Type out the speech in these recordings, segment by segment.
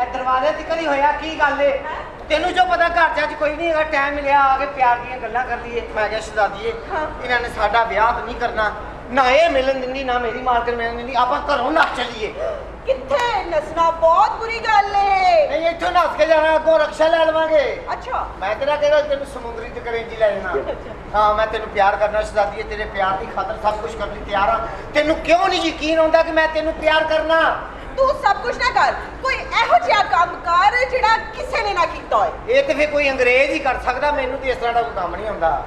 ਇਹ ਦਰਵਾਜ਼ੇ ਤੇ ਕਦੀ ਹੋਇਆ ਕੀ ਗੱਲ ਏ? ਤੈਨੂੰ ਜੋ ਪਤਾ ਘਰ ਚ ਅੱਜ ਕੋਈ ਨਹੀਂ ਹੈਗਾ ਟਾਈਮ ਮਿਲਿਆ ਆ ਕੇ ਪਿਆਰ ਦੀਆਂ ਗੱਲਾਂ ਕਰ ਲਈਏ। ਮੈਂ ਕਿਹਾ ਸ਼ਹਜ਼ਾਦੀਏ। ਇਹਨਾਂ ਨੇ ਸਾਡਾ ਵਿਆਹ ਤਾਂ ਨਹੀਂ ਕਰਨਾ। ਨਾ ਇਹ ਮਿਲਣ ਦਿੰਦੀ ਨਾ ਮੇਰੀ ਮਾਲਕਣ ਮਿਲਣ ਦਿੰਦੀ। ਆਪਾਂ ਘਰੋਂ ਨੱਸ ਚੱਲੀਏ। ਕਿੱਥੇ? ਨਸਣਾ ਬਹੁਤ ਬੁਰੀ ਗੱਲ ਏ। ਨਹੀਂ ਇੱਥੋਂ ਨੱਸ ਕੇ ਜਾਣਾ ਅੱਗੋਂ ਰਕਸ਼ਾ ਲੈ ਲਵਾਂਗੇ। ਅੱਛਾ। ਮੈਂ ਤੇਰਾ ਕਹਿੰਦਾ ਤੈਨੂੰ ਸਮੁੰਦਰੀ ਤੇ ਕਰੇਂਜੀ ਲੈ ਜਾਣਾ। ਹਾਂ ਮੈਂ ਤੈਨੂੰ ਪਿਆਰ ਕਰਨਾ ਸ਼ਹਜ਼ਾਦੀਏ ਤੇਰੇ ਪਿਆਰ ਦੀ ਖਾਤਰ ਸਭ ਕੁਝ ਕਰਨ ਲਈ ਤਿਆਰ ਹਾਂ ਤੈਨੂੰ ਕਿਉਂ ਨਹੀਂ ਯਕੀਨ ਆਉਂਦਾ ਕਿ ਮੈਂ ਤੈਨੂੰ ਪਿਆਰ ਕਰਨਾ? ਤੂੰ ਸਭ ਕੁਝ ਨਾ ਕਰ। ਕੋਈ ਇਹੋ ਜਿਹਾ ਕੰਮ ਕਰ ਜਿਹੜਾ ਕਿਸੇ ਨੇ ਨਾ ਕੀਤਾ ਹੋਏ। ਇਹ ਤੇ ਫੇ ਕੋਈ ਅੰਗਰੇਜ਼ ਹੀ ਕਰ ਸਕਦਾ ਮੈਨੂੰ ਤੇ ਇਸ ਤਰ੍ਹਾਂ ਦਾ ਕੋਈ ਕੰਮ ਨਹੀਂ ਆਉਂਦਾ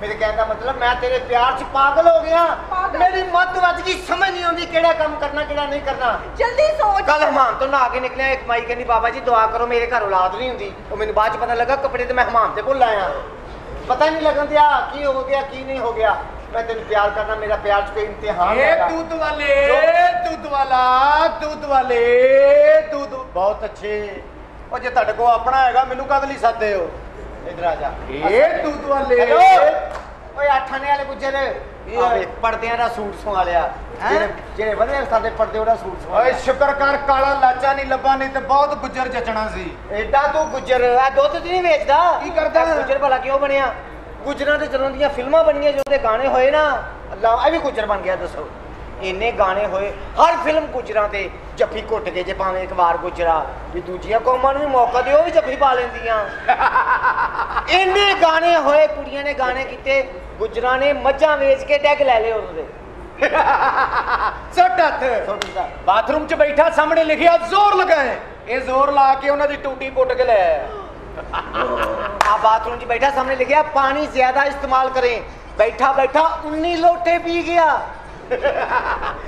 ਮੇਰੇ ਕਹਿਣ ਦਾ ਮਤਲਬ ਮੈਂ ਤੇਰੇ ਪਿਆਰ 'ਚ ਪਾਗਲ ਹੋ ਗਿਆ। ਪਾਗਲ? ਮੇਰੀ ਮੱਤ ਵੱਜ ਗਈ ਸਮਝ ਨਹੀਂ ਆਉਂਦੀ ਕਿਹੜਾ ਕੰਮ ਕਰਨਾ ਕਿਹੜਾ ਨਹੀਂ ਕਰਨਾ। ਜਲਦੀ ਸੋਚ। ਕੱਲ ਹਮਾਮ ਤੋਂ ਨਹਾ ਕੇ ਨਿਕਲਿਆ ਇੱਕ ਮਾਈ ਕਹਿੰਦੀ ਬਾਬਾ ਜੀ ਦੁਆ ਕਰੋ ਮੇਰੇ ਘਰ ਔਲਾਦ ਨਹੀਂ ਹੁੰਦੀ। ਉਹ ਮੈਨੂੰ ਬਾਅਦ 'ਚ ਪਤਾ ਲੱਗਾ ਕੱਪੜੇ ਤੇ ਮੈਂ ਹਮਾਮ ਤੇ ਭੁੱਲ ਆਇਆ। ਪਤਾ ਹੀ ਨਹੀਂ ਲੱਗਣ ਦਿਆ ਕੀ ਹੋ ਗਿਆ ਕੀ ਨਹੀਂ ਹੋ ਗਿਆ। ਮੈਂ ਤੈਨੂੰ ਪਿਆਰ ਕਰਨਾ ਮੇਰਾ ਪਿਆਰ 'ਚ ਕੋਈ ਇਮਤਿਹਾਨ ਇਹ ਹੈਗਾ। दूध वाले दूध वाला दूध वाले दूध ਬਹੁਤ ਅੱਛੇ ਉਹ ਜੇ ਤੁਹਾਡੇ ਕੋਲ ਆਪਣਾ ਹੈਗਾ ਮੈਨੂੰ ਕਦ ਲਈ ਸਾਦੇ ਹੋ ਇੱਧਰ ਆ ਜਾ ਇਹ दूध वाले ਹੈਲੋ ਓਏ ਆਠਾਣੇ ਵਾਲੇ ਗੁੱਜਰ ਆਵੇ ਪਰਦਿਆਂ ਦਾ ਸੂਟ ਸਵਾ ਲਿਆ ਹੈਂ? ਜਿਹੜੇ ਜਿਹੜੇ ਵਧੀਆ ਸਾਡੇ ਪਰਦੇ ਉਹਦਾ ਸੂਟ ਸਵਾ ਓਏ ਲਿਆ ਸ਼ੁਕਰ ਕਰ ਕਾਲਾ ਲਾਚਾ ਨਹੀਂ ਲੱਭਾ ਨਹੀਂ ਤੇ ਬਹੁਤ ਗੁੱਜਰ ਜਚਣਾ ਸੀ ਐਡਾ ਤੂੰ ਗੁੱਜਰ ਆ ਦੁੱਧ ਤੇ ਨਹੀਂ ਵੇਚਦਾ ਕੀ ਕਰਦਾ? ਇਹ ਗੁੱਜਰ ਭਲਾ ਕਿਉਂ ਬਣਿਆ ਗੁੱਜਰਾਂ ਦੇ ਜਦੋਂ ਦੀਆਂ ਫਿਲਮਾਂ ਬਣੀਆਂ ਜਿਹਦੇ ਗਾਣੇ ਹੋਏ ਨਾ ਅੱਲਾ ਇਹ ਵੀ ਗੁੱਜਰ ਬਣ ਗਿਆ ਦੱਸੋ। ਇੰਨੇ ਗਾਣੇ ਹੋਏ ਹਰ ਫਿਲਮ ਗੁੱਜਰਾਂ ਤੇ ਜੱਫੀ ਘੁੱਟ ਕੇ ਜੇ ਭਾਵੇਂ ਇੱਕ ਵਾਰ ਗੁੱਜਰਾ ਵੀ ਦੂਜੀਆਂ ਕੌਮਾਂ ਨੂੰ ਵੀ ਮੌਕਾ ਦਿਓ ਵੀ ਜੱਫੀ ਪਾ ਲੈਂਦੀਆਂ। ਇੰਨੇ ਗਾਣੇ ਹੋਏ ਕੁੜੀਆਂ ਨੇ ਗਾਣੇ ਕੀਤੇ ਗੁੱਜਰਾਂ ਨੇ ਮੱਝਾਂ ਵੇਚ ਕੇ ਡੈਗ ਲੈ ਲਏ ਉਦੋਂ ਦੇ ਸੁੱਟ ਹੱਥ। ਦਾ ਬਾਥਰੂਮ 'ਚ ਬੈਠਾ ਸਾਹਮਣੇ ਲਿਖਿਆ ਜ਼ੋਰ ਲਗਾਏ। ਇਹ ਜ਼ੋਰ ਲਾ ਕੇ ਉਹਨਾਂ ਦੀ ਟੂਟੀ ਪੁੱਟ ਕੇ ਲੈ ਆਇਆ। आप बाथरूम जी बैठा सामने ले गया पानी ज्यादा इस्तेमाल करें बैठा बैठा उन्नी लोटे पी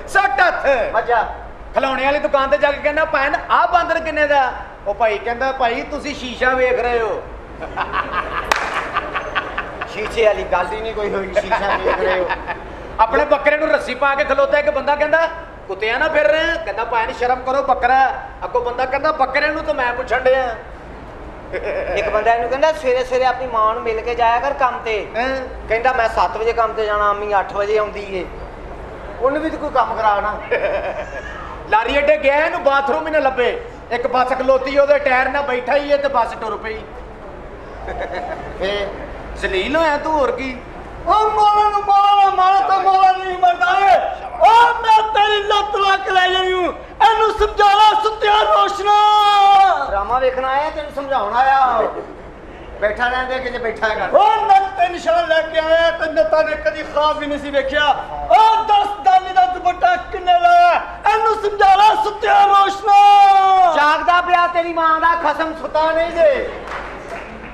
ਸੱਟ ਹੱਥ। ਅੱਛਾ ਖਲਾਉਣੇ ਵਾਲੀ ਦੁਕਾਨ ਤੇ ਜਾ ਕੇ ਕਹਿੰਦਾ ਭੈਣ ਆਹ ਬਾਂਦਰ ਕਿੰਨੇ ਦਾ? ਉਹ ਭਾਈ ਕਹਿੰਦਾ ਭਾਈ ਤੁਸੀਂ ਸ਼ੀਸ਼ਾ ਵੇਖ ਰਹੇ ਹੋ। ਸ਼ੀਸ਼ੇ ਵਾਲੀ ਗੱਲ ਹੀ ਨਹੀਂ ਕੋਈ ਹੋਈ ਸ਼ੀਸ਼ਾ ਵੇਖ ਰਹੇ ਹੋ। ਆਪਣੇ ਬੱਕਰੇ ਨੂੰ ਰੱਸੀ ਪਾ ਕੇ ਖਲੋਤਾ ਇੱਕ ਬੰਦਾ ਕਹਿੰਦਾ ਕੁੱਤਿਆਂ ਨਾ ਫਿਰ ਰਹੇ ਕਹਿੰਦਾ ਭੈਣ ਸ਼ਰਮ ਕਰੋ ਬੱਕਰਾ। ਅੱਗੋਂ ਬੰਦਾ ਕਹਿੰਦਾ ਬੱਕਰੇ ਨੂੰ ਤਾਂ ਮੈਂ ਪੁੱਛਣ ਡਿਆ। ਇੱਕ ਬੰਦਾ ਇਹਨੂੰ ਕਹਿੰਦਾ ਸਵੇਰੇ ਸਵੇਰੇ ਆਪਣੀ ਮਾਂ ਨੂੰ ਮਿਲ ਕੇ ਜਾਇਆ ਕਰ ਕੰਮ ਤੇ? ਕਹਿੰਦਾ ਮੈਂ 7 ਵਜੇ ਕੰਮ ਤੇ ਜਾਣਾ ਅੰਮੀ 8 ਵਜੇ ਆਉਂਦੀ ਏ। ਉਹਨੂੰ ਵੀ ਤਾਂ ਕੋਈ ਕੰਮ ਕਰਾਣਾ ਲਾਰੀ ਅੱਡੇ ਗਿਆ ਇਹਨੂੰ ਬਾਥਰੂਮ ਹੀ ਨਾ ਲੱਭੇ। ਇੱਕ ਬੱਸ ਖਲੋਤੀ ਉਹਦੇ ਟਾਇਰ ਨਾਲ ਬੈਠਾ ਹੀ ਹੈ ਤੇ ਬੱਸ ਟੁਰ ਪਈ। ਫੇ ਜ਼ਲੀਲ ਹੋਇਆ ਤੂੰ ਹੋਰ ਕੀ? ਉਹ ਮੋਲਾ ਨੂੰ ਮੋਲਾ ਮਾਰਾ ਤਾਂ ਮੋਲਾ ਨਹੀਂ ਮਰਦਾ ਏ। ਉਹ ਮੈਂ ਤੇਰੀ ਲੱਤ ਲੱਕ ਲੈ ਜਾਣੀ ਹੂੰ। ਇਹਨੂੰ ਸਮਝਾਣਾ ਸੁੱਤਿਆ ਰੋਸ਼ਨਾ। ਡਰਾਮਾ ਵੇਖਣ ਆਇਆ ਤੈਨੂੰ ਸਮਝਾਉਣ ਆਇਆ। ਬੈਠਾ ਰਹਿੰਦੇ ਕਿ ਜੇ ਬੈਠਾ ਹੈਗਾ। ਉਹ ਨੱਤ ਤੇ ਨਿਸ਼ਾਨ ਲੈ ਕੇ ਆਇਆ ਤੇ ਨੱਤਾ ਨੇ ਕਦੀ ਖਾਬ ਵੀ ਨਹੀਂ ਸੀ ਵੇਖਿਆ। ਉਹ ਦਸ ਦਾਨੀ ਦਾ ਦੁਪੱਟਾ ਕਿੰਨੇ ਲਾਇਆ ਇਹਨੂੰ ਸਮਝਾਣਾ ਸੁੱਤਿਆ ਰੋਸ਼ਨਾ। ਜਾਗਦਾ ਪਿਆ ਤੇਰੀ ਮਾਂ ਦਾ ਖਸਮ ਸੁੱਤਾ ਨਹੀਂ ਜੇ।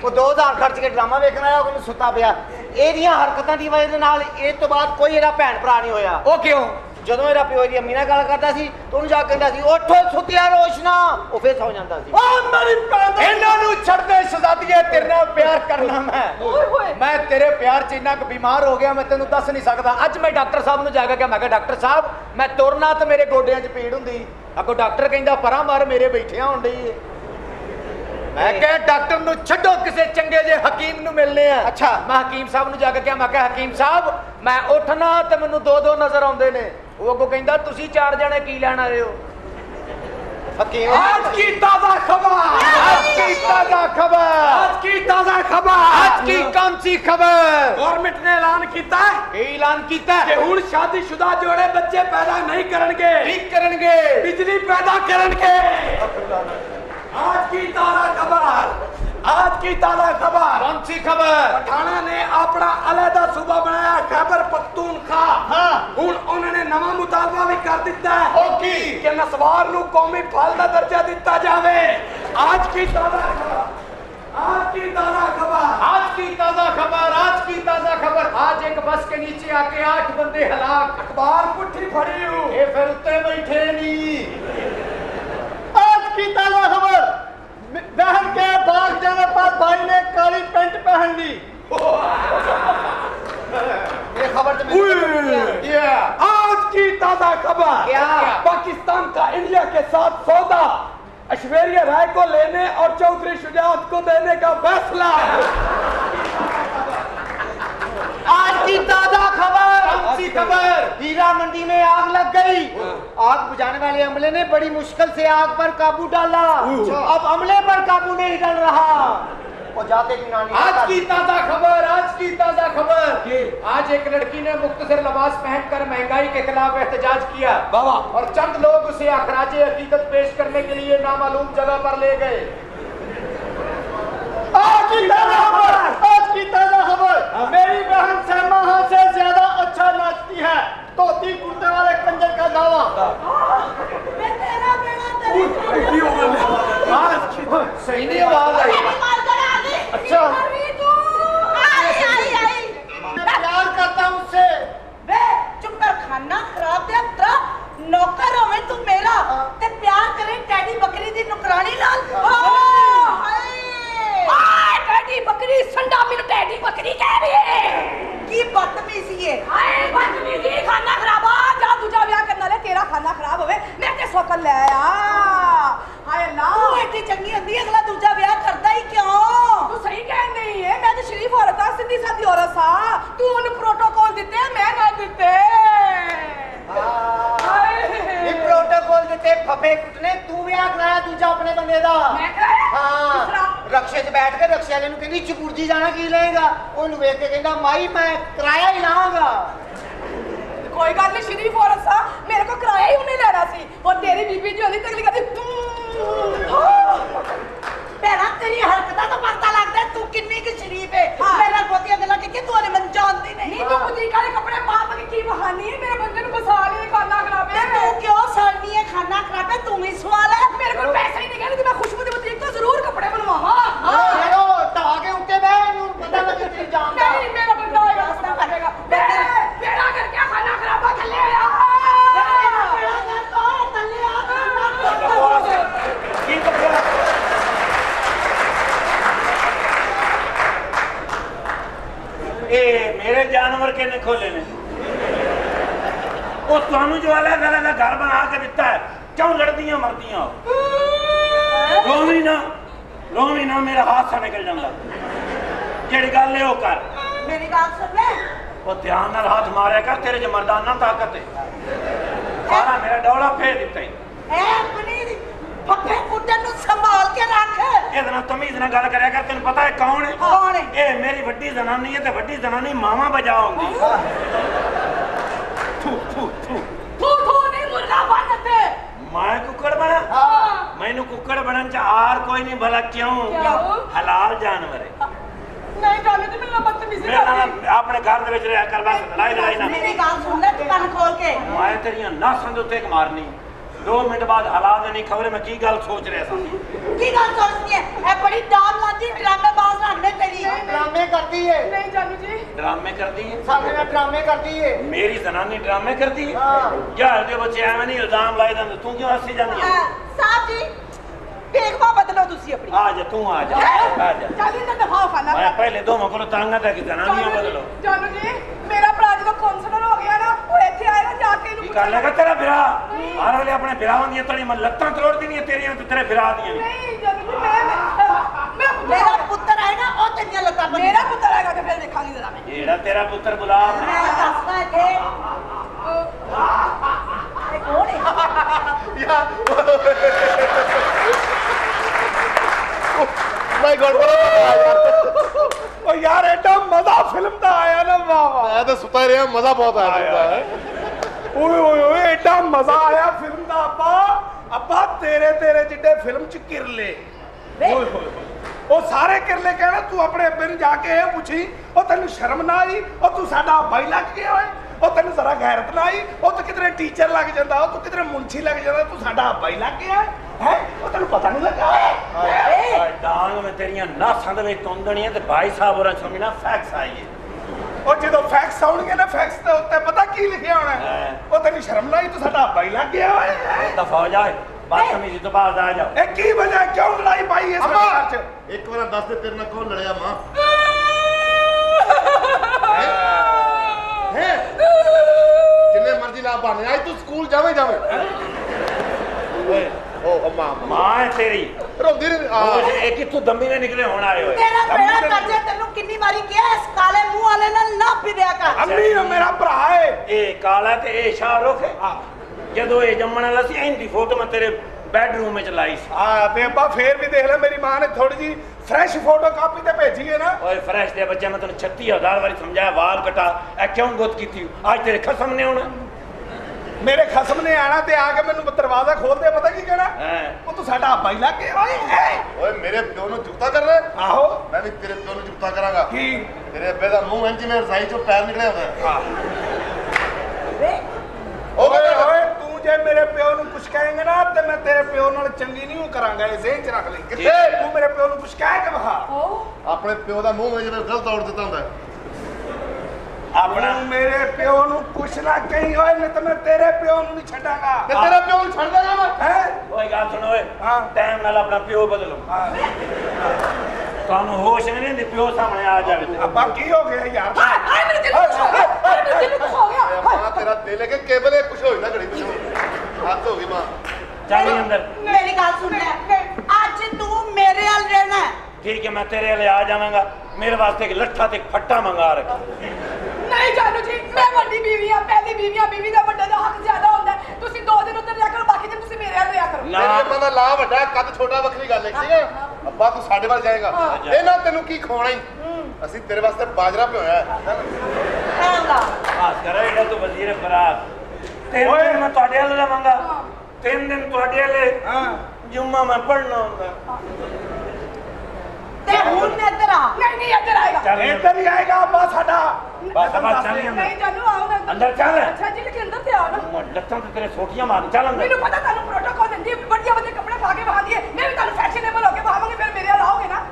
ਉਹ 2000 ਖਰਚ ਕੇ ਡਰਾਮਾ ਵੇਖਣ ਆਇਆ ਉਹਨੂੰ ਸੁੱਤਾ ਪਿਆ। ਇਹਦੀਆਂ ਹਰਕਤਾਂ ਦੀ ਵਜ੍ਹਾ ਦੇ ਨਾਲ ਇਹ ਤੋਂ ਬਾਅਦ ਕੋਈ ਇਹਦਾ ਭੈਣ ਭਰਾ ਨਹੀਂ ਹੋਇਆ। ਉਹ ਕਿਉਂ? ਜਦੋਂ ਇਹਦਾ ਪਿਓ ਦੀ ਅੰਮੀ ਨਾਲ ਗੱਲ ਕਰਦਾ ਸੀ ਤਾਂ ਉਹਨੂੰ ਜਾ ਕੇ ਕਹਿੰਦਾ ਸੀ ਉੱਠ ਸੁੱਤਿਆ ਰੋਸ਼ਨਾ! ਉਹ ਫੇਰ ਸੌ ਜਾਂਦਾ ਸੀ। ਉਹ ਮੇਰੀ ਭੈਣ ਇਹਨਾਂ ਨੂੰ ਛੱਡ ਦੇ ਸ਼ਹਜ਼ਾਦੀਏ ਤੇਰੇ ਨਾਲ ਪਿਆਰ ਕਰਨਾ ਮੈਂ। ਮੈਂ ਤੇਰੇ ਪਿਆਰ 'ਚ ਇੰਨਾ ਕੁ ਬਿਮਾਰ ਹੋ ਗਿਆ ਮੈਂ ਤੈਨੂੰ ਦੱਸ ਨਹੀਂ ਸਕਦਾ। ਅੱਜ ਮੈਂ ਡਾਕਟਰ ਸਾਹਿਬ ਨੂੰ ਜਾ ਕੇ ਕਿਹਾ ਮੈਂ ਕਿਹਾ ਡਾਕਟਰ ਸਾਹਿਬ ਮੈਂ ਤੁਰਨਾ ਤੇ ਮੇਰੇ ਗੋਡਿਆਂ 'ਚ ਪੀੜ ਹੁੰਦੀ। ਅੱਗੋਂ ਡਾਕਟਰ ਕਹਿੰਦਾ ਪਰਾਂ ਮਾਰ ਮੇਰੇ ਬੈਠਿਆਂ ਏ। ਮੈਂ ਕਿਹਾ ਡਾਕਟਰ ਨੂੰ ਛੱਡੋ ਕਿਸੇ ਚੰਗੇ ਜੇ ਹਕੀਮ ਨੂੰ ਮਿਲਨੇ ਆ। ਅੱਛਾ। ਮੈਂ ਹਕੀਮ ਸਾਹਿਬ ਨੂੰ ਜਾ ਕੇ ਕਿਹਾ ਮੈਂ ਕਿਹਾ ਹਕੀਮ ਸਾਹਿਬ ਮੈਂ ਉੱਠਣਾ ਤੇ ਮੈਨੂੰ ਦੋ ਦੋ ਨਜ਼ਰ ਆਉਂਦੇ ਨੇ। ਉਹ ਅੱਗੋਂ ਕਹਿੰਦਾ ਤੁਸੀਂ ਚਾਰ ਜਣੇ ਕੀ ਲੈਣ ਆਏ ਹੋ? ਹਕੀਮ आज की ताजा खबर आज की ताजा खबर आज की ताजा खबर आज की कौन सी खबर ਗਵਰਨਮੈਂਟ ਨੇ ਐਲਾਨ ਕੀਤਾ ਹੈ। ਇਹ ਐਲਾਨ ਕੀਤਾ ਕਿ ਹੈ ਹੁਣ ਸ਼ਾਦੀशुदा ਜੋੜੇ ਬੱਚੇ ਪੈਦਾ ਨਹੀਂ ਕਰਨਗੇ। ਠੀਕ ਕਰਨਗੇ। ਬਿਜਲੀ ਪੈਦਾ ਕਰਨਗੇ। आज की ताजा खबर आज की ताजा खबर कौन सी खबर ਪਠਾਣਾ ਨੇ ਆਪਣਾ ਅਲੱਗਾ ਸੂਬਾ ਬਣਾਇਆ ਖੈਬਰ ਪਖਤੂਨਖਾ ਹਾਂ ਹੁਣ ਉਹਨਾਂ ਨੇ ਨਵਾਂ ਮੁਤਾਲਬਾ ਵੀ ਕਰ ਦਿੱਤਾ ਹੈ ਉਹ ਕੀ ਕਿ ਨਸਵਾਰ ਨੂੰ ਕੌਮੀ ਫਲ ਦਾ ਦਰਜਾ ਦਿੱਤਾ ਜਾਵੇ ਅੱਜ ਕੀ ਤਾਜ਼ਾ ਖਬਰ आज की ताजा खबर आज की ताजा खबर आज की ताजा खबर आज एक बस के नीचे आके आठ बंदे हलाक अखबार पुट्ठी फड़ी हूँ ये फिर उत्ते बैठे नहीं बहन के बाग जाने पर भाई ने काली पेंट पहन ली। ये खबर तो। ये! आज की ताज़ा खबर। क्या? पाकिस्तान का इंडिया के साथ सौदा। ऐश्वर्या राय को लेने और चौधरी शुजात को देने का फैसला। आज की ताज़ा खबर खबर हीरा मंडी में आग लग गई। आग बुझाने वाले अमले ने बड़ी मुश्किल से आग पर काबू डाला। अब अमले पर काबू नहीं डल रहा। जाते आज की ताज़ा खबर आज की ताज़ा खबर। आज एक लड़की ने मुख्तसर लिबास पहनकर महँगाई के खिलाफ एहतजाज किया। बाबा। और चंद लोग उसे अखराज हकीकत पेश करने के लिए नामालूम जगह पर ले गए। आज की ताज़ा खबर की ताज़ा खबर मेरी बहन सहमा हाँ से ज़्यादा अच्छा नाचती है। तोती कुर्ते वाले कंजर का दावा। सही नहीं आवाज़ आई अच्छा। खाना खराब नौकर हो तू मेरा। हाँ। ते प्यार करे टैडी बकरी दी नुकरानी लाल। हाँ। हाँ, ਹਾਏ ਟੈਡੀ ਬੱਕਰੀ ਸੰਡਾ ਮੈਨੂੰ ਟੈਡੀ ਬੱਕਰੀ ਕਹਿ ਰਹੀ ਹੈ ਕੀ ਬਦਤਮੀਜ਼ੀ ਹੈ ਹਾਏ ਬਦਤਮੀਜ਼ੀ ਖਾਨਾ ਖਰਾਬ ਆ ਜਾ ਦੂਜਾ ਵਿਆਹ ਕਰਨ ਵਾਲੇ ਤੇਰਾ ਖਾਨਾ ਖਰਾਬ ਹੋਵੇ ਮੈਂ ਤੇ ਸੋਕਲ ਲੈ ਆ। ਹਾਏ ਅੱਲਾ। ਤੂੰ ਐਡੀ ਚੰਗੀ ਹੁੰਦੀ ਅਗਲਾ ਦੂਜਾ ਵਿਆਹ ਕਰਦਾ ਹੀ ਕਿਉਂ? ਤੂੰ ਸਹੀ ਕਹਿ ਨਹੀਂ ਹੈ ਮੈਂ ਤੇ ਸ਼ਰੀਫ ਔਰਤ ਆ ਸਿੱਧੀ ਸਾਦੀ ਔਰਤ ਆ। ਤੂੰ ਉਹਨੂੰ ਪ੍ਰੋਟੋਕਾਲ ਦਿੱਤੇ ਮੈਂ ਨਾ ਦਿੱਤੇ। ਇਹ ਪ੍ਰੋਟੋਕੋਲ ਦਿੱਤੇ ਫਫੇ ਕੁੱਟਨੇ ਤੂੰ ਵਿਆਹ ਕਰਾਇਆ ਦੂਜਾ ਆਪਣੇ ਬੰਦੇ ਦਾ। ਮੈਂ ਕਰਾਇਆ? ਹਾਂ? ਰਕਸ਼ੇ 'ਚ ਬੈਠ ਕੇ ਰਕਸ਼ੇ ਵਾਲੇ ਨੂੰ ਕਹਿੰਦੀ ਚਪੂਰਜੀ ਜਾਣਾ ਕੀ ਲਏਗਾ? ਉਹਨੂੰ ਵੇਖ ਕੇ ਕਹਿੰਦਾ ਮਾਈ ਮੈਂ ਕਿਰਾਇਆ ਹੀ ਲਾਂਗਾ ਕੋਈ ਗੱਲ ਨਹੀਂ ਸ਼ਰੀਫ ਔਰਤ ਸਾ ਮੇਰੇ ਕੋ ਕਿਰਾਇਆ ਹੀ ਉਹਨੇ ਲੈਣਾ ਸੀ। ਉਹ ਤੇਰੀ ਬੀਬੀ ਜੀ ਹੁੰਦੀ ਤਕਲੀ ਕਰਦੀ ਭੈਣਾ ਤੇਰੀ ਹਰਕਤਾਂ ਤੋਂ ਪਤਾ ਲੱਗਦਾ ਤੂੰ ਕਿੰਨੀ ਕੁ ਸ਼ਰੀਫ ਹੈ। ਮੇਰੇ ਨਾਲ ਬਹੁਤੀਆਂ ਗੱਲਾਂ ਕਿ ਤੂੰ ਉਹਨੇ ਮੈਨੂੰ ਜਾਣਦੀ ਨਹੀਂ। ਨਹੀਂ ਤੂੰ ਬੁਟੀਕ ਵਾਲੇ ਕੱਪੜੇ ਪਾ ਪਾ ਕੇ ਕੀ ਬਹਾਨੀ ਹੈ ਮੇਰੇ ਬੰਦੇ ਨੂੰ ਬਸਾ ਲਈ ਖਾਨਾ ਖਰਾਬੇ ਤੇ ਤੂੰ ਕਿਉਂ ਸੜਨੀ ਹੈ ਖਾਣਾ ਖਰਾਬੇ? ਤੂੰ ਹੀ ਸਵਾਲ ਹੈ। ਮੇਰੇ ਕੋਲ ਪੈਸੇ ਹੀ ਨਹੀਂ ਕਹਿੰਦੇ ਮੈਂ ਖੁਸ਼ਬੂ ਦੀ ਬੁਟੀਕ ਤੋਂ ਜ਼ਰੂਰ ਕੱਪੜੇ ਬਣਵਾਵਾਂ ਚਲੋ ਢਾ ਕੇ ਉੱਤੇ ਬਹਿ ਇਹਨੂੰ ਪਤਾ ਲੱਗੇ ਤੇਰੀ ਜਾਨ ਦਾ ਨਹੀਂ ਮੇਰਾ ਬੰਦਾ ਹੋਏਗਾ ਕੱਪੜਾ ਬਣੇਗਾ ਮੇਰਾ ਕਰਕੇ ਖਾਨਾ ਖਰਾਬਾ ਥੱਲੇ ਆ ਇਹ ਮੇਰੇ ਜਾਨਵਰ ਕਿਹਨੇ ਖੋਲੇ ਨੇ ਉਹ ਤੁਹਾਨੂੰ ਜੋ ਅਲੱਗ ਅਲੱਗ ਘਰ ਬਣਾ ਕੇ ਦਿੱਤਾ ਹੈ ਕਿਉਂ ਲੜਦੀਆਂ ਮਰਦੀਆਂ ਹੋ ਰੋਵੀ ਨਾ ਮੇਰਾ ਹਾਸਾ ਨਿਕਲ ਜਾਂਦਾ। ਜਿਹੜੀ ਗੱਲ ਹੈ ਉਹ ਕਰ। ਮੇਰੀ ਗੱਲ ਸੁਣ ਲੈ ਉਹ ਧਿਆਨ ਨਾਲ ਹੱਥ ਮਾਰਿਆ ਕਰ ਤੇਰੇ ਚ ਮਰਦਾਨਾ ਤਾਕਤ ਹੈ ਸਾਰਾ ਮੇਰਾ ਡੋਲਾ ਫੇਰ ਦਿੱਤਾ ਈ। ਐ ਆਪਣੀ ਫੱਫੇ ਕੁੱਟਣ ਨੂੰ ਸੰਭਾਲ ਕੇ ਰੱਖ। ਇਹਦੇ ਨਾਲ ਤਮੀਜ਼ ਨਾਲ ਗੱਲ ਕਰਿਆ ਕਰ ਤੈਨੂੰ ਪਤਾ ਹੈ ਕੌਣ ਹੈ ਕੌਣ ਹੈ? ਇਹ ਮੇਰੀ ਵੱਡੀ ਜ਼ਨਾਨੀ ਹੈ ਤੇ ਵੱਡੀ ਜ਼ਨਾਨੀ ਮਾਵਾ ਬਜਾਉਂਦੀ ਥੂ ਥੂ ਥੂ। ਤੂੰ ਤੂੰ ਨਹੀਂ ਮੁਰਗਾ ਬਣ ਤੇ। ਮੈਂ ਕੁੱਕੜ ਬਣਾ। ਮੈਨੂੰ ਕੁੱਕੜ ਬਣਨ ਚ ਆਰ ਕੋਈ ਨਹੀਂ ਭਲਾ ਕਿਉਂ? ਹਲਾਲ ਜਾਨਵਰ ਹੈ। ਨਹੀਂ ਜਾਣੇ ਤੇ ਮੈਨੂੰ ਬਦਤਮੀਜ਼ੀ ਕਰਦੀ। ਆਪਣੇ ਘਰ ਦੇ ਵਿੱਚ ਰਿਹਾ ਕਰ ਬਸ ਲੜਾਈ ਲੜਾਈ ਨਾ ਮੇਰੀ ਗੱਲ ਸੁਣ ਲੈ ਤੂੰ ਕੰਨ ਖੋਲ ਕੇ। ਮੈਂ ਤੇਰੀਆਂ ਨਾਸਾਂ ਦੇ ਉੱਤੇ ਇੱਕ ਮਾਰਨੀ। 2 ਮਿੰਟ ਬਾਅਦ ਹਾਲਾਤ ਨਹੀਂ ਖਬਰ ਮੈਂ ਕੀ ਗੱਲ ਸੋਚ ਰਿਹਾ ਸਾਂ? ਕੀ ਗੱਲ ਸੋਚਦੀ ਹੈ? ਇਹ ਬੜੀ ਡਾਮ ਲਾਂਦੀ ਡਰਾਮੇਬਾਜ਼ ਰੱਖਦੇ ਤੇਰੀ। ਡਰਾਮੇ ਕਰਦੀ ਏ। ਨਹੀਂ ਜਾਨੂ ਜੀ। ਡਰਾਮੇ ਕਰਦੀ ਹੈ ਸਾਡੇ ਨਾਲ ਡਰਾਮੇ ਕਰਦੀ ਏ। ਮੇਰੀ ਜ਼ਨਾਨੀ ਡਰਾਮੇ ਕਰਦੀ ਹੈ ਹਾਂ। ਯਾਰ ਦੇ ਬੱਚੇ ਐਵੇਂ ਨਹੀਂ ਇਲਜ਼ਾਮ ਲਾਏ ਜਾਂਦੇ ਤੂੰ ਕਿਉਂ ਹੱਸੀ ਜਾਂਦੀ ਹੈ ਸਾਹਿਬ ਜੀ ਬਦਲੋ ਤੁਸੀਂ ਆਪਣੀ ਆ ਜਾ ਤੂੰ ਆ ਜਾ ਆ ਜਾ। ਚੱਲ ਇਹਨਾਂ ਦਫਾ ਖਾਨਾ ਮੈਂ ਪਹਿਲੇ ਦੋਵਾਂ ਕੋਲ ਤੰਗ ਤਾਂ ਕਿ ਜ਼ਨਾਨੀਆਂ ਬਦਲੋ। ਜਾਨੂ ਜੀ ਮੇਰਾ ਭਰਾ ਜਦੋਂ ਕਾਉਂਸਲਰ ਹੋ ਗਿਆ ਨਾ ਉਹ ਇੱਥੇ ਆਏਗਾ ਜਾ ਕੇ ਇਹਨੂੰ ਕੀ ਕਰ ਲੇਗਾ ਤੇਰਾ ਵਿਰਾ ਹਰ ਵੇਲੇ ਆਪਣੇ ਵਿਰਾਹਾਂ ਦੀਆਂ ਤੜੀ ਮੈਂ ਲੱਤਾਂ ਤੋੜਦੀ ਨਹੀਂ ਤੇਰੀਆਂ ਤੇ ਤੇਰੇ ਵਿਰਾ ਦੀਆਂ ਵੀ। ਨਹੀਂ ਜਾਨੂ ਜੀ ਮੈਂ ਮੈਂ- ਮੇਰਾ ਪੁੱਤਰ ਆਏਗਾ ਉਹ ਤੇਰੀਆਂ ਲੱਤਾਂ ਬੰਨ੍ਹੇਗਾ। ਮੇਰਾ ਪੁੱਤਰ ਆਏਗਾ ਤੇ ਫਿਰ ਦੇਖਾਂਗੀ ਜ਼ਰਾ ਮੈਂ। ਜਿਹੜਾ ਤੇਰਾ ਪੁੱਤਰ ਬੁਲਾ ਮੈਂ ਦੱਸਦਾ ਇੱਥੇ ਇਹ ਕੌਣ ਹੈ? ਮਾਈ ਗॉड ਓ ਯਾਰ ਐਡਾ ਮਜ਼ਾ ਫਿਲਮ ਦਾ ਆਇਆ ਨਾ ਵਾਹ ਵਾਹ। ਮੈਂ ਤਾਂ ਸੁੱਤਾ ਰਿਹਾ ਮਜ਼ਾ ਬਹੁਤ ਆਇਆ ਆਇਆ, ਓਏ ਓਏ ਓਏ ਐਡਾ ਮਜ਼ਾ ਆਇਆ ਫਿਲਮ ਦਾ ਅੱਬਾ ਅੱਬਾ ਤੇਰੇ ਤੇਰੇ ਜਿੱਡੇ ਫਿਲਮ ਚ ਕਿਰਲੇ। ਓਏ ਹੋਏ ਹੋਏ। ਉਹ ਸਾਰੇ ਕਿਰਲੇ ਕਹਿਣਾ ਤੂੰ ਆਪਣੇ ਅੱਬੇ ਨੂੰ ਜਾ ਕੇ ਇਹ ਪੁੱਛੀ ਉਹ ਤੈਨੂੰ ਸ਼ਰਮ ਨਾ ਆਈ? ਉਹ ਤੂੰ ਸਾਡਾ ਬਾਈ ਲੱਗ ਗਿਆ ਓਏ? ਉਹ ਤੈਨੂੰ ਜ਼ਰਾ ਗੈਰਤ ਨਾ ਆਈ? ਉਹ ਤੂੰ ਕਿਧਰੇ ਟੀਚਰ ਲੱਗ ਜਾਂਦਾ? ਉਹ ਤੂੰ ਕਿਧਰੇ ਮੁੰਸ਼ੀ ਲੱਗ ਜਾਂਦਾ? ਤੂੰ ਸਾਡਾ ਬਾਈ ਲੱਗ ਗਿਆ ਹੈ? ਉਹ ਤੈਨੂੰ ਪਤਾ ਨਹੀਂ ਲੱਗਾ। ਓਏ! ਡਾਂਗ ਮੈਂ ਤੇਰੀਆਂ ਨਾਸਾਂ ਦੇ ਵਿੱਚ ਤੁੰਦਣੀਆਂ ਤੇ ਭਾਈ ਸਾਹਿਬ ਹੋਰਾਂ ਸਮਝਣਾ ਫੈਕਸ ਆਈਏ ਉਹ ਜਦੋਂ ਫੈਕਸ ਆਉਣਗੇ ਨਾ ਫੈਕਸ ਦੇ ਉੱਤੇ ਪਤਾ ਕੀ ਲਿਖਿਆ ਹੋਣਾ ਹੈ? ਹਾਂ। ਉਹ ਤੈਨੂੰ ਸ਼ਰਮ ਨਾ ਆਈ ਤੂੰ ਸਾਡਾ ਬਾਈ ਲੱਗ ਗਿਆ ਓਏ! ਹੈਂ? ਦਫਾ ਹੋ ਜਾਏ ਬਦਤਮੀਜ਼ੀ ਤੋਂ ਬਾਅਦ ਆ ਜਾਓ। ਇਹ ਕੀ ਵਜ੍ਹਾ ਕਿਉਂ ਲੜਾਈ ਪਾਈ ਇਸ ਘਰ ਚ? ਇੱਕ ਵਾਰ ਦੱਸ ਦੇ ਤੇਰੇ ਨਾਲ ਕੌਣ ਲੜਿਆ ਮਾਂ? ਹੈ। ਜਿੰਨੇ ਮਰਜ਼ੀ ਲਾ ਬਾਣੇ ਅੱਜ ਤੂੰ ਸਕੂਲ ਜਾਵੇਂ ਜਾਵੇਂ ਓਏ ਓ ਅੰਮਾ। ਮਾਂ ਹੈ ਤੇਰੀ। ਰੋਂਦੀ ਨਹੀਂ ਉਹ ਆ ਇਹ ਕਿੱਥੋਂ ਦੰਮੀ ਨੇ ਨਿਕਲੇ ਹੁਣ ਆਏ ਹੋਏ? ਤੇਰਾ ਬੇੜਾ ਕਰਜੇ ਤੈਨੂੰ ਕਿੰਨੀ ਵਾਰੀ ਕਿਹਾ ਇਸ ਕਾਲੇ ਮੂੰਹ ਵਾਲੇ ਨਾਲ ਨਾ ਫਿਰਿਆ ਕਰ। ਅੰਮੀ ਉਹ ਮੇਰਾ ਭਰਾ ਏ। ਇਹ ਕਾਲਾ ਤੇ ਇਹ ਸ਼ਾਹਰੁਖ ਹੈ। ਜਦੋਂ ਇਹ ਜੰਮਣ ਵਾਲਾ ਸੀ ਇਹਦੀ ਫੋਟੋ ਮੈਂ ਤੇਰੇ ਬੈਡਰੂਮ ਵਿੱਚ ਲਾਈ ਸੀ। ਆ ਤੇ ਅੱਬਾ ਫੇਰ ਵੀ ਦੇਖ ਲੈ ਮੇਰੀ ਮਾਂ ਨੇ ਥੋੜੀ ਜੀ ਫਰੈਸ਼ ਫੋਟੋ ਕਾਪੀ ਤੇ ਭੇਜੀ ਹੈ ਨਾ। ਓਏ ਫਰੈਸ਼ ਦੇ ਬੱਚਾ ਮੈਂ ਤੈਨੂੰ 36000 ਵਾਰੀ ਸਮਝਾਇਆ ਵਾਲ ਕਟਾ ਇਹ ਕਿਉਂ ਗੁੱਤ ਕੀਤੀ? ਅੱਜ ਤੇਰੇ ਖਸਮ ਨੇ ਹੁਣ। ਮੇਰੇ ਖਸਮ ਨੇ ਆਣਾ ਤੇ ਆ ਕੇ ਮੈਨੂੰ ਦਰਵਾਜ਼ਾ ਖੋਲਦੇ ਪਤਾ ਕੀ ਕਹਿਣਾ। ਉਹ ਤੂੰ ਸਾਡਾ ਅੱਬਾ ਹੀ ਲੱਗੇ ਓਏ। ਓਏ ਮੇਰੇ ਪਿਓ ਨੂੰ ਜੁਗਤਾ ਕਰ ਰਿਹਾ ਆਹੋ। ਮੈਂ ਵੀ ਤੇਰੇ ਪਿਓ ਨੂੰ ਜੁਗਤਾ ਕਰਾਂਗਾ। ਕੀ? ਤੇਰੇ ਅੱਬੇ ਦਾ ਮੂੰਹ ਇੰਜ ਜਿਵੇਂ ਰਸਾਈ ਚੋਂ ਪੈਰ ਨਿਕਲਿਆ ਹੁੰਦਾ ਓਏ ਓਏ ਤੂੰ ਜੇ ਮੇਰੇ ਪਿਓ ਨੂੰ ਕੁਛ ਕਹੇਂਗਾ ਨਾ ਤੇ ਮੈਂ ਤੇਰੇ ਪਿਓ ਨਾਲ ਚੰਗੀ ਨਹੀਂ ਉਹ ਕਰਾਂਗਾ ਇਹ ਜ਼ਿਹਨ ਚ ਰੱਖ ਲਈ। ਕਿੱਥੇ? ਤੂੰ ਮੇਰੇ ਪਿਓ ਨੂੰ ਕੁਛ ਕਹਿ ਕੇ ਵਿਖਾ। ਆਪਣੇ ਪਿਓ ਦਾ ਮੂੰਹ ਜਿਵੇਂ ਗਲਤ ਤੋੜ ਦਿੱਤਾ ਹੁੰਦਾ। ਆਪਣਾ। ਮੇਰੇ ਪਿਓ ਨੂੰ ਕੁਛ ਨਾ ਕਹੀਂ ਓਏ ਨਹੀਂ ਤਾਂ ਮੈਂ ਤੇਰੇ ਪਿਓ ਨੂੰ ਨਹੀਂ ਛੱਡਾਂਗਾ। ਤੇ ਤੇਰਾ ਪਿਓ ਨੂੰ ਛੱਡ ਦੇਗਾ ਮੈਂ? ਹੈ? ਓਏ ਗੱਲ ਸੁਣ ਓਏ। ਹਾਂ। ਟਾਈਮ ਨਾਲ ਆਪਣਾ ਪਿਓ ਬਦਲੋ। ਤੁਹਾਨੂੰ ਹੋਸ਼ ਨਹੀਂ ਹੁੰਦੀ ਪਿਓ ਸਾਹਮਣੇ ਆ ਜਾਵੇ ਤੇ। ਅੱਬਾ ਕੀ ਹੋ ਗਿਆ ਯਾਰ। ਹਾਏ ਹਾਏ ਮੇਰੇ ਦਿਲ ਨੂੰ ਕੁਛ ਹੋ ਗਿਆ ਹਾਏ ਮੇਰੇ ਦਿਲ ਨੂੰ ਕੁਛ ਹੋ ਗਿਆ। ਮਾਂ ਤੇਰਾ ਦਿਲ ਹੈ ਕਿ ਕੇਵਲ ਇਹ ਕੁਛ ਹੋਈ ਨਾ ਘੜੀ ਪਿਛੋਂ। ਹੱਥ ਹੋ ਗਈ ਮਾਂ। ਚੱਲ ਅੰਦਰ। ਮੇਰੀ ਗੱਲ ਸੁਣ ਲੈ। ਅੱਜ ਤੂੰ ਮੇਰੇ ਨਾਲ ਰਹਿਣਾ ਹੈ। ਠੀਕ ਹੈ ਮੈਂ ਤੇਰੇ ਲਈ ਆ ਜਾਵਾਂਗਾ। ਮੇਰੇ ਵਾਸਤੇ ਇੱਕ ਲੱਠਾ ਤੇ ਇੱਕ ਫੱਟਾ ਮੰਗਾ ਰੱਖੀ। ਨਹੀਂ ਜਾਨੂ ਜੀ। ਮੈਂ ਵੱਡੀ ਬੀਵੀ ਆ ਪਹਿਲੀ ਬੀਵੀ ਆ। ਬੀਵੀ ਦਾ ਵੱਡੇ ਦਾ ਹੱਕ ਜ਼ਿਆਦਾ ਹੁੰਦਾ ਹੈ। ਤੁਸੀਂ ਦੋ ਦਿਨ ਉੱਧਰ ਰਿਹਾ ਕਰੋ ਬਾਕੀ ਦਿਨ ਤੁਸੀਂ ਮੇਰੇ ਨਾਲ ਰਿਹਾ ਕਰੋ। ਨਾ ਮੇਰੇ ਅੱਬਾ ਦਾ ਲਾ ਵੱਡਾ ਕੱਦ ਛੋਟਾ ਵੱਖਰੀ ਗੱਲ ਹੈ ਠੀਕ ਹੈ? ਅੱਬਾ ਤੂੰ ਸਾਡੇ ਵੱਲ ਜਾਏਗਾ। ਇਹਨਾਂ ਤੈਨੂੰ ਕੀ ਖਵਾਉਣਾ ਹੀ? ਅਸੀਂ ਤੇਰੇ ਵਾਸਤੇ ਬਾਜਰਾ ਭਿਓਇਆ ਹੈ। ਐਂ ਲਾ। ਆ ਕਰੇ ਇਹਦਾ ਤੂੰ ਵਜ਼ੀਰ ਬਰਾਤ ਤਿੰਨ ਓਏ। ਦਿਨ ਮੈਂ ਤੁਹਾਡੇ ਵੱਲ ਰਵਾਂਗਾ ਤਿੰਨ ਦਿਨ ਤੁਹਾਡੇ ਵੱਲ ਹਾਂ। ਜੁਮਾ ਮੈਂ ਪੜਨਾ ਹੁੰਦਾ। ਤੇ ਹੁਣ ਇੱਧਰ ਆ। ਨਹੀਂ ਨਹੀਂ ਇੱਧਰ ਆਏਗਾ। ਚੱਲ ਇੱਧਰ ਹੀ ਆਏਗਾ ਅੱਬਾ ਸਾਡਾ। ਬਸ ਬਸ ਚੱਲ ਅੰਦਰ। ਨਹੀਂ ਜਾਨੂ ਆਓ ਨਾ ਅੰਦਰ। ਚੱਲ। ਅੱਛਾ ਜੀ ਲੇਕਿਨ ਅੰਦਰ ਤੇ ਆਓ ਨਾ। ਮੈਂ ਲੱਤਾਂ ਤੇ ਤੇਰੇ ਸੋਟੀਆਂ ਮਾਰ ਚੱਲ ਅੰਦਰ। ਮੈਨੂੰ ਪਤਾ ਤੁਹਾਨੂੰ ਪ੍ਰੋਟੋਕਾਲ ਦਿੰਦੀ ਹੈ ਵੱਡੀਆਂ ਵੱਡੇ ਕੱਪੜੇ ਪਾ ਕੇ ਬਾਹਦੀ ਹੈ। ਮੈਂ ਵੀ ਤੁਹਾਨੂੰ ਫੈਸ਼ਨੇਬਲ ਹੋ ਕੇ ਬਾਹਾਂਗੀ ਫਿਰ ਮੇਰੇ ਨਾਲ ਆਓਗੇ ਨਾ।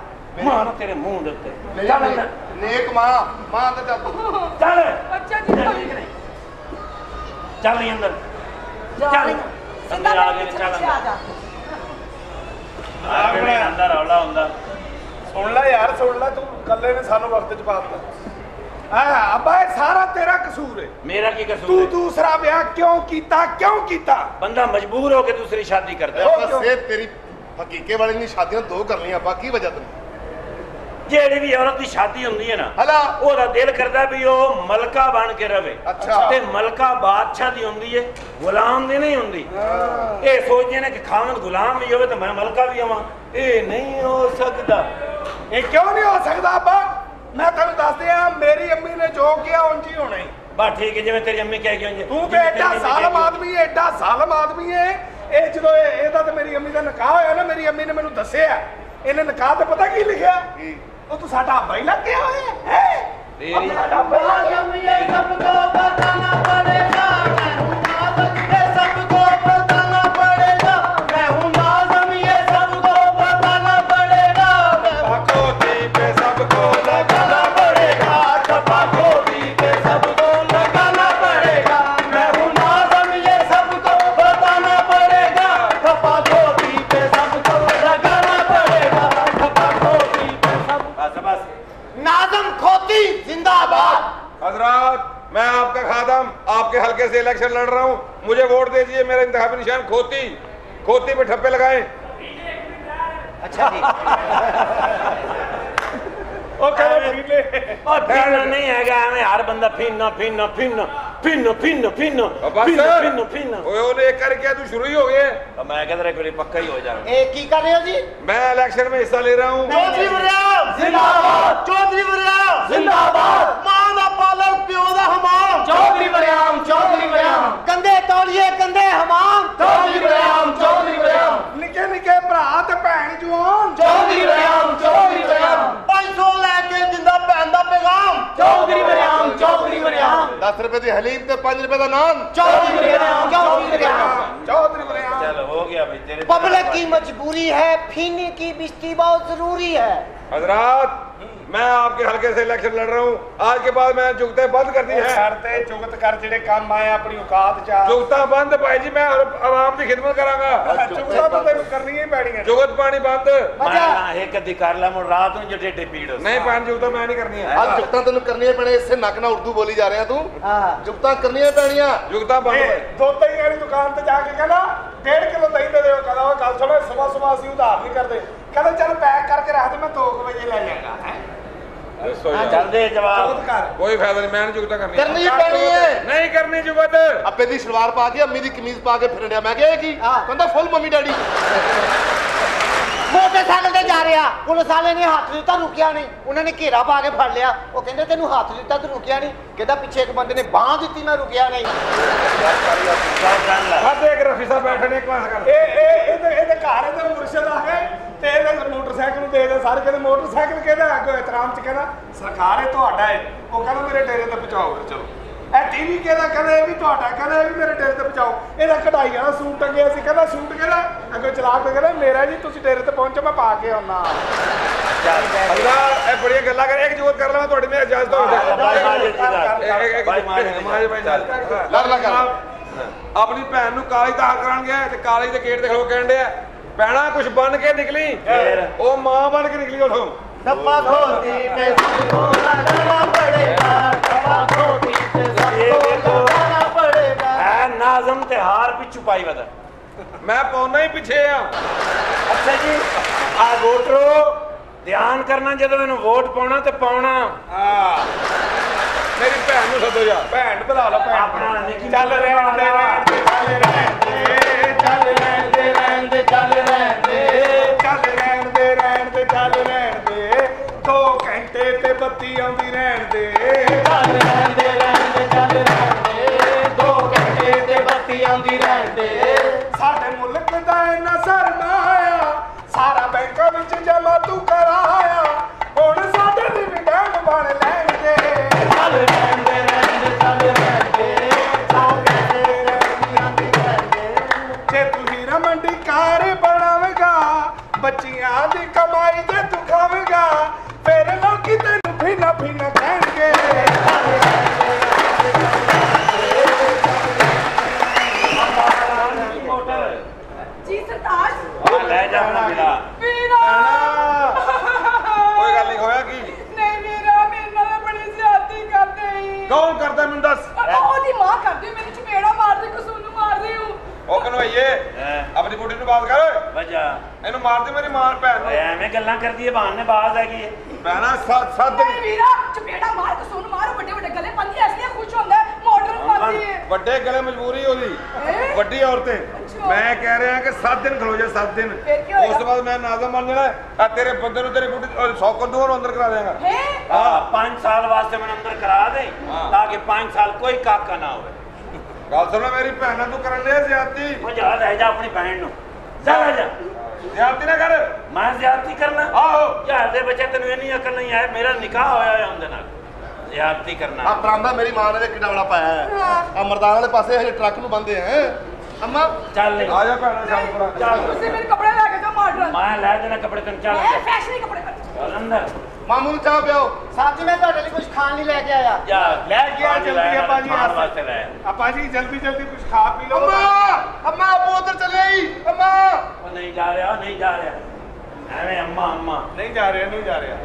ਮਾਰ ਤੇਰੇ ਮੂੰਹ ਦੇ ਉੱਤੇ। ਚੱਲ ਅੰਦਰ। ਨੇਕ ਮਾਂ ਮਾਂ ਅੰਦਰ ਚੱਲ। ਤੂੰ। ਚੱਲ। ਅੱਛਾ ਜੀ ਚੱਲ ਨਹੀਂ ਚੱਲ ਨਹੀਂ ਅੰਦਰ। ਚੱਲ। ਅੰਦਰ। ਆ ਗਏ, ਚੱਲ ਜਾ। ਆਪਣੇ ਅੰਦਰ ਰੌਲਾ ਹੁੰਦਾ। ਸੁਣ ਲੈ ਯਾਰ ਸੁਣ ਲੈ ਤੂੰ ਕੱਲੇ ਨੇ ਸਾਨੂੰ ਵਕਤ ਚ ਪਾ ਦਿੱਤਾ। ਆ ਅੱਬਾ ਇਹ ਸਾਰਾ ਤੇਰਾ ਕਸੂਰ ਹੈ ਮੇਰਾ ਕੀ ਕਸੂਰ ਤੂੰ ਦੂਸਰਾ ਵਿਆਹ ਕਿਉਂ ਕੀਤਾ ਕਿਉਂ ਕੀਤਾ? ਬੰਦਾ ਮਜਬੂਰ ਹੋ ਕੇ ਦੂਸਰੀ ਸ਼ਾਦੀ ਕਰਦਾ। ਹੈ। ਆਪਾਂ ਸੇ ਤੇਰੀ ਹਕੀਕੇ ਵਾਲੀ ਨਹੀਂ ਸ਼ਾਦੀਆਂ ਦੋ ਕਰ ਲਈਆਂ ਆਪਾਂ ਕੀ ਵਜ੍ਹਾ ਤੈਨੂੰ। ਜਿਹੜੀ ਵੀ ਔਰਤ ਦੀ ਸ਼ਾਦੀ ਹੁੰਦੀ ਹੈ ਨਾ ਹਲਾ। ਉਹਦਾ ਦਿਲ ਕਰਦਾ ਵੀ ਉਹ ਮਲਕਾ ਬਣ ਕੇ ਰਵੇ। ਅੱਛਾ। ਤੇ ਮਲਕਾ ਬਾਦਸ਼ਾਹ ਦੀ ਹੁੰਦੀ ਹੈ ਗੁਲਾਮ ਦੀ ਨਹੀਂ ਹੁੰਦੀ। ਇਹ ਸੋਚਦੇ ਨੇ ਕਿ ਖਾਵਨ ਗੁਲਾਮ ਵੀ ਹੋਵੇ ਤਾਂ ਮੈਂ ਮਲਕਾ ਵੀ ਆਵਾਂ ਇਹ ਨਹੀਂ ਹੋ ਸਕਦਾ। ਇਹ ਕਿਉਂ ਨਹੀਂ ਹੋ ਸਕਦਾ ਅੱਬਾ ਮੈਂ ਤੈਨੂੰ ਦੱਸ ਦਿਆਂ ਮੇਰੀ ਅੰਮੀ ਨੇ ਜੋ ਕਿਹਾ ਉਂਝ ਹੀ ਹੋਣਾ ਹੀ। ਬਸ ਠੀਕ ਹੈ ਜਿਵੇਂ ਤੇਰੀ ਅੰਮੀ ਕਹਿ ਗਈ ਉਂਝ ਤੂੰ ਤੇ ਐਡਾ ਜ਼ਾਲਮ ਆਦਮੀ ਹੈ ਐਡਾ ਜ਼ਾਲਮ ਆਦਮੀ ਹੈ। ਇਹ ਜਦੋਂ ਇਹ- ਇਹਦਾ ਤੇ ਮੇਰੀ ਅੰਮੀ ਦਾ ਨਿਕਾਹ ਹੋਇਆ ਨਾ ਮੇਰੀ ਅੰਮੀ ਨੇ ਮੈਨੂੰ ਦੱਸਿਆ। ਇਹਨੇ ਨਿਕਾਹ ਤੇ ਪਤਾ ਕੀ ਲਿਖਿਆ? ਉਹ ਤੂੰ ਸਾਡਾ ਅੱਬਾ ਹੀ ਲੱਗ ਗਿਆ ਹੋਇਆ ਹੈ? ਤੇਰੀ ਸਾਡਾ ਅੱਬਾ ਹੀ ਲੱਗ ਗਿਆ। बस कांग्रेस से इलेक्शन लड़ रहा हूँ मुझे वोट दे दीजिए मेरा इंतजामी निशान खोती खोती पे ठप्पे लगाए। अच्छा और नहीं है हमें हर बंदा फिन ना फिन ना फिन ना ਪਿੰਨ ਪਿੰਨ ਪਿੰਨ। ਪਿੰਨ ਪਿੰਨ ਪਿੰਨ। ਓਏ ਉਹਨੇ ਇੱਕ ਕਰਕੇ ਤੂੰ ਸ਼ੁਰੂ ਹੀ ਹੋ ਗਿਆ ਮੈਂ ਕਹਿੰਦਾ ਰੇ ਕੋਈ ਪੱਕਾ ਹੀ ਹੋ ਜਾਣਾ। ਇਹ ਕੀ ਕਰ ਰਹੇ ਹੋ ਜੀ? ਮੈਂ ਇਲੈਕਸ਼ਨ ਵਿੱਚ ਹਿੱਸਾ ਲੈ ਰਹਾ ਹੂੰ। ਚੌਧਰੀ ਵਰਿਆਮ ਜ਼ਿੰਦਾਬਾਦ। ਚੌਧਰੀ ਵਰਿਆਮ ਜ਼ਿੰਦਾਬਾਦ। ਮਾਂ ਦਾ ਪਾਲਕ ਪਿਓ ਦਾ ਹਮਾਮ। ਚੌਧਰੀ ਵਰਿਆਮ ਚੌਧਰੀ ਵਰਿਆਮ ਕੰਦੇ ਤੌਲੀਏ ਕੰਦੇ ਹਮਾਮ। ਚੌਧਰੀ ਵਰਿਆਮ ਚੌਧਰੀ ਵਰਿਆਮ ਨਿੱਕੇ ਨਿੱਕੇ ਭਰਾ ਤੇ ਭੈਣ ਜਵਾਨ। ਚੌਧਰੀ ਵਰਿਆਮ ਚੌਧਰੀ ਵਰਿਆਮ 500 ਲੈ ਕੇ ਜਿੰਦਾ ਭੈਣ ਦਾ ਪੈਗਾਮ। ਚੌਧਰੀ ਵਰਿਆਮ ਚੌਧਰੀ ਵਰਿਆਮ 10 ਰੁਪਏ ਦੀ ਹਲੀ गरीब दे पाँच रुपए का नाम। चलो हो गया भाई पब्लिक की मजबूरी है फीने की बिस्ती बहुत ज़रूरी है। हज़रत मैं आपके हल्के से इलेक्शन लड़ रहा हूँ आज के बाद मैं जुगते बंद कर दी है ਕਰਦੇ ਚੁਗਤ ਕਰ ਜਿਹੜੇ ਕੰਮ ਆਏ ਆਪਣੀ ਔਕਾਤ ਚ ਆ जुगता बंद भाई जी मैं आवाम की खिदमत करांगा ਚੁਗਤਾ ਤਾਂ ਤੈਨੂੰ ਕਰਨੀਆਂ ਹੀ ਪੈਣੀਆਂ ਨੇ। जुगत पानी बंद ਮੈਂ ਨਾ ਇੱਕ ਅੱਧੀ ਕਰ ਲਾ ਮੁੜ ਰਾਤ ਨੂੰ ਜੇ ਢਿੱਡ ਪੀੜ ਹੋ नहीं पानी जुगता मैं नहीं करनी है ਅੱਜ ਜੁਗਤਾਂ ਤੈਨੂੰ ਕਰਨੀਆਂ ਪੈਣੇ ਇਸੇ ਨੱਕ ਨਾਲ ਉਰਦੂ ਬੋਲੀ ਜਾ ਰਿਹਾ ਤੂੰ ਹਾਂ ਜੁਗਤਾਂ ਕਰਨੀਆਂ ਪੈਣੀਆਂ जुगता बंद ਇਹ ਦੁੱਧ ਦਹੀਂ ਵਾਲੀ ਦੁਕਾਨ ਤੇ ਜਾ ਕੇ ਕਹਿੰਦਾ 1.5 ਕਿਲੋ ਦਹੀਂ ਦੇ ਦਿਓ ਕਹਿੰਦਾ ਉਹ ਗੱਲ ਸੁਣੋ ਸਵੇਰ ਸਵੇਰ ਅਸੀਂ ਉਧਾਰ ਨਹੀਂ ਕਰਦੇ ਕਹਿੰਦਾ ਚੱਲ ਪੈਕ ਕਰਕੇ ਰੱਖ ਦੇ ਮੈਂ 2 ਵਜੇ ਲੈ ਜਾਗਾ ਹੈ ਦੱਸੋ ਕੋਈ ਫਾਇਦਾ ਨਹੀਂ ਕਰਨੀ। ਜੁਗਤ। ਅੱਪੇ ਦੀ ਸਲਵਾਰ ਪਾ ਕੇ ਅੰਮੀ ਦੀ ਕਮੀਜ਼ ਪਾ ਕੇ ਫਿਰਨ ਮੈਂ ਕਿਹਾ ਇਹ ਕੀ? ਕਹਿੰਦਾ ਫੁੱਲ ਮੰਮੀ ਡੈਡੀ। ਮੋਟਰਸਾਈਕਲ ਤੇ ਜਾ ਰਿਹਾ। ਪੁਲਿਸ ਵਾਲੇ ਨੇ ਹੱਥ ਦਿੱਤਾ ਰੁਕਿਆ ਨਹੀਂ। ਉਹਨਾਂ ਨੇ ਘੇਰਾ ਪਾ ਕੇ ਫੜ ਲਿਆ। ਉਹ ਕਹਿੰਦੇ ਤੈਨੂੰ ਹੱਥ ਦਿੱਤਾ ਤੂੰ ਰੁਕਿਆ ਨਹੀਂ। ਕਹਿੰਦਾ ਪਿੱਛੇ ਇੱਕ ਬੰਦੇ ਨੇ ਬਾਹ ਦਿੱਤੀ ਮੈਂ ਰੁਕਿਆ ਨਹੀਂ। ਸਾਡੇ ਇੱਕ ਰਫੀ ਸਾਹਿਬ ਬੈਠੇ ਨੇ ਕਲਾਸ ਕਰ। ਇਹ ਇਹ ਇਹਦੇ ਇਹਦੇ ਘਰ ਇਹਦੇ ਮੁਰਸ਼ਦ ਆ ਗਏ ਤੇ ਇਹਦੇ ਮੋਟਰਸਾਈਕਲ ਨੂੰ ਦੇਖਦੇ ਸਾਰੇ ਕਹਿੰਦੇ ਮੋਟਰਸਾਈਕਲ ਕਿਹਦਾ ਅੱਗੇ ਇਤਰਾਮ ਚ ਕਹਿੰਦਾ ਸਰਕਾਰ ਇਹ ਤੁਹਾਡਾ ਹੈ ਉਹ ਕਹਿੰਦਾ ਮੇਰੇ ਡੇਰੇ ਤੇ ਪਹੁੰਚਾਓ ਚਲੋ। ਇਹ ਟੀਵੀ ਕਿਹਦਾ ਕਹਿੰਦਾ? ਇਹ ਵੀ ਤੁਹਾਡਾ ਕਹਿੰਦਾ ਇਹ ਵੀ ਮੇਰੇ ਡੇਰੇ ਤੇ ਪਹੁੰਚਾਓ। ਇਹਦਾ ਕਢਾਈ ਕਹਿੰਦਾ ਸੂਟ ਟੰਗੇ ਅਸੀਂ ਕਹਿੰਦਾ ਸੂਟ ਕਿਹਦਾ ਅੱਗੇ ਚਲਾਕ ਕਹਿੰਦਾ ਮੇਰਾ ਜੀ ਤੁਸੀਂ ਡੇਰੇ ਤੇ ਪਹੁੰਚੋ ਮੈਂ ਪਾ ਕੇ ਆਉਣਾ ਅੱਲਾ ਇਹ ਗੱਲਾਂ ਕਰ ਇੱਕ ਜੋਤ ਕਰ ਲਵਾਂ ਤੁਹਾਡੇ ਮੈਂ ਇਜਾਜ਼ਤ ਹੋਵੇ ਆਪਣੀ ਭੈਣ ਨੂੰ ਕਾਲਜ ਦਾ ਕਰਾਣ ਗਿਆ ਤੇ ਕਾਲਜ ਦੇ ਗੇਟ ਤੇ ਖਲੋ ਕਹਿਣ ਡਿਆ ਭੈਣਾ ਕੁਛ ਬਣ ਕੇ ਨਿਕਲੀ? ਉਹ ਮਾਂ ਬਣ ਕੇ ਨਿਕਲੀ ਉਥੋਂ। ਡੱਬਾ ਖੋਤੀ ਤੇ ਸੋਨਾ ਡੱਬਾ ਪੜੇਗਾ ਹੈ ਨਾਜ਼ਮ ਤੇ ਹਾਰ ਪਿੱਛੂ ਪਾਈ ਵਦਾ ਮੈਂ ਪਾਉਣਾ ਹੀ ਪਿੱਛੇ ਆ। ਅੱਛਾ ਜੀ ਆ ਵੋਟਰੋ ਧਿਆਨ ਕਰਨਾ ਜਦੋਂ ਇਹਨੂੰ ਵੋਟ ਪਾਉਣਾ ਤੇ ਪਾਉਣਾ। ਹਾਂ। ਮੇਰੀ ਭੈਣ ਨੂੰ ਸੱਦੋ ਯਾਰ ਭੈਣ ਬੁਲਾ ਲਓ ਭੈਣ। ਆਪਣਾ ਨਿੱਕੀ ਚੱਲ ਰਹਿਣ ਦੇ ਰਹਿਣ ਦੇ ਚੱਲ ਰਹਿਣ ਦੇ ਚੱਲ ਰਹਿਣ ਦੇ ਰਹਿਣ ਦੇ ਚੱਲ ਰਹਿਣ ਦੇ ਚੱਲ ਰਹਿਣ ਦੇ ਰਹਿਣ ਦੇ ਚੱਲ ਰਹਿਣ ਦੇ। 2 ਘੰਟੇ ਤੇ ਬੱਤੀ ਆਉਂਦੀ ਰਹਿਣ ਦੇ। ਚੱਲ ਰਹਿਣ ਦੇ ਰਹਿਣ ਦੇ ਦੋ ਘੰਟੇ ਤੇ ਬੱਤੀ ਆਉਂਦੀ ਰਹਿੰਦੇ ਸਾਡੇ ਮੁਲਕ ਦਾ ਇੰਨਾ ਸਰਮਾਇਆ ਸਾਰਾ ਬੈਂਕਾਂ ਵਿੱਚ ਜਮਾ ਤੂੰ ਕਰਾਇਆ ਹੈਂ। ਆਪਣੀ ਬੁੱਢੀ ਨੂੰ ਬਾਤ ਕਰ ਓਏ। ਵਜਾ। ਇਹਨੂੰ ਮਾਰ ਦੇ ਮੇਰੀ ਮਾਂ ਭੈਣ ਨੂੰ। ਐਵੇਂ ਗੱਲਾਂ ਕਰਦੀ ਹੈ ਬਹਾਨੇ ਬਾਜ਼ ਹੈਗੀ ਹੈ ਭੈਣਾ ਸੱਤ ਸੱਤ ਨਹੀਂ ਵੀਰਾ ਚਪੇੜਾ ਮਾਰ ਕਸੂਰ ਨੂੰ ਮਾਰ ਵੱਡੇ ਵੱਡੇ ਗਲੇ ਪੰਦੀ ਐਸੀ ਖੁਸ਼ ਹੁੰਦਾ ਪਾਉਂਦੀ ਹੈ। ਵੱਡੇ ਗਲੇ ਮਜਬੂਰੀ ਉਹਦੀ? ਵੱਡੀ ਔਰਤੇ। ਮੈਂ ਕਹਿ ਰਿਹਾ ਕਿ 7 ਦਿਨ ਖਲੋ ਜਾ 7 ਦਿਨ? ਉਸ ਤੋਂ ਬਾਅਦ ਮੈਂ ਨਾਜ਼ਮ ਬਣ ਜਾਣਾ। ਆ ਤੇਰੇ ਬੰਦੇ ਨੂੰ ਤੇਰੀ ਬੁੱਢੀ 100 ਕੰਦੂ ਨੂੰ ਅੰਦਰ ਕਰਾ ਦੇਗਾ ਹੈ? ਹਾਂ 5 ਸਾਲ ਵਾਸਤੇ ਮੈਨੂੰ ਅੰਦਰ ਕਰਾ ਦੇ। ਤਾਂ ਕਿ 5 ਸਾਲ ਕੋਈ ਕਾਕਾ ਨਾ ਹੋਵੇ। ਗੱਲ ਸੁਣੋ ਮੇਰੀ ਭੈਣ ਤੂੰ ਕਰਨ ਲਿਆ ਜ਼ਿਆਦਤੀ। ਉਹ ਜਾ ਲੈ ਜਾ ਆਪਣੀ ਭੈਣ ਨੂੰ। ਜਾ ਲੈ ਜਾ। ਜ਼ਿਆਦਤੀ ਨਾ ਕਰ। ਮੈਂ ਜ਼ਿਆਦਤੀ ਕਰਨਾ। ਆਹੋ। ਯਾਰ ਦੇ ਬੱਚੇ ਤੈਨੂੰ ਇੰਨੀ ਅਕਲ ਨਹੀਂ ਆਇਆ ਮੇਰਾ ਨਿਕਾਹ ਹੋਇਆ ਹੋਇਆ ਉਹਦੇ ਨਾਲ। ਜ਼ਿਆਦਤੀ ਆ ਕਰਨਾ ਪਰਾਂਦਾ ਮੇਰੀ ਮਾਂ ਨੇ ਕਿੱਡਾ ਬੜਾ ਪਾਇਆ ਹੈ। ਆ ਮਰਦਾਨ ਵਾਲੇ ਪਾਸੇ ਹਜੇ ਟਰੱਕ ਨੂੰ ਬੰਦੇ ਹੈ ਅੰਮਾ। ਚੱਲ ਆ ਜਾ ਭੈਣਾ ਸ਼ਾਮ ਪਰਾ ਚੱਲ। ਤੁਸੀਂ ਮੇਰੇ ਕੱਪੜੇ ਲੈ ਕੇ ਜਾਓ ਮਾਡਰਨ। ਮੈਂ ਲੈ ਦੇਣਾ ਕੱਪੜੇ ਤੈਨੂੰ ਚੱਲ। ਇਹ ਫੈਸ਼ਨੀ ਕੱਪੜੇ ਚੱਲ ਅੰਦਰ। ਮਾਮੂ ਨੂੰ ਚਾਹ ਪਿਆਓ। ਸਾਹਿਬ ਜੀ ਮੈਂ ਤੁਹਾਡੇ ਲਈ ਕੁਝ ਖਾਣ ਲਈ ਲੈ ਕੇ ਆਇਆ। ਜਾ ਲੈ ਗਿਆ ਪਾਣੀ ਜਲਦੀ ਲੈ ਆ ਭਾਜੀ ਖਾਣ ਵਾਸਤੇ। ਲੈ ਆਪਾਂ ਜੀ ਜਲਦੀ ਜਲਦੀ ਕੁਝ ਖਾ ਪੀ ਲਓ। ਅੰਮਾ! ਅੰਮਾ ਆਪੋ ਉਧਰ ਚਲੇ ਆਈ ਅੰਮਾ! ਉਹ ਨਹੀਂ ਜਾ ਰਿਹਾ ਨਹੀਂ ਜਾ ਰਿਹਾ। ਐਵੇਂ ਅੰਮਾ ਅੰਮਾ। ਨਹੀਂ ਜਾ ਰਿਹਾ ਨਹੀਂ ਜਾ ਰਿਹਾ।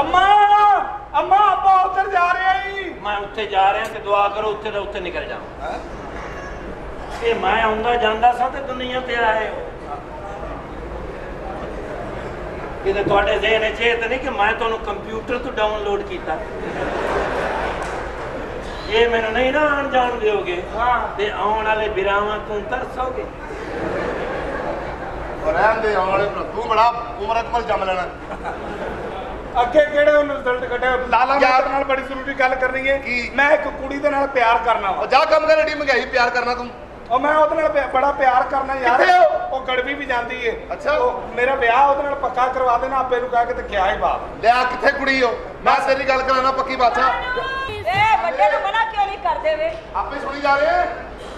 ਅੰਮਾ! ਅੰਮਾ ਆਪਾਂ ਉੱਧਰ ਜਾ ਰਹੇ ਈ ਮੈਂ ਉੱਥੇ ਜਾ ਰਿਹਾ ਤੇ ਦੁਆ ਕਰੋ ਉੱਥੇ ਦਾ ਉੱਥੇ ਨਿਕਲ ਜਾਵਾਂ। ਇਹ ਮੈਂ ਆਉਂਦਾ ਜਾਂਦਾ ਸਾਂ ਤੇ ਦੁਨੀਆ ਤੇ ਆਏ ਹੋ। ਕਿਤੇ ਤੁਹਾਡੇ ਜ਼ਿਹਨ 'ਚ ਇਹ ਤਾਂ ਨਹੀਂ ਕਿ ਮੈਂ ਤੁਹਾਨੂੰ ਕੰਪਿਊਟਰ ਤੋਂ ਡਾਊਨਲੋਡ ਕੀਤਾ। ਇਹ ਮੈਨੂੰ ਨਹੀਂ ਨਾ ਆਣ ਜਾਣ ਦਿਓਗੇ। ਤੇ ਆਉਣ ਵਾਲੇ ਬਿਰਾਵਾਂ ਤੋਂ ਤਰਸੋਗੇ। ਰਹਿਣ ਦੇ ਆਉਣ ਵਾਲੇ ਭਰਾ, ਤੂੰ ਬੜਾ ਉਮਰ ਅਕਮਲ ਜੰਮ ਲੈਣਾ। ਅੱਗੇ ਕਿਹੜੇ ਉਹਨੇ ਰਿਜ਼ਲਟ ਕੱਢਿਆ? ਲਾਲਾ ਮੈਂ ਯਾਰ- ਤੇਰੇ ਨਾਲ ਬੜੀ ਜ਼ਰੂਰੀ ਗੱਲ ਕਰਨੀ ਹੈ? ਮੈਂ ਇੱਕ ਕੁੜੀ ਦੇ ਨਾਲ ਪਿਆਰ ਕਰਨਾ ਉਹ ਵਾ ਜਾ ਕੰਮ ਕਰ ਏਡੀ ਮਹਿੰਗਾਈ ਪਿਆਰ ਕਰਨਾ ਤੂੰ। ਉਹ ਮੈਂ ਉਹਦੇ ਨਾਲ ਬੜਾ ਪਿਆਰ ਕਰਨਾ ਯਾਰ। ਕਿੱਥੇ ਉਹ ਗੜਵੀ ਵੀ ਜਾਂਦੀ ਏ। ਅੱਛਾ। ਉਹ ਮੇਰਾ ਵਿਆਹ ਉਹਦੇ ਨਾਲ ਪੱਕਾ ਕਰਵਾ ਦੇਣਾ ਆਪੇ ਨੂੰ ਕਹਿ ਕੇ ਤੇ ਕਿਹਾ ਹੀ ਬਾਪ ਲਿਆ ਕਿੱਥੇ ਕੁੜੀ ਹੋ ਮੈਂ ਤੇਰੀ ਗੱਲ ਕਰਾਣਾ ਪੱਕੀ ਬਾਤਾਂ ਏ ਵੱਡੇ ਨੂੰ ਮਨਾ ਕਿਉਂ ਨਹੀਂ ਕਰਦੇ ਵੇ? ਆਪੇ ਸੁਣੀ ਜਾ ਰਹੇ।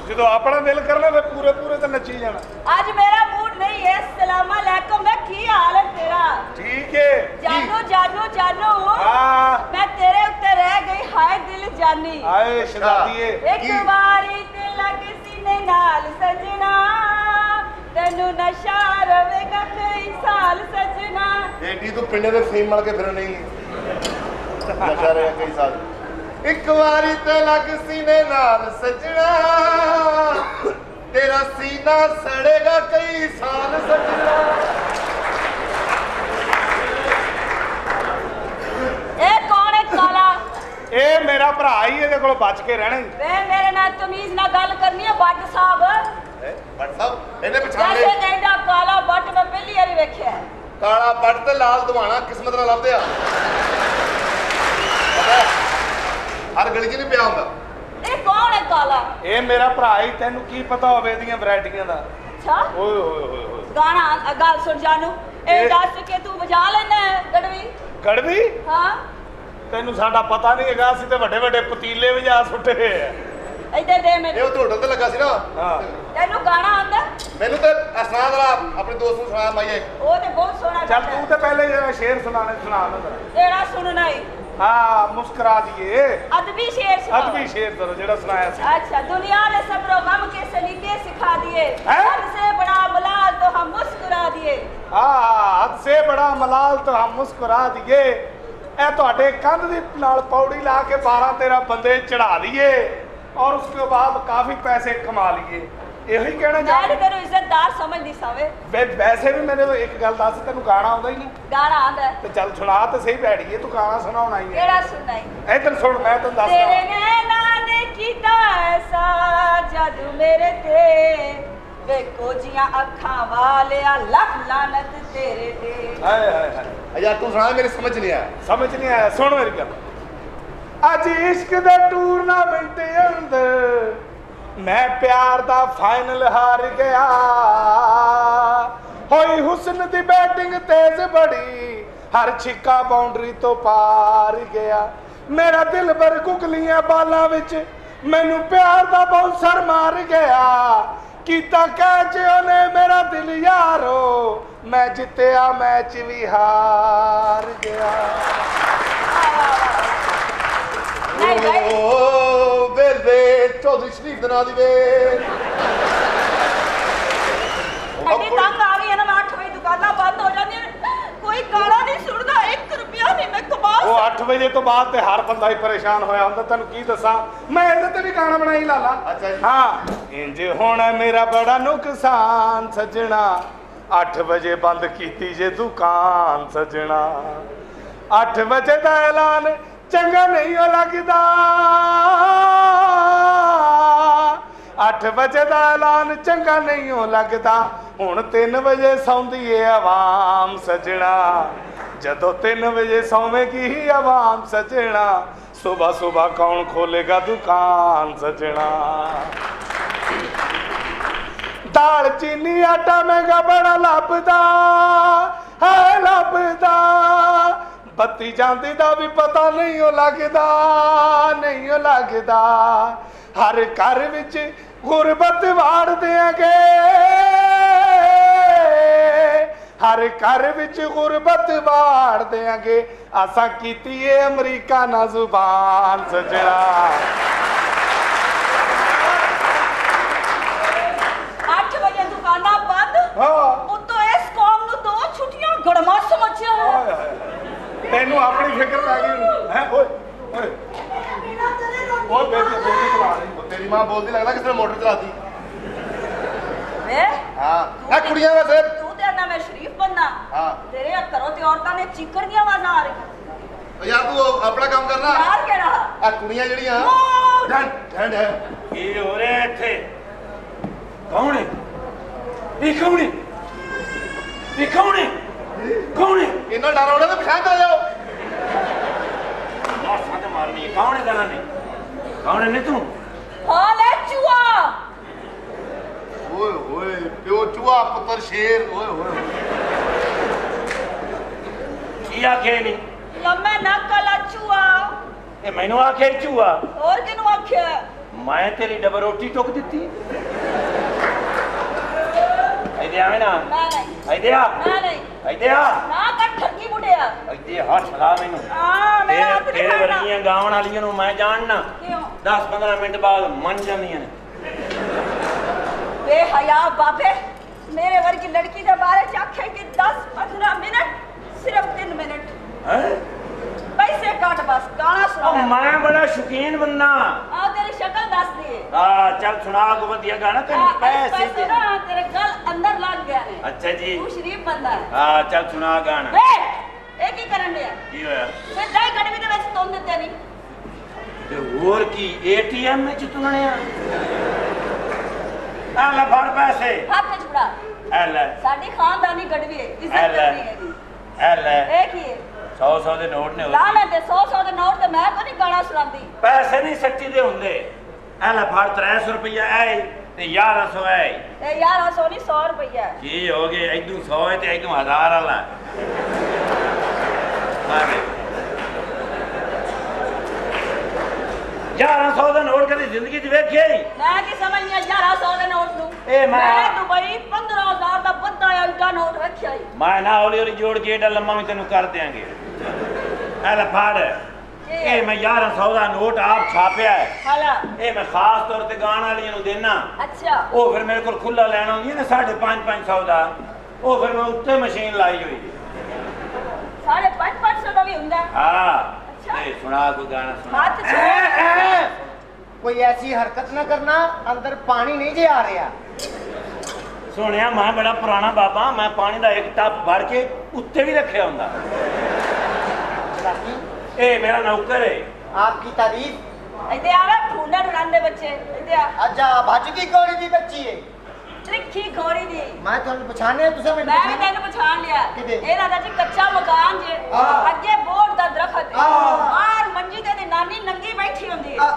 ਜਦੋਂ ਆਪਣਾ ਦਿਲ ਕਰਨਾ ਫੇ ਪੂਰੇ ਪੂਰੇ ਤੇ ਨੱਚੀ ਜਾਣਾ। ਅੱਜ ਮੇਰਾ ਮੂਡ ਨਹੀਂ ਹੈ ਸਲਾਮਾ ਅਲੈਕਮ ਮੈਂ ਕੀ ਹਾਲ ਹੈ ਤੇਰਾ? ਠੀਕ ਏ। ਜਾਨੋ ਜਾਨੋ ਜਾਨੋ। ਆ ਮੈਂ ਤੇਰੇ ਉੱਤੇ ਰਹਿ ਗਈ ਹਾਏ ਦਿਲ ਜਾਨੀ। ਆਏ ਸ਼ਹਜ਼ਾਦੀਏ ਇੱਕ ਵਾਰੀ ਤੇ ਲੱਗ ਸੀਨੇ ਨਾਲ ਸਜਣਾ। ਤੈਨੂੰ ਨਸ਼ਾ ਰਵੇਗਾ ਕਈ ਸਾਲ ਸਜਣਾ। ਏਡੀ ਤੂੰ ਪਿੰਡੇ ਦੇ ਫੀਮ ਮਲ ਕੇ ਫਿਰ ਨਹੀਂ ਨਸ਼ਾ ਰਿਹਾ ਕਈ ਸਾਲ। ਇੱਕ ਵਾਰੀ ਤੇ ਲੱਗ ਸੀਨੇ ਨਾਲ ਸਜਣਾ। ਤੇਰਾ ਸੀਨਾ ਸੜੇਗਾ ਕਈ ਸਾਲ ਸਜਣਾ ਇਹ ਕੌਣ ਹੈ ਕਾਲਾ ਇਹ ਮੇਰਾ ਭਰਾ ਹੀ ਇਹਦੇ ਕੋਲ ਬਚ ਕੇ ਰਹਿਣਾ ਹੀ। ਵੇ ਮੇਰੇ ਨਾਲ ਤਮੀਜ਼ ਨਾਲ ਗੱਲ ਕਰਨੀ ਹੈ ਬੱਟ ਸਾਹਿਬ। ਬੱਟ ਸਾਹਿਬ ਇਹਨੇ ਪਛਾਣ ਵੈਸੇ ਲਏ ਕਹਿੰਦਾ ਕਾਲਾ ਬੱਟ ਮੈਂ ਪਹਿਲੀ ਵਾਰੀ ਵੇਖਿਆ। ਕਾਲਾ ਬੱਟ ਤੇ ਲਾਲ ਦਵਾਣਾ ਕਿਸਮਤ ਨਾਲ ਲੱਭਦੇ ਆ? ਹਰ ਗਲੀ 'ਚ ਨਹੀਂ ਪਿਆ ਹੁੰਦਾ। ਇਹ ਕੌਣ ਹੈ ਕਾਲਾ? ਇਹ ਮੇਰਾ ਭਰਾ ਹੀ ਤੈਨੂੰ ਕੀ ਪਤਾ ਹੋਵੇ ਇਹਦੀਆਂ ਵੈਰਾਈਟੀਆਂ ਦਾ? ਅੱਛਾ। ਓਏ ਹੋਏ ਹੋਏ ਹੋਏ ਗਾਣਾ ਗੱਲ ਸੁਣ ਜਾਨੂ। ਇਹ ਦੱਸ ਕੇ ਤੂੰ ਵਜਾ ਲੈਣਾ ਗੜਵੀ? ਗੜਵੀ? ਹਾਂ। ਤੈਨੂੰ ਸਾਡਾ ਪਤਾ ਨਹੀਂ ਹੈਗਾ ਅਸੀਂ ਤੇ ਵੱਡੇ ਵੱਡੇ ਪਤੀਲੇ ਵੀ ਜਾ ਸੁੱਟੇ ਆ ਇੱਧਰ ਦੇ ਇਹ ਮੈਨੂੰ ਉਹ ਢੋਡਲ ਤੇ ਲੱਗਾ ਸੀ ਨਾ ਹਾਂ ਤੈਨੂੰ ਗਾਣਾ ਆਉਂਦਾ ਮੈਨੂੰ ਤੇ ਅਸਨਾਦ ਵਾਲਾ ਆਪਣੇ ਦੋਸਤ ਨੂੰ ਸੁਣਾਇਆ ਮਾਈਏ ਉਹ ਤੇ ਬਹੁਤ ਸੋਹਣਾ ਚੱਲ ਗਾਉਂਦਾ ਤੂੰ ਤੇ ਪਹਿਲੇ ਜਿਹੜਾ ਸ਼ੇਰ ਸੁਣਾਣੇ ਸੁਣਾ ਨਾ ਜ਼ਰਾ। ਤੇਰਾ ਸੁਣਨਾ ਹੀ ਹਾਂ ਮੁਸਕਰਾ ਦੀਏ अदबी शेर सुनाओ। ਅਦਬੀ ਸ਼ੇਰ ਦਰ ਜਿਹੜਾ ਸੁਣਾਇਆ ਸੀ अच्छा दुनिया ने सब्र गम के सलीके सिखा दिए हैं? हद से बड़ा मलाल तो हम मुस्कुरा दिए ਆ ਹੱਦ ਸੇ ਬੜਾ ਮਲਾਲ ਤਾਂ ਹਮ ਮੁਸਕਰਾ ਦੀਏ ਇਹ ਤੁਹਾਡੇ ਕੰਧ ਦੇ ਨਾਲ ਪੌੜੀ ਲਾ ਕੇ 12 13 ਬੰਦੇ ਚੜਾ ਲਈਏ ਔਰ ਉਸ ਤੋਂ ਬਾਅਦ ਕਾਫੀ ਪੈਸੇ ਕਮਾ ਲਈਏ। ਇਹੀ ਕਹਿਣਾ ਚਾਹੁੰਦਾ। ਮੈਂ ਤੈਨੂੰ ਇੱਜ਼ਤਦਾਰ ਸਮਝਦੀ ਸਾਵੇ। ਵੇ ਵੈਸੇ ਵੀ ਮੈਨੂੰ ਇੱਕ ਗੱਲ ਦੱਸ ਤੈਨੂੰ ਗਾਣਾ ਆਉਂਦਾ ਹੀ ਨਹੀਂ? ਗਾਣਾ ਆਉਂਦਾ ਤੇ ਚੱਲ ਸੁਣਾ ਤੇ ਸਹੀ ਭੈੜੀਏ ਤੂੰ ਗਾਣਾ ਸੁਣਾਉਣਾ ਹੀ ਕਿਹੜਾ ਸੁਣਾਈ ਇਧਰ ਸੁਣ ਮੈਂ ਤੈਨੂੰ ਦੱਸਦਾ। ਤੇਰੇ ਨੈਣਾ ਨੇ ਕੀਤਾ ਐਸਾ ਜਦ ਮੇਰੇ ਤੇ ਵੇ ਕੋਜੀਆਂ ਅੱਖਾਂ ਵਾਲਿਆ ਲੱਖ ਲਾਨਤ ਤੇਰੇ ਤੇ। ਹਾਏ ਹਾਏ ਹਾਏ। ਅਜਾ ਤੂੰ ਸੁਣਾ ਮੇਰੀ ਸਮਝ ਨਹੀਂ ਆਇਆ। ਸਮਝ ਨਹੀਂ ਆਇਆ ਸੁਣ ਮੇਰੀ ਗੱਲ। ਅੱਜ ਇਸ਼ਕ ਦੇ ਟੂਰਨਾਮੈਂਟ ਹੋਈ ਹੁਸਨ ਦੀ ਬੈਟਿੰਗ ਤੇਜ਼ ਬੜੀ ਹਰ ਛਿੱਕਾ ਤੋਂ ਪਾਰ ਗਿਆ। ਮੇਰਾ ਦਿਲ ਬਰ ਕੁਕਲੀਆਂ ਬਾਲਾਂ ਵਿੱਚ ਮੈਨੂੰ ਪਿਆਰ ਦਾ ਬਾਉਂਸਰ ਮਾਰ ਗਿਆ। ਕੀਤਾ ਕਹਿ ਜਿਉ ਨੇ ਮੇਰਾ ਦਿਲ ਯਾਰੋ ਮੈਂ ਜਿੱਤਿਆ ਮੈਚ ਵੀ ਹਾਰ ਗਿਆ। ਓ ਬੇਬੇ ਦੀ ਵੇ ਅੱਡੇ ਤੰਗ ਆ ਰਹੀ ਹੈ 8 ਵਜੇ ਦੁਕਾਨਾਂ ਬੰਦ ਹੋ ਜਾਂਦੀਆਂ ਕੋਈ ਗਾਣਾ ਨਹੀਂ ਸੁਣ ਨਹੀਂ ਮੈਂ ਕਮਾ ਉਹ 8 ਵਜੇ ਤੋਂ ਬਾਅਦ ਤੇ ਹਰ ਬੰਦਾ ਹੀ ਪਰੇਸ਼ਾਨ ਹੋਇਆ ਹੁੰਦਾ ਤੈਨੂੰ ਕੀ ਦੱਸਾਂ? ਮੈਂ ਇਹਦੇ ਤੇ ਵੀ ਗਾਣਾ ਬਣਾਈ ਲਾਲਾ। ਅੱਛਾ ਜੀ। ਹਾਂ। ਇੰਜ ਹੁਣ ਮੇਰਾ ਬੜਾ ਨੁਕਸਾਨ ਸੱਜਣਾ। 8 ਵਜੇ ਬੰਦ ਕੀਤੀ ਜੇ ਦੁਕਾਨ ਸੱਜਣਾ। 8 ਵਜੇ ਦਾ ਐਲਾਨ ਚੰਗਾ ਨਹੀਂ ਲੱਗਦਾ। 8 ਵਜੇ ਦਾ ਐਲਾਨ ਚੰਗਾ ਨਹੀਂ ਓ ਲੱਗਦਾ। ਹੁਣ 3 ਵਜੇ ਸੌਂਦੀ ਏ ਆਵਾਮ ਸਜਣਾ। ਜਦੋਂ 3 ਵਜੇ ਸੌਵੇਗੀ ਆਵਾਮ ਸਜਣਾ। ਸਵੇਰ ਸਵੇਰ ਕੌਣ ਖੋਲੇਗਾ ਦੁਕਾਨ ਸਜਣਾ। ਦਾਲ, ਚੀਨੀ, ਆਟਾ ਮਹਿੰਗਾ ਬੜਾ ਲੱਭਦਾ। ਹੈ ਲੱਭਦਾ। ਬੱਤੀ ਜਾਂਦੀ ਦਾ ਵੀ ਪਤਾ ਨਹੀਂ ਉਹ ਲੱਗਦਾ ਨਹੀਂ ਉਹ ਲੱਗਦਾ। ਹਰ ਘਰ ਵਿੱਚ ਗੁਰਬਤ ਵਾੜ ਦਿਆਂਗੇ ਹਰ ਘਰ ਵਿੱਚ ਗੁਰਬਤ ਵਾੜ ਦਿਆਂਗੇ ਆਸਾਂ ਕੀਤੀ ਏ ਅਮਰੀਕਾ ਨਾ ਜ਼ੁਬਾਨ ਸਜਣਾ। 8 ਵਜੇ ਦੁਕਾਨਾਂ ਬੰਦ। ਹਾਂ। ਉਤੋਂ ਇਸ ਕੌਮ ਨੂੰ ਦੋ ਛੁੱਟੀਆਂ ਗੜਮਾ ਸਮਝਿਆ। ਤੈਨੂੰ ਆਪਣੀ ਫਿਕਰ ਪੈ ਗਈ। ਹੈ ਓਏ ਓਏ। ਓਏ ਬੇਬੀ ਬੇਬੀ ਰਹੀ ਤੇਰੀ ਮਾਂ ਬੋਲਦੀ ਲੱਗਦਾ ਕਿਸੇ ਨੇ ਮੋਟਰ ਚਲਾਤੀ। ਵੇ ਹਾਂ। ਇਹ ਕੁੜੀਆਂ ਵੈਸੇ ਤੂੰ ਤੇ ਨਾ ਮੈਂ ਸ਼ਰੀਫ ਬੰਨਾ ਹਾਂ। ਤੇਰੇ ਘਰੋਂ ਤੇ ਔਰਤਾਂ ਨੇ ਚੀਕਰ ਦੀਆਂ ਆਵਾਜ਼ਾਂ ਆ ਰਹੀਆਂ। ਯਾਰ ਤੂੰ ਆਪਣਾ ਕੰਮ ਕਰਨਾ। ਯਾਰ ਕਿਹੜਾ? ਆ ਕੁੜੀਆਂ ਜਿਹੜੀਆਂ। ਠੰਡ ਹੈ ਕੀ ਹੋ ਰਿਹਾ ਇੱਥੇ? ਕੌਣ ਹੈ? ਇਹ ਕੌਣ ਹੈ? ਇਹ ਕੌਣ ਹੈ? ਕੌਣ ਹੈ? ਇੰਨਾ ਡਰ ਆਉਣਾ ਤਾਂ ਪਛਾਣ ਕਰ ਜਾਓ ਮਾਰਨੀ ਹੈ। ਕੌਣ ਹੈ ਗਾਣਾ ਨੇ? ਕੌਣ ਹੈ ਨੇ ਤੂੰ? ਹਾਂ ਲੈ ਚੂਆ ਓਏ ਓਏ ਪਿਓ ਚੂਹਾ ਪੁੱਤਰ ਸ਼ੇਰ ਓਏ ਓਏ ਕੀ ਆਖੇ ਨਹੀਂ ਲੰਮੇ ਨੱਕ ਵਾਲਾ ਚੂਆ ਇਹ ਮੈਨੂੰ ਆਖੇ ਚੂਆ ਹੋਰ ਕਿਨੂੰ ਆਖਿਆ? ਮੈਂ ਤੇਰੀ ਡਬਲ ਰੋਟੀ ਟੁੱਕ ਦਿੱਤੀ। ਇਹਦੇ ਆਵੇਂ ਨਾ। ਨਾ ਨਹੀਂ। ਇਹਦੇ ਆ। ਨਾ ਨਹੀਂ। ਇਹਦੇ ਆ। ਨਾ ਕਰ ਠੱਗੀ ਬੁੱਢਿਆ ਆ। ਇੱਥੇ ਹੱਥ ਲਾ ਮੈਨੂੰ। ਆ ਹੱਥ ਤੇਰੇ ਨਹੀਂ ਤੇਰੇ ਵਰਗੀਆਂ ਗਾਉਣ ਵਾਲੀਆਂ ਨੂੰ ਮੈਂ ਜਾਣਨਾ। ਕਿਉਂ? 10-15 ਮਿੰਟ ਬਾਅਦ ਮੰਨ ਜਾਂਦੀਆਂ ਨੇ। ਬੇਹਯਾ ਬਾਬੇ ਮੇਰੇ ਵਰਗੀ ਲੜਕੀ ਦੇ ਬਾਰੇ ਚ ਆਖੇ ਕਿ 10 15 ਮਿੰਟ ਸਿਰਫ 3 ਮਿੰਟ। ਹੈ? ਪੈਸੇ ਕੱਟ ਬਸ ਗਾਣਾ ਸੁਣਾ। ਮੈਂ ਬੜਾ ਸ਼ੌਕੀਨ ਬੰਦਾ। ਆ ਤੇਰੀ ਸ਼ਕਲ ਦੱਸ ਦੀ ਆ ਚੱਲ ਸੁਣਾ ਕੋ ਵਧੀਆ ਗਾਣਾ ਤੈਨੂੰ ਪੈਸੇ ਦੇ ਤੇਰੇ ਗਲ ਅੰਦਰ ਲੱਗ ਗਿਆ ਨੇ ਅੱਛਾ ਜੀ। ਤੂੰ ਸ਼ਰੀਫ ਬੰਦਾ ਹੈ। ਆ ਚੱਲ ਸੁਣਾ ਗਾਣਾ। ਵੇ ਇਹ ਕੀ ਕਰਨ ਡਿਆ? ਕੀ ਹੋਇਆ? ਸਿੱਧਾ ਹੀ ਗੜਵੀ ਦੇ ਵਿੱਚ ਤੁੰਨ ਦਿੱਤੇ ਨਹੀਂ ਤੇ ਹੋਰ ਕੀ ਏਟੀਐਮ ਵਿੱਚ ਤੁਲਣਿਆ ਆ ਲੈ ਫੜ ਪੈਸੇ। ਹੱਥ ਫੜਾ ਐ ਲੈ। ਸਾਡੀ ਖਾਨਦਾਨੀ ਗੜਵੀ ਹੈ ਇੱਜ਼ਤ ਲੈ। ਕਰਨੀ ਹੈ ਇਹਦੀ ਐ ਲੈ। ਇਹ ਕੀ ਹੈ? 100 100 ਦੇ ਨੋਟ ਨੇ ਲਾ। ਮੈਂ ਤੇ 100 100 ਦੇ ਨੋਟ ਤੇ ਮੈਂ ਕੋਈ ਗਾਣਾ ਸੁਣਾਉਂਦੀ। ਪੈਸੇ ਨਹੀਂ ਸੱਚੀ ਦੇ ਹੁੰਦੇ। ਐ ਲੈ ਫੜ 300 ਰੁਪਇਆ ਐ ਤੇ 1100 ਐ ਤੇ ਯਾਰ ਉਹ ਸੋਨੀ 100 ਰੁਪਈਆ। ਹੈ। ਕੀ ਹੋ ਗਏ ਇਦੋਂ 100 ਹੈ ਤੇ ਇਦੋਂ 1000 ਵਾਲਾ। ਮਾਰੇ। 1100 ਦਾ ਨੋਟ ਕਦੀ ਜ਼ਿੰਦਗੀ 'ਚ ਵੇਖਿਆ ਹੀ? ਮੈਂ ਕੀ ਸਮਝਨੀ ਆ ਯਾਰ 100 ਦੇ ਨੋਟ ਨੂੰ? ਇਹ ਮੈਂ- ਦੁਬਈ 15000 ਦਾ ਬੰਦਾ ਐਡਾ ਨੋਟ ਰੱਖਿਆ ਹੀ। ਮੈਂ ਨਾ ਹੌਲੀ ਹੌਲੀ ਜੋੜ ਕੇ ਏਡਾ ਲੰਮਾ ਵੀ ਤੈਨੂੰ ਕਰ ਦਿਆਂਗੇ। ਐ ਲੈ ਫੜ। ਇਹ ਮੈਂ 1100 ਦਾ ਨੋਟ ਆਪ ਛਾਪਿਆ ਹੈ। ਹਾਲਾ। ਇਹ ਮੈਂ ਖਾਸ ਤੌਰ ਤੇ ਗਾਣ ਵਾਲੀਆਂ ਨੂੰ ਦੇਣਾ ਅੱਛਾ। ਉਹ ਫਿਰ ਮੇਰੇ ਕੋਲ ਖੁੱਲਾ ਲੈਣ ਆਉਂਦੀ ਹੈ ਨਾ 5.5 500 ਦਾ। ਉਹ ਫਿਰ ਮੈਂ ਉੱਤੇ ਮਸ਼ੀਨ ਲਾਈ ਹੋਈ ਹੈ। ਸਾਢੇ 500 ਦਾ ਵੀ ਹੁੰਦਾ। ਹੈ। ਹਾਂ ਅੱਛਾ। ਇਹ ਸੁਣਾ ਕੋਈ ਗਾਣਾ ਸੁਣਾ। ਹੱਥ ਛੋੜ ਕੋਈ ਐਸੀ ਹਰਕਤ ਨਾ ਕਰਨਾ ਅੰਦਰ ਪਾਣੀ ਨਹੀਂ ਜੇ ਆ ਰਿਹਾ। ਸੁਣਿਆ ਮੈਂ ਬੜਾ ਪੁਰਾਣਾ ਬਾਬਾ ਮੈਂ ਪਾਣੀ ਦਾ ਇੱਕ ਟੱਪ ਭਰ ਕੇ ਉੱਤੇ ਵੀ ਰੱਖਿਆ ਹੁੰਦਾ। ਬਾਕੀ ਇਹ ਮੇਰਾ ਨੌਕਰ ਹੈ आपकी तारीफ? ਇੱਥੇ ਆ ਵੇ ਫੁੰਡਾ ਡੁਲਾਉਂਦੇ ਬੱਚੇ ਇੱਥੇ ਆ ਅੱਛਾ ਭੱਜਦੀ ਕੋੜੀ ਦੀ ਬੱਚੀ ਹੈ ਤ੍ਰਿੱਖੀ ਘੋੜੀ ਦੀ ਮੈਂ ਤੁਹਾਨੂੰ ਪਛਾਣਿਆ ਤੁਸੀਂ ਮੈਨੂੰ ਮੈਂ ਵੀ ਤੈਨੂੰ ਪਛਾਣ ਲਿਆ ਇਹ ਰਾਜਾ ਜੀ ਕੱਚਾ ਮਕਾਨ ਜੇ ਅੱਗੇ ਬੋਰ ਦਾ ਦਰਖਤ ਆਰ ਮੰਜੀ ਤੇ ਇਹਦੀ ਨਾਨੀ ਨੰਗੀ ਬੈਠੀ ਹੁੰਦੀ ਹੈ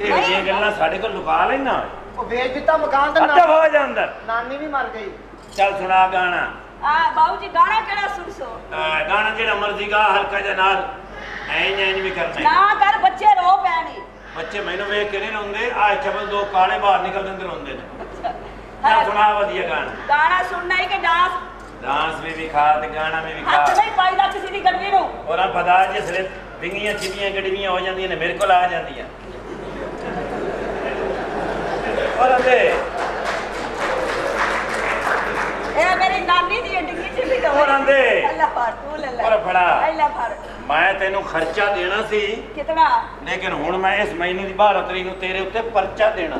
ਇਹ ਇਹ ਗੱਲਾਂ ਸਾਡੇ ਕੋਲ ਲੁਕਾ ਲੈਣਾ ਉਹ ਵੇਚ ਦਿੱਤਾ ਮਕਾਨ ਦਾ ਅੱਧਾ ਨਾਮ ਹੋ ਜਾ ਅੰਦਰ ਨਾਨੀ ਵੀ ਮਰ ਗਈ ਚੱਲ ਸੁਣਾ ਗਾਣਾ ਆ ਬਾਬੂ ਜੀ ਗਾਣਾ ਕਿਹੜਾ ਸੁਣ ਸੋ ਗਾਣਾ ਜਿਹੜਾ ਮਰਜ਼ੀ ਗਾ ਹਲਕਾ ਜਿਹਾ ਨਾਲ ਐਂ ਐਂ ਵੀ ਕਰਨਾ ਹੈ। ਨਾ ਕਰ ਬੱਚੇ ਰੋ ਪੈਣੀ ਬੱਚੇ ਮੈਨੂੰ ਵੇਖ ਕੇ ਨਹੀਂ ਰੋਂਦੇ ਆ ਚਬਲ ਦੋ ਕਾਲੇ ਬਾਹਰ ਨਿਕਲ ਜਾਂਦੇ ਰੋਂਦੇ ਨੇ। ਹਾਂ, ਸੁਣਾ ਵਧੀਆ ਗਾਣਾ। ਗਾਣਾ ਸੁਣਨਾ ਹੀ ਕਿ ਡਾਂਸ? ਡਾਂਸ ਵੀ ਵੀ ਖਾ ਤੇ ਗਾਣਾ ਵੀ ਵੀ ਖਾ ਹੱਥ ਨਹੀਂ ਪਾਈਦਾ ਕਿਸੇ ਦੀ ਗੜਵੀ ਨੂੰ। ਉਹਨਾਂ ਪਤਾ ਜਿਸ ਵੇਲੇ ਵਿੰਗੀਆਂ ਚਿੜੀਆਂ ਗੜਵੀਆਂ ਹੋ ਜਾਂਦੀਆਂ ਨੇ ਮੇਰੇ ਕੋਲ ਆ ਜਾਂਦੀਆਂ। ਔਰ ਅੰਦੇ ਇਹ ਮੇਰੀ ਨਾਨੀ ਦੀ ਡਿੱਗੀ ਚ ਵੀ ਹੋਰ ਆਂਦੇ। ਅੱਲਾ ਫੜ ਤੂੰ ਲੈ ਲੈ ਹੋਰ ਫੜਾ। ਅੱਲਾ ਫੜ। ਮੈਂ ਤੈਨੂੰ ਖਰਚਾ ਦੇਣਾ ਸੀ। ਕਿਤਨਾ? ਲੇਕਿਨ ਹੁਣ ਮੈਂ ਇਸ ਮਹੀਨੇ ਦੀ 12 ਤਰੀਕ ਨੂੰ ਤੇਰੇ ਉੱਤੇ ਪਰਚਾ ਦੇਣਾ।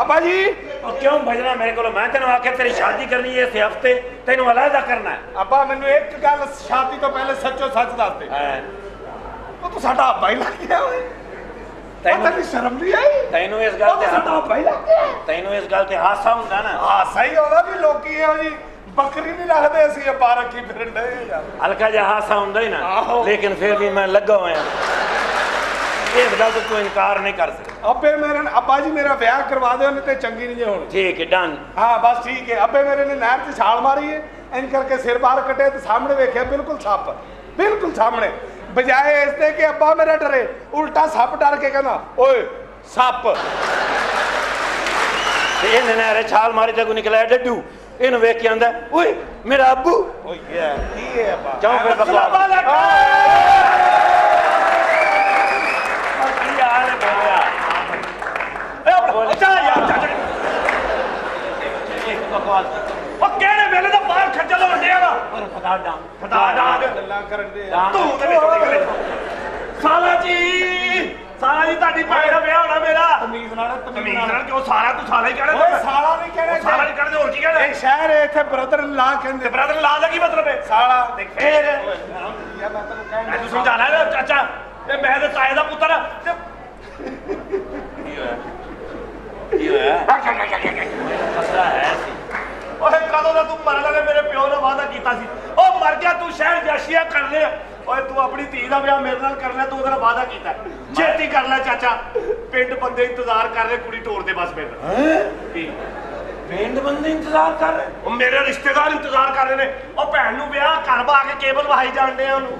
ਅੱਬਾ ਜੀ। ਉਹ ਕਿਉਂ ਭਜਣਾ ਮੇਰੇ ਕੋਲ? ਮੈਂ ਤੈਨੂੰ ਆਖਿਆ ਤੇਰੀ ਸ਼ਾਦੀ ਕਰਨੀ ਹੈ ਇਸ ਹਫ਼ਤੇ। ਤੈਨੂੰ ਅਲੱਗਾ ਕਰਨਾ ਹੈ। ਅੱਬਾ ਮੈਨੂੰ ਇੱਕ ਗੱਲ ਸ਼ਾਦੀ ਤੋਂ ਪਹਿਲੇ ਸੱਚੋ ਸੱਚ ਦੱਸ ਦੇ। ਹੈਂ। ਉਹ ਤੂੰ ਸਾਡਾ ਅੱਬਾ ਹੀ ਲੱਗ ਗਿਆ ਓਏ। ਤੈਨੂੰ ਸ਼ਰਮ ਨਹੀਂ ਆਈ? ਤੈਨੂੰ ਇਸ ਗੱਲ ਤੂੰ ਹੀ ਤੈਨੂੰ ਇਸ ਗੱਲ ਤੇ ਹਾਸਾ ਹੁੰਦਾ ਨਾ। ਹਾਂ ਸਹੀ ਹੋਦਾ ਵੀ ਲੋਕੀ ਇਹੋ ਜੀ ਬੱਕਰੀ ਨਹੀਂ ਰੱਖਦੇ ਅਸੀਂ ਅੱਬਾ ਰੱਖੀ ਫਿਰਨ ਦੇ ਯਾਰ ਹਲਕਾ ਜਿਹਾ ਹਾਸਾ ਹੁੰਦਾ ਹੀ ਨਾ। ਆਹੋ। ਲੇਕਿਨ ਫਿਰ ਵੀ ਮੈਂ ਲੱਗਾ ਹੋਇਆ। ਇਸ ਗੱਲ ਤੋਂ ਤੂੰ ਇਨਕਾਰ ਨਹੀਂ ਕਰ ਸਕਦਾ। ਅੱਬੇ ਮੇਰੇ ਨੇ ਅੱਬਾ ਜੀ ਮੇਰਾ ਵਿਆਹ ਕਰਵਾ ਦਿਓ ਨਹੀਂ ਤੇ ਚੰਗੀ ਨਹੀਂ ਜੇ ਹੋਣੀ। ਠੀਕ ਹੈ ਡਨ ਹਾਂ ਬਸ ਠੀਕ ਹੈ। ਅੱਬੇ ਮੇਰੇ ਨੇ ਨਹਿਰ 'ਚ ਛਾਲ ਮਾਰੀ ਹੈ ਇੰਜ ਕਰਕੇ ਸਿਰ ਬਾਹਰ ਕੱਟੇ ਤੇ ਸਾਹਮਣੇ ਵੇਖਿਆ ਬਿਲਕੁਲ ਸੱਪ। ਬਿਲਕੁਲ ਸਾਹਮਣੇ। ਬਜਾਏ ਇਸ ਦੇ ਕਿ ਅੱਬਾ ਮੇਰਾ ਡਰੇ। ਉਲਟਾ ਸੱਪ ਡਰ ਕੇ ਕਹਿੰਦਾ ਓਏ ਸੱਪ! ਤੇ ਇਹਨੇ ਨੇ ਛਾਲ ਮਾਰੀ ਤੇ ਕੋ ਨਿਕਲਿਆ ਡੱਡੂ। ਇਹਨੂੰ ਵੇਖ ਕੇ ਆਂਦਾ ਓਏ ਮੇਰਾ ਅੱਬੂ। ਓਏ ਕੀ ਹੈ ਅੱਬਾ ਕਿਉਂ ਫਿਰ ਬਕਵਾਸ? ਕੀ ਹਾਲ ਹੈ ਬੋਲਿਆ? ਓਏ ਜਾ ਯਾਰ ਜਾ ਜਾ। ਇੱਕ ਬਕਵਾਸ ਉਹ ਕਿਹੜੇ ਵੇਲੇ ਦਾ ਬਾਹਰ ਖੱਜਲ ਹੋਣ ਡਿਆ ਵਾ? ਪਰ ਫਟਾ ਡਾ ਫਟਾ ਡਾਂਗ। ਗੱਲਾਂ ਕਰਨ ਦੇ। ਤੂੰ ਤੇ ਵਿੱਚ ਨਿਕਲੇ ਸਾਲਾ ਜੀ। ਸਾਲਾ ਜੀ ਤੁਹਾਡੀ ਭੈਣ ਦਾ ਵਿਆਹ ਹੋਣਾ ਮੇਰਾ। ਤਮੀਜ਼ ਨਾਲ ਤਮੀਜ਼ ਨਾਲ। ਕਿਉਂ ਸਾਲਾ ਤੂੰ ਸਾਲਾ ਹੀ ਕਹਿਣਾ ਓਏ ਸਾਲਾ ਨਹੀਂ ਉਹ ਸਾਲਾ ਨਹੀਂ ਕਹਿਣਾ ਤੇ ਹੋਰ ਕੀ ਕਹਿਣਾ? ਇਹ ਸ਼ਹਿਰ ਹੈ, ਇੱਥੇ ਬ੍ਰਦਰ ਲਾ ਕਹਿੰਦੇ। ਬ੍ਰਦਰ ਲਾ ਦਾ ਕੀ ਮਤਲਬ ਹੈ? ਸਾਲਾ ਦੇਖ। ਫੇਰ ਯਾ ਮੈਂ ਤੈਨੂੰ ਕਹਿਣ ਤੈਨੂੰ ਸਮਝਾਣਾ ਹੈ ਚਾਚਾ। ਇਹ ਮੈਂ ਤੇ ਤਾਏ ਦਾ ਪੁੱਤਰ ਆ। ਤੇ ਕੀ ਹੋਇਆ? ਕੀ ਹੋਇਆ? ਖਤਰਾ ਹੈ ਸੀ। ਓਏ ਕਦੋਂ ਦਾ ਤੂੰ ਮਰਨ ਵਾਲੇ ਮੇਰੇ ਪਿਓ ਨਾਲ ਵਾਅਦਾ ਕੀਤਾ ਸੀ? ਉਹ ਮਰ ਗਿਆ ਤੂੰ ਸ਼ਹਿਰ ਜਾਸ਼ੀਆ ਕਰ ਲਿਆ। ਓਏ ਤੂੰ ਆਪਣੀ ਧੀ ਦਾ ਵਿਆਹ ਮੇਰੇ ਨਾਲ ਕਰ ਲਿਆ ਤੂੰ ਉਹਦੇ ਵਾਅਦਾ ਕੀਤਾ। ਛੇਤੀ ਕਰ ਲੈ ਚਾਚਾ। ਪਿੰਡ ਬੰਦੇ ਇੰਤਜ਼ਾਰ ਕਰ ਰਹੇ ਕੁੜੀ ਟੋਰ ਦੇ ਬਸ ਮੇਰੇ ਨਾਲ। ਕੀ? ਪਿੰਡ ਬੰਦੇ ਇੰਤਜ਼ਾਰ ਕਰ ਰਹੇ? ਉਹ ਮੇਰੇ ਰਿਸ਼ਤੇਦਾਰ ਇੰਤਜ਼ਾਰ ਕਰ ਰਹੇ ਨੇ। ਉਹ ਭੈਣ ਨੂੰ ਵਿਆਹ ਘਰ ਬਾ ਕੇ ਕੇਬਲ ਵਹਾਈ ਜਾਣਦੇ ਆ ਉਹਨੂੰ।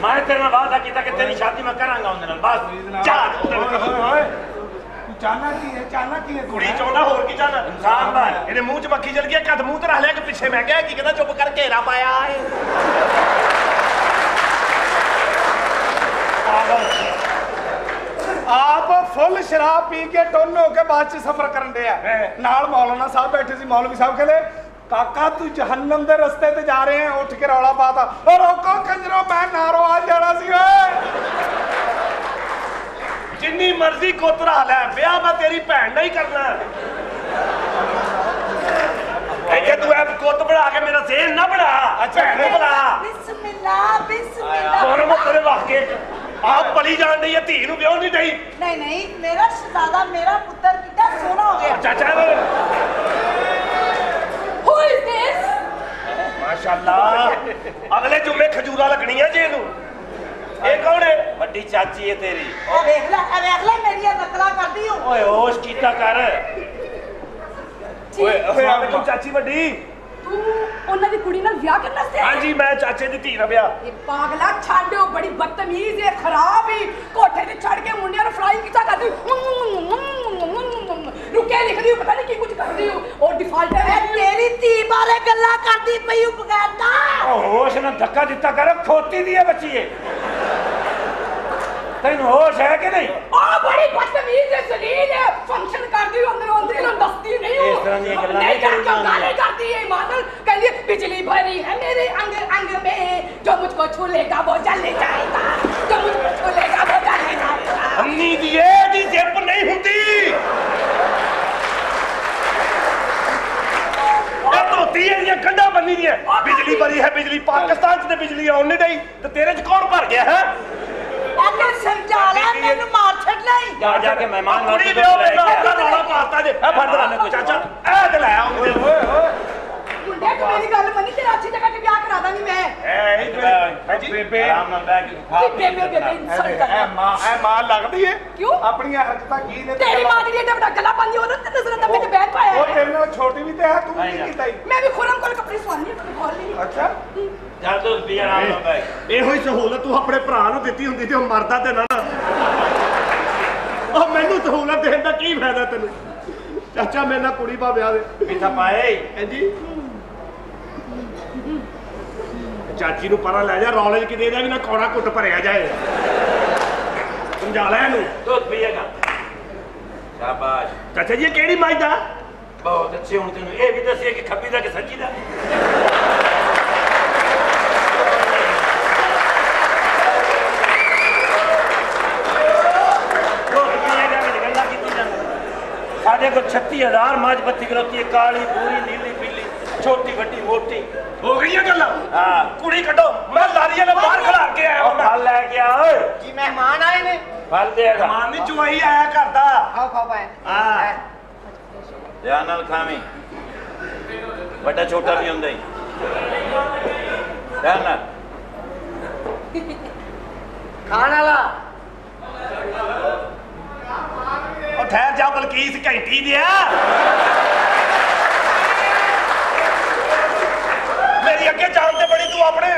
ਮੈਂ ਤੇਰੇ ਨਾਲ ਵਾਅਦਾ ਕੀਤਾ ਕਿ ਤੇਰੀ ਸ਼ਾਦੀ ਮੈਂ ਕਰਾਂਗਾ ਉਹਦੇ ਨਾਲ। ਬਸ। ਤੂੰ ਚਾਹਨਾ ਕੀ ਹੈ? ਚਾਹਨਾ ਕੀ ਹੈ? ਕੁੜੀ ਚਾਹੁੰਦਾ ਹੋਰ ਕੀ ਚਾਹਨਾ? ਇਨਸਾਨ ਦਾ ਇਹਦੇ ਮੂੰਹ 'ਚ ਮੱਖੀ ਚਲ ਗਈ ਕਦ ਮੂੰਹ ਤੇ ਰੱਖ ਲਿਆ ਕਿ ਪਿੱਛੇ ਮੈਂ ਕਿਹਾ ਕੀ ਕਹਿੰਦਾ ਚੁੱਪ ਕਰ ਘੇਰਾ ਪਾਇਆ ਏ ਆਪ ਫੁੱਲ ਸ਼ਰਾਬ ਪੀ ਕੇ ਟੁੰਨ ਹੋ ਕੇ ਬਾਅਦ ਚ ਸਫ਼ਰ ਕਰਨ ਡਿਆ। ਹੈ। ਨਾਲ ਮੌਲਾਨਾ ਸਾਹਿਬ ਬੈਠੇ ਸੀ ਮੌਲਵੀ ਸਾਹਿਬ ਕਹਿੰਦੇ ਕਾਕਾ ਤੂੰ ਜਹੰਨਮ ਦੇ ਰਸਤੇ ਤੇ ਜਾ ਰਹੇ ਆ ਉੱਠ ਕੇ ਰੌਲਾ ਪਾਤਾ ਓ ਰੋਕੋ ਕੰਜਰੋ ਮੈਂ ਨਾਰੋਵਾਲ ਜਾਣਾ ਸੀ ਓਏ! ਜਿੰਨੀ ਮਰਜ਼ੀ ਕੋਤਰਾ ਲੈ ਵਿਆਹ ਮੈਂ ਤੇਰੀ ਭੈਣ ਨਾਲ ਹੀ ਕਰਨਾ। ਇੱਥੇ ਤੂੰ ਐ ਕੁੱਤ ਬਣਾ ਕੇ ਮੇਰਾ ਜ਼ੇਨ ਨਾ ਬਣਾ ਭੈਣ ਨੂੰ ਬਣਾ। ਬਿਸਮਿਲ੍ਲਾ ਬਿਸਮਿਲ੍ਲਾ। ਹੋਰ ਮੈਂ ਤੇਰੇ ਵਾਕੇ ਆਪ ਪਲੀ ਜਾਣ ਡਈ ਹੈ ਧੀ ਨੂੰ ਵਿਆਹ ਨਹੀਂ ਡਈ। ਨਹੀਂ ਨਹੀਂ ਮੇਰਾ ਸ਼ਹਜ਼ਾਦਾ ਮੇਰਾ ਪੁੱਤਰ ਕਿੱਡਾ ਸੋਹਣਾ ਹੋ ਗਿਆ। ਚਾਚਾ Who is this? ਮਾਸ਼ਾਅੱਲਾ। ਅਗਲੇ ਜੁਮੇ ਖਜੂਰਾ ਲੱਗਣੀਆਂ ਜੇ ਇਹਨੂੰ। ਇਹ ਕੌਣ ਹੈ? ਵੱਡੀ ਚਾਚੀ ਹੈ ਤੇਰੀ। ਇਹ ਵੇਖ ਲੈ ਇਹ ਵੇਖ ਲੈ ਮੇਰੀਆਂ ਨਕਲਾਂ ਕਰਦੀ ਹੂੰ ਓਏ ਹੋਸ਼ ਕੀਤਾ ਕਰ। ਓਏ ਓਏ ਆਵੇਕਮ ਚਾਚੀ ਵੱਡੀ। ਤੂੰ ਉਹਨਾਂ ਦੀ ਕੁੜੀ ਨਾਲ ਵਿਆਹ ਕਰਨਾ ਸੀ ਹਾਂਜੀ ਮੈਂ ਚਾਚੇ ਦੀ ਧੀ ਨਾਲ ਵਿਆਹ। ਇਹ ਪਾਗਲਾ ਛੱਡੋ ਬੜੀ ਬਦਤਮੀਜ਼ ਹੈ ਖਰਾਬ ਹੀ। ਕੋਠੇ ਤੇ ਚੜ ਕੇ ਮੁੰਡਿਆਂ ਨੂੰ ਫਰਾਈ ਕੀਤਾ ਕਰਦੀ। ਰੁਕੇ ਲਿਖਦੀ ਹੋ ਪਤਾ ਨਹੀਂ ਕੀ ਕੁਝ ਕਰਦੀ ਹੋ ਔਰ ਡਿਫਾਲਟਰ ਹੈ। ਤੇਰੀ ਧੀ ਬਾਰੇ ਗੱਲਾਂ ਕਰਦੀ ਪਈ ਉਹ ਬਗੈਰਤਾ ਹੋਸ਼ ਨਾ ਧੱਕਾ ਦਿੱਤਾ ਕਰ ਖੋਤੀ ਦੀ ਹੈ ਬੱਚੀਏ ਤੈਨੂੰ ਹੋਸ਼ ਹੈ ਕਿ ਨਹੀਂ? ਉਹ ਬੜੀ ਬਦਤਮੀਜ਼ ਹੈ ਸਲੀਲ ਹੈ। ਫੰਕਸ਼ਨ ਕਰਦੀ ਹੋ ਅੰਦਰੋਂ ਅੰਦਰ ਨੂੰ ਦੱਸਦੀ ਨਹੀਂ ਹੋ ਇਸ ਤਰ੍ਹਾਂ ਦੀਆਂ ਗੱਲਾਂ ਨਹੀਂ ਕਰਦੀ ਗਾਲੇ ਕਰਦੀ ਹੈ ਮਾਦਰ ਕਹਿੰਦੀ ਬਿਜਲੀ ਭਰੀ ਹੈ ਮੇਰੇ ਅੰਗ ਅੰਗ ਮੇ। ਜੋ ਮੁਝ ਕੋ ਛੂ ਲੇਗਾ ਉਹ ਜਲ ਜਾਏਗਾ। ਜੋ ਮੁਝ ਕੋ ਮਹਿਮਾਨ ਨਾਲ ਕੁੜੀ ਵਿਆਹ ਮੇਰੇ ਨਾਲ ਆਪਣਾ ਰੌਲਾ ਪਾਤਾ ਜੇ। ਇਹ ਫੜ ਲੈ ਚਾਚਾ ਇਹ ਤੇ ਲੈ ਆਉਂਦੇ ਓਏ ਓਏ ਮੁੰਡੇ ਤੂੰ ਮੇਰੀ ਗੱਲ ਮੰਨੀ ਤੇਰਾ ਅੱਛੀ ਜਗ੍ਹਾ ਤੇ ਵਿਆਹ ਕਰਾ ਦਾਂਗੀ ਮੈਂ। ਐ ਇਹ ਤੇ ਬੇਬੇ ਆਰਾਮ ਨਾਲ ਬਹਿ ਕੇ ਖਾ ਬੇਬੇ ਬੇਬੇ ਇਨਸਲਟ ਇਹ ਕਰਨਾ ਮਾਂ ਇਹ ਮਾਂ ਲੱਗਦੀ ਹੈ ਕਿਉਂ? ਆਪਣੀਆਂ ਹਰਕਤਾਂ ਕੀ ਨੇ ਤੇਰੀ ਮਾਂ ਦੀ ਏਡਾ ਵੱਡਾ ਗਲਾ ਪਾਉਂਦੀ ਉਹਨੂੰ ਤੇ ਨਜ਼ਰ ਅੰਦਰ ਵਿੱਚ ਬੈਠ ਪਾਇਆ ਉਹ। ਤੇਰੇ ਨਾਲ ਛੋਟੀ ਵੀ ਤੇ ਹੈ ਤੂੰ ਨਹੀਂ ਕੀ। ਕੀਤਾ? ਮੈਂ ਵੀ ਖੁਰਮ ਕੋਲ ਕੱਪੜੇ ਸਵਾਨੀ ਹੈ ਤੈਨੂੰ ਖੋਲ ਲਈ ਅੱਛਾ। ਜਾ ਤੂੰ ਵੀ ਆਰਾਮ ਨਾਲ ਬਹਿ ਇਹੋ ਹੀ ਸਹੂਲਤ ਤੂੰ ਆਪਣੇ ਭਰਾ ਨੂੰ ਦਿੱਤੀ ਹੁੰਦੀ ਤੇ ਉਹ ਮਰਦਾ ਤੇ ਨਾ। ਮੈਨੂੰ ਸਹੂਲਤ ਦੇਣ ਦਾ ਕੀ ਫਾਇਦਾ ਤੈਨੂੰ? ਚਾਚਾ ਮੇਰੇ ਨਾਲ ਕੁੜੀ ਪਾ ਵਿਆਹ ਦੇ ਪਿੱਛਾ ਪਾਏ ਹਾਂਜੀ। ਚਾਚੀ ਨੂੰ ਪਰਾਂ ਲੈ ਜਾ ਰੌਲੇ 'ਚ ਕਿਤੇ ਇਹਦਾ ਵੀ ਨਾ ਕੌੜਾ ਘੁੱਟ ਭਰਿਆ ਜਾਏ। ਸਮਝਾ ਲੈ ਇਹਨੂੰ। ਦੁੱਧ ਪੀਏਗਾ ਸ਼ਾਬਾਸ਼। ਚਾਚਾ ਜੀ ਇਹ ਕਿਹੜੀ ਮਾਈ ਦਾ? ਬਹੁਤ ਅੱਛੇ ਹੁਣ ਤੈਨੂੰ। ਇਹ ਵੀ ਦੱਸਿਆ ਕਿ ਖੱਬੀ ਦਾ ਕਿ ਸੱਜੀ ਦਾ ਦੁੱਧ ਪੀਏਗਾ ਵੀ ਗੱਲਾਂ ਕੀਤੀ ਜਾਂਦੀ ਸਾਡੇ ਕੋਲ 36000 ਮੱਝ ਬੱਤੀ ਖਲੋਤੀ ਹੈ ਕਾਲੀ ਪੂਰੀ ਨੀਲੀ ਪੀਲੀ ਛੋਟੀ ਵੱਡੀ ਮੋਟੀ ਹੋ ਗਈਆਂ ਗੱਲਾਂ ਹਾਂ ਕੁੜੀ ਕੱਢੋ ਮੈਂ ਲਾਰੀ ਵਾਲੇ ਬਾਹਰ ਖੜਾ ਕੇ ਆਇਆ ਉਹ ਫਲ ਲੈ ਕੇ ਆ ਓਏ ਜੀ ਮਹਿਮਾਨ ਆਏ ਨੇ ਫਲ ਦੇਗਾ ਮਾਨ ਨਹੀਂ ਚੁਆਈ ਆਇਆ ਕਰਦਾ ਆਓ ਖਾਓ ਪਾਏ ਹਾਂ ਧਿਆਨ ਨਾਲ ਖਾਵੀਂ ਵੱਡਾ ਛੋਟਾ ਵੀ ਹੁੰਦਾ ਹੀ ਧਿਆਨ ਨਾਲ ਖਾਣ ਵਾਲਾ ਠਹਿਰ ਜਾ ਬਲਕੀਸ ਘੰਟੀ ਦਿਆ। ਮੇਰੀ ਅੱਗੇ ਜਾਣ ਤੇ ਬੜੀ ਤੂੰ ਆਪਣੇ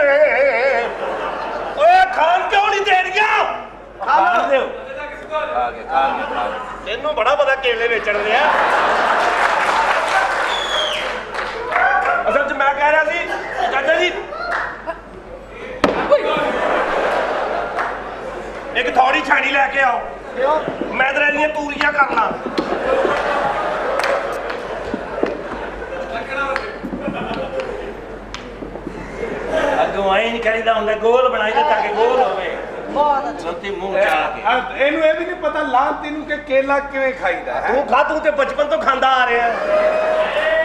ਓਏ ਖਾਣ ਕਿਉਂ ਨਹੀਂ ਦੇ ਰਹੀਆਂ ਖਾਣ ਦਿਓ। ਤੈਨੂੰ ਬੜਾ ਪਤਾ ਕੇਲੇ ਵੇਚਣ ਦੇ ਆ। ਅਸਲ 'ਚ ਮੈਂ ਕਹਿ ਰਿਹਾ ਸੀ ਚਾਚਾ ਜੀ। ਇੱਕ ਥੋੜੀ ਛਾਣੀ ਲੈ ਕੇ ਆਓ। ਮੈਂ ਤੇਰੇ ਦੀਆਂ ਤੂਰੀਆਂ ਕਰਨਾ। ਅੱਗੋਂ ਆਈ ਨਹੀਂ ਕਰੀਦਾ ਹੁੰਦਾ ਗੋਲ ਬਣਾਈਦਾ ਤਾਂ ਕਿ ਗੋਲ ਹੋਵੇ। ਬਹੁਤ ਅੱਛਾ। ਸੰਤੀ ਮੂੰਹ ਚ ਆ ਕੇ। ਇਹਨੂੰ ਇਹ ਵੀ ਨਹੀਂ ਪਤਾ ਲਾਂ ਤੈਨੂੰ ਕਿ ਕੇਲਾ ਕਿਵੇਂ ਖਾਈਦਾ ਹੈ। ਤੂੰ ਖਾ ਤੂੰ ਤੇ ਬਚਪਨ ਤੋਂ ਖਾਂਦਾ ਆ ਰਿਹਾ।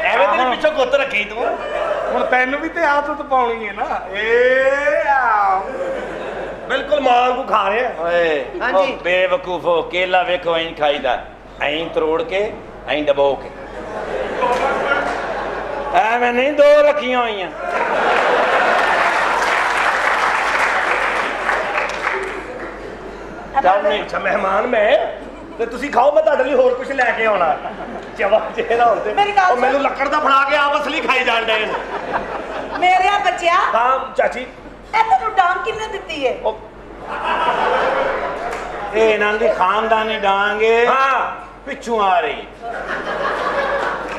ਐਵੇਂ ਤੇਰੇ ਪਿੱਛੋਂ ਗੁੱਤ ਰੱਖੀ ਤੂੰ। ਹੁਣ ਤੈਨੂੰ ਵੀ ਤੇ ਆਦਤ ਪਾਉਣੀ ਹੈ ਨਾ। ਏ ਆ ਬਿਲਕੁਲ ਮਾਂ ਨੂੰ ਖਾ ਰਿਹਾ। ਓਏ। ਹਾਂਜੀ। ਬੇਵਕੂਫੋ ਕੇਲਾ ਵੇਖੋ ਐਂ ਖਾਈਦਾ। ਐਂ ਤਰੋੜ ਕੇ ਐਂ ਦਬੋ ਕੇ। ਐਵੇਂ ਨਹੀਂ ਦੋ ਰੱਖੀਆਂ ਹੋਈਆਂ। ਚੱਲ ਨਹੀਂ ਅੱਛਾ ਮਹਿਮਾਨ ਮੈਂ। ਤੇ ਤੁਸੀਂ ਖਾਓ ਮੈਂ ਤੁਹਾਡੇ ਲਈ ਹੋਰ ਕੁਝ ਲੈ ਕੇ ਆਉਣਾ। ਚਵਾ ਜੇ ਨਾ ਹੁੰਦੇ ਮੇਰੀ ਗੱਲ ਉਹ ਮੈਨੂੰ। ਲੱਕੜ ਦਾ ਫੜਾ ਕੇ ਆਪ ਅਸਲੀ ਖਾਈ ਜਾਣ ਡੇ ਮੇਰਿਆ ਬੱਚਿਆ। ਹਾਂ ਚਾਚੀ। ਇਹ ਤੈਨੂੰ ਡਾਂਗ ਕਿੰਨੇ ਦਿੱਤੀ ਏ? ਉਹ ਇਹ ਇਹਨਾਂ ਦੀ ਖਾਨਦਾਨੀ ਡਾਂਗੇ ਹਾਂ। ਪਿੱਛੋਂ ਆ ਰਹੀ।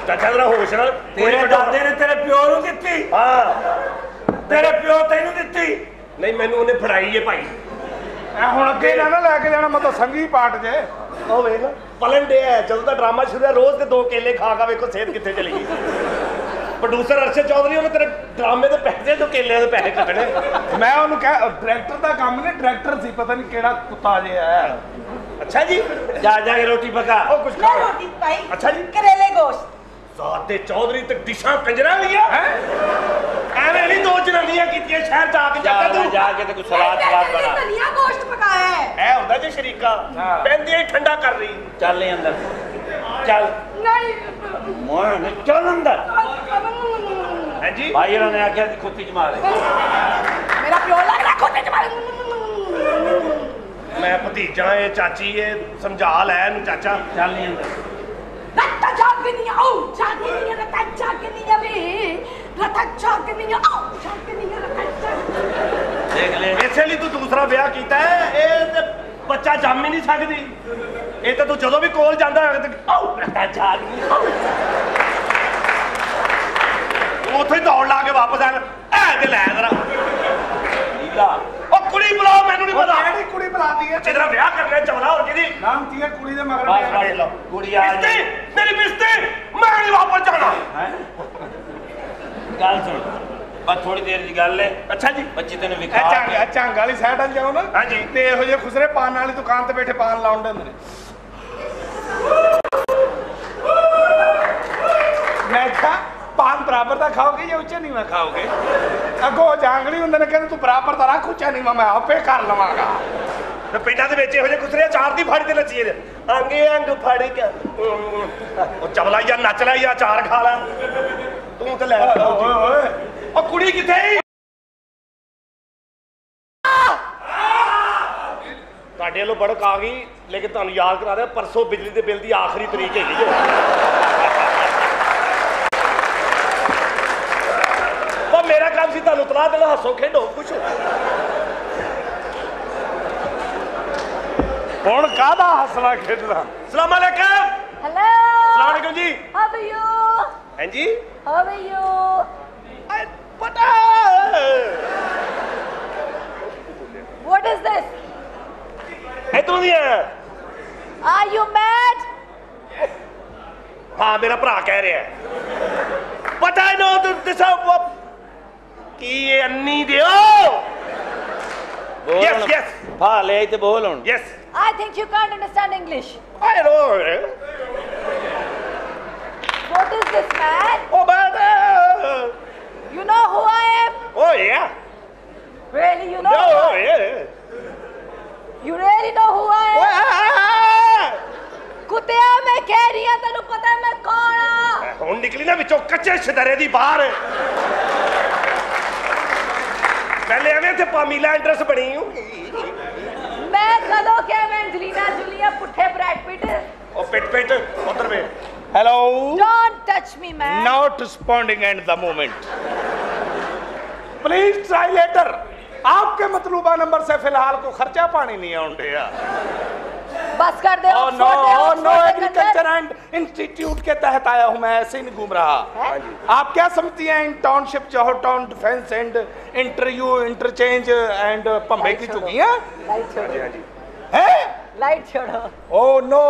ਚਾਚਾ ਜਰਾ ਹੋਸ਼ ਨਾਲ। ਤੇਰੇ ਦਾਦੇ ਨੇ ਤੇਰੇ ਪਿਓ ਨੂੰ ਦਿੱਤੀ। ਹਾਂ। ਤੇਰੇ ਪਿਓ ਤੈਨੂੰ ਦਿੱਤੀ। ਨਹੀਂ ਮੈਨੂੰ ਉਹਨੇ ਫੜਾਈ ਏ ਭਾਈ। ਐ ਹੁਣ ਅੱਗੇ ਨਾ ਨਾ ਲੈ ਕੇ ਜਾਣਾ ਮੈਂ ਤਾਂ ਸੰਗੀ ਪਾਟ ਜੇ। ਉਹ ਵੇਖ ਪਲਨ ਡੇ ਹੈ ਜਦੋਂ ਦਾ ਡਰਾਮਾ ਸ਼ੁਰੂ ਹੋਇਆ ਰੋਜ਼ ਦੇ ਦੋ ਕੇਲੇ ਖਾ ਖਾ ਵੇਖੋ ਸਿਹਤ ਕਿੱਥੇ ਚਲੀ ਗਈ। ਪ੍ਰੋਡਿਊਸਰ ਅਰਸ਼ਦ ਚੌਧਰੀ ਉਹਨੇ ਤੇਰੇ ਡਰਾਮੇ ਦੇ ਪੈਸੇ ਤੋਂ ਕੇਲਿਆਂ ਦੇ ਪੈਸੇ ਕੱਟਣੇ ਮੈਂ ਉਹਨੂੰ ਕਹਿ ਡਾਇਰੈਕਟਰ ਦਾ ਕੰਮ ਨਹੀਂ ਡਾਇਰੈਕਟਰ ਸੀ ਪਤਾ ਨਹੀਂ ਕਿਹੜਾ ਕੁੱਤਾ ਜੇ ਆਇਆ ਅੱਛਾ ਜੀ ਜਾ ਜਾ ਕੇ ਰੋਟੀ ਪਕਾ। ਉਹ ਕੁਝ ਖਾ ਰੋਟੀ ਪਾਈ ਅੱਛਾ ਜੀ। ਕਰੇਲੇ ਗੋਸ਼ਤ। ਸਾਤੇ ਚੌਧਰੀ ਤੇ ਡਿਸ਼ਾਂ ਕੰਜਰਾ ਲੀਆਂ ਹੈ? ਐਵੇਂ ਨਹੀਂ ਦੋ ਜਨਾਨੀਆਂ ਕੀਤੀਆਂ ਸ਼ਹਿਰ ਜਾ ਕੇ ਜਾ ਤੂੰ। ਜਾ ਕੇ ਤੇ ਕੋਈ ਸਲਾਦ ਸਲਾਦ ਬਣਾ। ਧਨੀਆ ਗੋਸ਼ਤ ਪਕਾਇਆ ਹੈ। ਐ ਹੁੰਦਾ ਜੇ ਸ਼ਰੀਕਾ ਪੈਂਦੀ ਹੀ ਠੰਡਾ ਕਰ ਰਹੀ। ਚੱਲ ਅੰਦਰ। ਚੱਲ। ਨਹੀਂ। ਮੋਹਨ ਚੱਲ ਅੰਦਰ। ਹੈ ਜੀ। ਭਾਈ ਇਹਨਾਂ ਨੇ ਆਖਿਆ ਸੀ ਖੁੱਤੀ ਚ ਮਾਰੇ। ਮੇਰਾ ਪਿਓ ਲੱਗਦਾ ਖੋਤੇ ਚ ਮਾਰ। ਮੈਂ ਭਤੀਜਾ ਇਹ ਚਾਚੀ ਇਹ ਸਮਝਾ ਲੈ ਇਹਨੂੰ ਚਾਚਾ। ਚੱਲ ਨਹੀਂ ਅੰਦਰ। ਰੱਤਾ ਜਾਗਨੀਆਂ ਆਉ ਜਾਗਨੀਆਂ ਰੱਤਾ ਜਾਗਨੀਆਂ ਵੇ। ਰੱਤਾ ਜਾਗਨੀਆਂ ਆਉ ਜਾਗਨੀਆਂ ਰੱਤਾ ਜਾਗਨੀਆਂ ਦੇਖ ਲੈ। ਇਸੇ ਲਈ ਤੂੰ ਦੂਸਰਾ ਵਿਆਹ ਕੀਤਾ ਹੈ ਇਹ ਤੇ ਬੱਚਾ ਜੰਮ ਹੀ ਨਹੀਂ ਸਕਦੀ। ਇਹ ਤਾਂ ਤੂੰ ਜਦੋਂ ਵੀ ਕੋਲ ਜਾਂਦਾ ਹੋਇਆ ਤੇ ਆਉ ਰੱਤਾ ਜਾਗ। ਉੱਥੇ ਹੀ ਦੌੜ ਲਾ ਕੇ ਵਾਪਸ ਆਣ ਐ ਤੇ ਲੈ ਜਰਾ। ਲੀਲਾ ਉਹ ਕੁੜੀ ਬੁਲਾਓ ਮੈਨੂੰ ਨਹੀਂ ਪਤਾ। ਕਿਹੜੀ ਕੁੜੀ ਬੁਲਾਦੀ ਹੈ? ਜਿਹਦਾ ਵਿਆਹ ਕਰਨਾ ਹੈ, ਚਵਲਾ ਹੋਰ ਕਿਹਦੀ? ਨਾਮ ਕੀ ਹੈ ਕੁੜੀ ਦੇ ਮਗਰ ਬਸ। ਬਸ ਲਓ। ਕੁੜੀ ਆ ਗਈ ਮੇਰੀ ਬਿਸਤੀ ਮੈਂ ਨਹੀਂ ਵਾਪਸ ਜਾਣਾ। ਹੈਂ? ਗੱਲ ਸੁਣ। ਬਸ ਥੋੜੀ ਦੇਰ ਦੀ ਗੱਲ ਹੈ। ਅੱਛਾ ਜੀ। ਬੱਚੀ ਤੈਨੂੰ ਵਿਖਾ ਝੰਗ ਇਹ ਝੰਗ ਵਾਲੀ ਸਾਈਡ ਵੱਲ ਜਾਓ ਨਾ। ਹਾਂਜੀ। ਤੇ ਇਹੋ ਜਿਹੇ ਖੁਸਰੇ ਪਾਨ ਵਾਲੀ ਦੁਕਾਨ ਤੇ ਬੈਠੇ ਪਾਨ ਲਾਉਣ ਦੇ ਹੁੰਦੇ ਨੇ। ਮੈਂ ਕਿਹਾ ਬਰਾਬਰ ਦਾ ਖਾਓਗੇ ਜਾਂ ਉੱਚਾ ਨੀਵਾਂ ਖਾਓਗੇ? ਅੱਗੋਂ ਜਾਂਗਲੀ ਹੁੰਦੇ ਨੇ ਕਹਿੰਦੇ ਤੂੰ ਬਰਾਬਰ ਦਾ ਰੱਖ ਉੱਚਾ ਨੀਵਾਂ ਮੈਂ ਆਪੇ ਕਰ ਲਵਾਂਗਾ। ਤੇ ਪਿੰਡਾਂ ਦੇ ਵਿੱਚ ਇਹੋ ਜਿਹੇ ਗੁਸਰੇ ਚਾਰ ਦੀ ਫਾੜੀ ਤੇ ਨੱਚੀਏ ਨੇ ਅੰਗੇ ਅੰਗ ਫੜ ਕੇ ਉਹ ਚਵਲਾ ਜਾਂ ਨੱਚ ਲੈ ਜਾਂ ਚਾਰ ਖਾ ਲੈ। ਤੂੰ ਤੇ ਲੈ ਓਏ ਓਏ ਉਹ ਕੁੜੀ ਕਿੱਥੇ? ਤੁਹਾਡੇ ਵੱਲੋਂ ਬੜਕ ਆ ਗਈ ਲੇਕਿਨ ਤੁਹਾਨੂੰ ਯਾਦ ਕਰਾ ਦਿਆਂ ਪਰਸੋਂ ਬਿਜਲੀ ਦੇ ਬਿੱਲ ਦੀ ਆਖਰੀ ਤਰੀਕ ਹੈਗੀ ਜੋ ਉਹ ਮੇਰਾ ਕੰਮ ਸੀ ਤੁਹਾਨੂੰ ਤਲਾਹ ਦੇਣਾ ਹੱਸੋ ਖੇਡੋ ਕੁਛ ਹੁਣ ਕਾਹਦਾ ਹੱਸਣਾ ਖੇਡਣਾ ਸਲਾਮ ਅਲੈਕਮ Hello. ਸਲਾਮ ਅਲੈਕਮ ਜੀ How are you? ਹਾਂਜੀ How are you? ਪਤਾ What is this? ਇਧਰੋਂ ਦੀ ਆ Are you mad? ਹਾਂ ਮੇਰਾ ਭਰਾ ਕਹਿ ਰਿਹਾ ਪਤਾ ਨੋ ਦਿਸ ਕੀ ਇਹ ਅੰਨੀ ਦਿਓ ਬੋਲ Yes, ਹੁਣ। yes. ਫਾ ਲੈ ਤੇ ਬੋਲ ਹੁਣ yes I think you can't understand English. I know What is this, man? Oh but You know who I am? Oh yeah Really, you know? No who I am? ਯਾ You really know who I am? ਕੁੱਤਿਆ ਮੈਂ ਕਹਿ ਰਹੀ ਹਾਂ ਤੈਨੂੰ ਪਤਾ ਮੈਂ ਕੌਣ ਆ ਹੁਣ ਨਿਕਲੀ ਨਾ ਵਿੱਚੋਂ ਕੱਚੇ ਛਦਰੇ ਦੀ ਬਾਹਰ ਪਹਿਲੇ ਐਵੇਂ ਤੇ ਪਾਮੀਲਾ ਐਂਟਰਸ ਬਣੀ ਹੂੰ ਮੈਂ ਕਦੋਂ ਕਿਹਾ ਮੈਂ ਐਂਜਲੀਨਾ ਜੂਲੀ ਆ ਪੁੱਠੇ ਬ੍ਰੈਡ ਪਿਟ ਉਹ ਪਿੱਟ ਪਿੱਟ ਉਧਰ ਵੇ hello don't touch me man not responding at the moment please try later आपके मतलूबा नंबर से फिलहाल को खर्चा पानी नहीं आउन दिया बस कर दे ओ no oh no agriculture and institute के तहत आया हूँ मैं ऐसे ही नहीं घूम रहा। हैं? आप क्या समझती हैं इन township चौहटाउन defence and interview interchange and पंबे की चुकी हैं? लाइट छोड़ो। हैं? लाइट छोड़ो oh no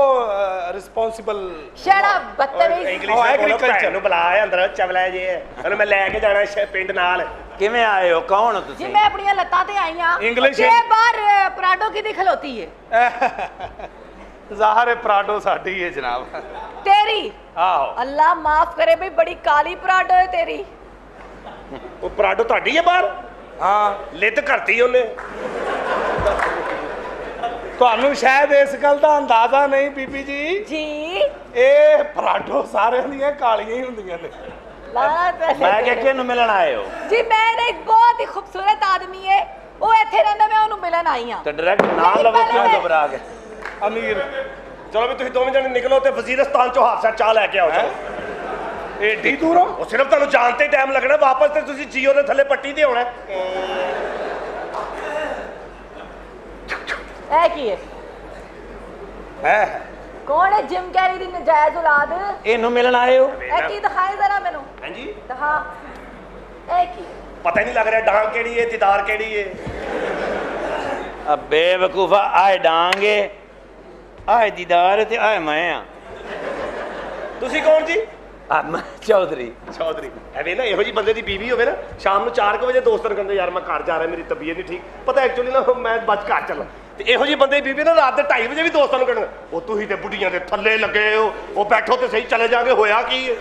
responsible shut up बदतमीज ਇੰਗਲਿਸ਼ Oh, ਬੋਲੋ agriculture. ਭੈਣ ਨੂੰ ਬੁਲਾ ਆ ਅੰਦਰ ਚਵਲਾ ਜੇ ਉਹਨੂੰ ਮੈਂ ਲੈ ਕੇ ਜਾਣਾ ਸ਼- ਪਿੰਡ ਨਾਲ ਕਿਵੇਂ ਆਏ ਹੋ ਕੌਣ ਹੋ ਜੀ ਤੁਸੀਂ ਮੈਂ ਆਪਣੀਆਂ ਲੱਤਾਂ ਤੇ ਆਈ ਆ English ਇਹ is- ਬਾਹਰ ਪਰਾਡੋ ਕਿਦੀ ਖਲੋਤੀ ਹੈ ਜ਼ਾਹਰ ਹੈ ਪਰਾਡੋ ਸਾਡੀ ਹੈ ਜਨਾਬ ਤੇਰੀ ਆਹੋ ਅੱਲਾ ਮਾਫ ਕਰੇ ਬਈ ਬੜੀ ਕਾਲੀ ਪਰਾਡੋ ਹੈ ਤੇਰੀ ਉਹ ਪਰਾਡੋ ਤੁਹਾਡੀ ਹੈ ਬਾਹਰ ਹਾਂ ਲਿੱਤ ਕਰਤੀ ਉਹਨੇ ਤੁਹਾਨੂੰ ਸ਼ਾਇਦ ਇਸ ਗੱਲ ਦਾ ਅੰਦਾਜ਼ਾ ਨਹੀਂ ਬੀਬੀ ਜੀ। ਜੀ। ਇਹ ਪਰਾਡੋ ਸਾਰਿਆਂ ਦੀਆਂ ਕਾਲੀਆਂ ਹੀ ਹੁੰਦੀਆਂ ਨੇ। ਹੈ ਮੈਂ ਕਿ ਕਿਹਨੂੰ ਮਿਲਣ ਆਏ ਹੋ? ਜੀ ਮੈਂ ਇੱਕ ਬਹੁਤ ਹੀ ਖੂਬਸੂਰਤ ਆਦਮੀ ਹੈ ਉਹ ਇੱਥੇ ਰਹਿੰਦਾ ਮੈਂ ਉਹਨੂੰ ਮਿਲਣ ਆਈ ਆ। ਤੇ ਡਾਇਰੈਕਟ ਨਾਂ ਲਵੋ ਕਿਉਂ ਘਬਰਾ ਕੇ ਅਮੀਰ ਚਲੋ ਵੀ ਤੁਸੀਂ ਦੋਵੇਂ ਜਣੇ ਨਿਕਲੋ ਤੇ ਵਜ਼ੀਰਸਤਾਨ ਚੋਂ ਹਾਦਸਾ ਚਾਹ ਲੈ ਕੇ ਆਓ ਚਲੋ। ਏਡੀ ਦੂਰੋਂ? ਉਹ ਸਿਰਫ ਤੁਹਾਨੂੰ ਜਾਣ ਤੇ ਟਾਈਮ ਲੱਗਣਾ ਵਾਪਸ ਤੇ ਤੁਸੀਂ ਜੀਓ ਦੇ ਥੱਲੇ ਪੱਟੀ ਤੇ ਆਉਣਾ। ਇਹ ਕੀ ਹੈ? ਹੈ? ਕੌਣ ਹੈ ਜਿਮ ਕੈਰੀ ਦੀ ਨਜਾਇਜ਼ ਔਲਾਦ? ਇਹਨੂੰ ਮਿਲਣ ਆਏ ਹੋ? ਇਹ ਕੀ ਦਿਖਾਏ ਜ਼ਰਾ ਮੈਨੂੰ? ਹਾਂਜੀ। ਦਿਖਾ। ਇਹ ਕੀ? ਪਤਾ ਹੀ ਨਹੀਂ ਲੱਗ ਰਿਹਾ ਡਾਂਗ ਕਿਹੜੀ ਏ ਦੀਦਾਰ ਕਿਹੜੀ ਏ ਆ ਬੇਵਕੂਫਾ ਆਏ ਡਾਂਗੇ ਆਏ ਦੀਦਾਰ ਤੇ ਆਏ ਮੈਂ ਆ। ਤੁਸੀਂ ਕੌਣ ਜੀ? ਆ ਮੈਂ ਚੌਧਰੀ। ਚੌਧਰੀ। ਐਵੇਂ ਨਾ ਇਹੋ ਜੀ ਬੰਦੇ ਦੀ ਬੀਵੀ ਹੋਵੇ ਨਾ ਸ਼ਾਮ ਨੂੰ 4 ਵਜੇ ਦੋਸਤਾਂ ਨੂੰ ਕਹਿੰਦੇ ਯਾਰ ਮੈਂ ਘਰ ਜਾ ਰਿਹਾ ਮੇਰੀ ਤਬੀਅਤ ਨਹੀਂ ਠੀਕ। ਪਤਾ ਐਕਚੁਅਲੀ ਨਾ ਮੈਂ ਬਚ ਘਰ ਚੱਲਾਂ। ਤੇ ਇਹੋ ਜੀ ਬੰਦੇ ਬੀਵੀ ਨਾ ਰਾਤ ਦੇ 2:30 ਵਜੇ ਵੀ ਦੋਸਤਾਂ ਨੂੰ ਕਹਿਣ ਉਹ ਤੁਸੀਂ ਤੇ ਬੁੱਢੀਆਂ ਦੇ ਥੱਲੇ ਲੱਗੇ ਹੋ ਉਹ ਬੈਠੋ ਤੇ ਸਹੀ ਚਲੇ ਜਾਗੇ ਹੋਇਆ ਕੀ ਹੈ?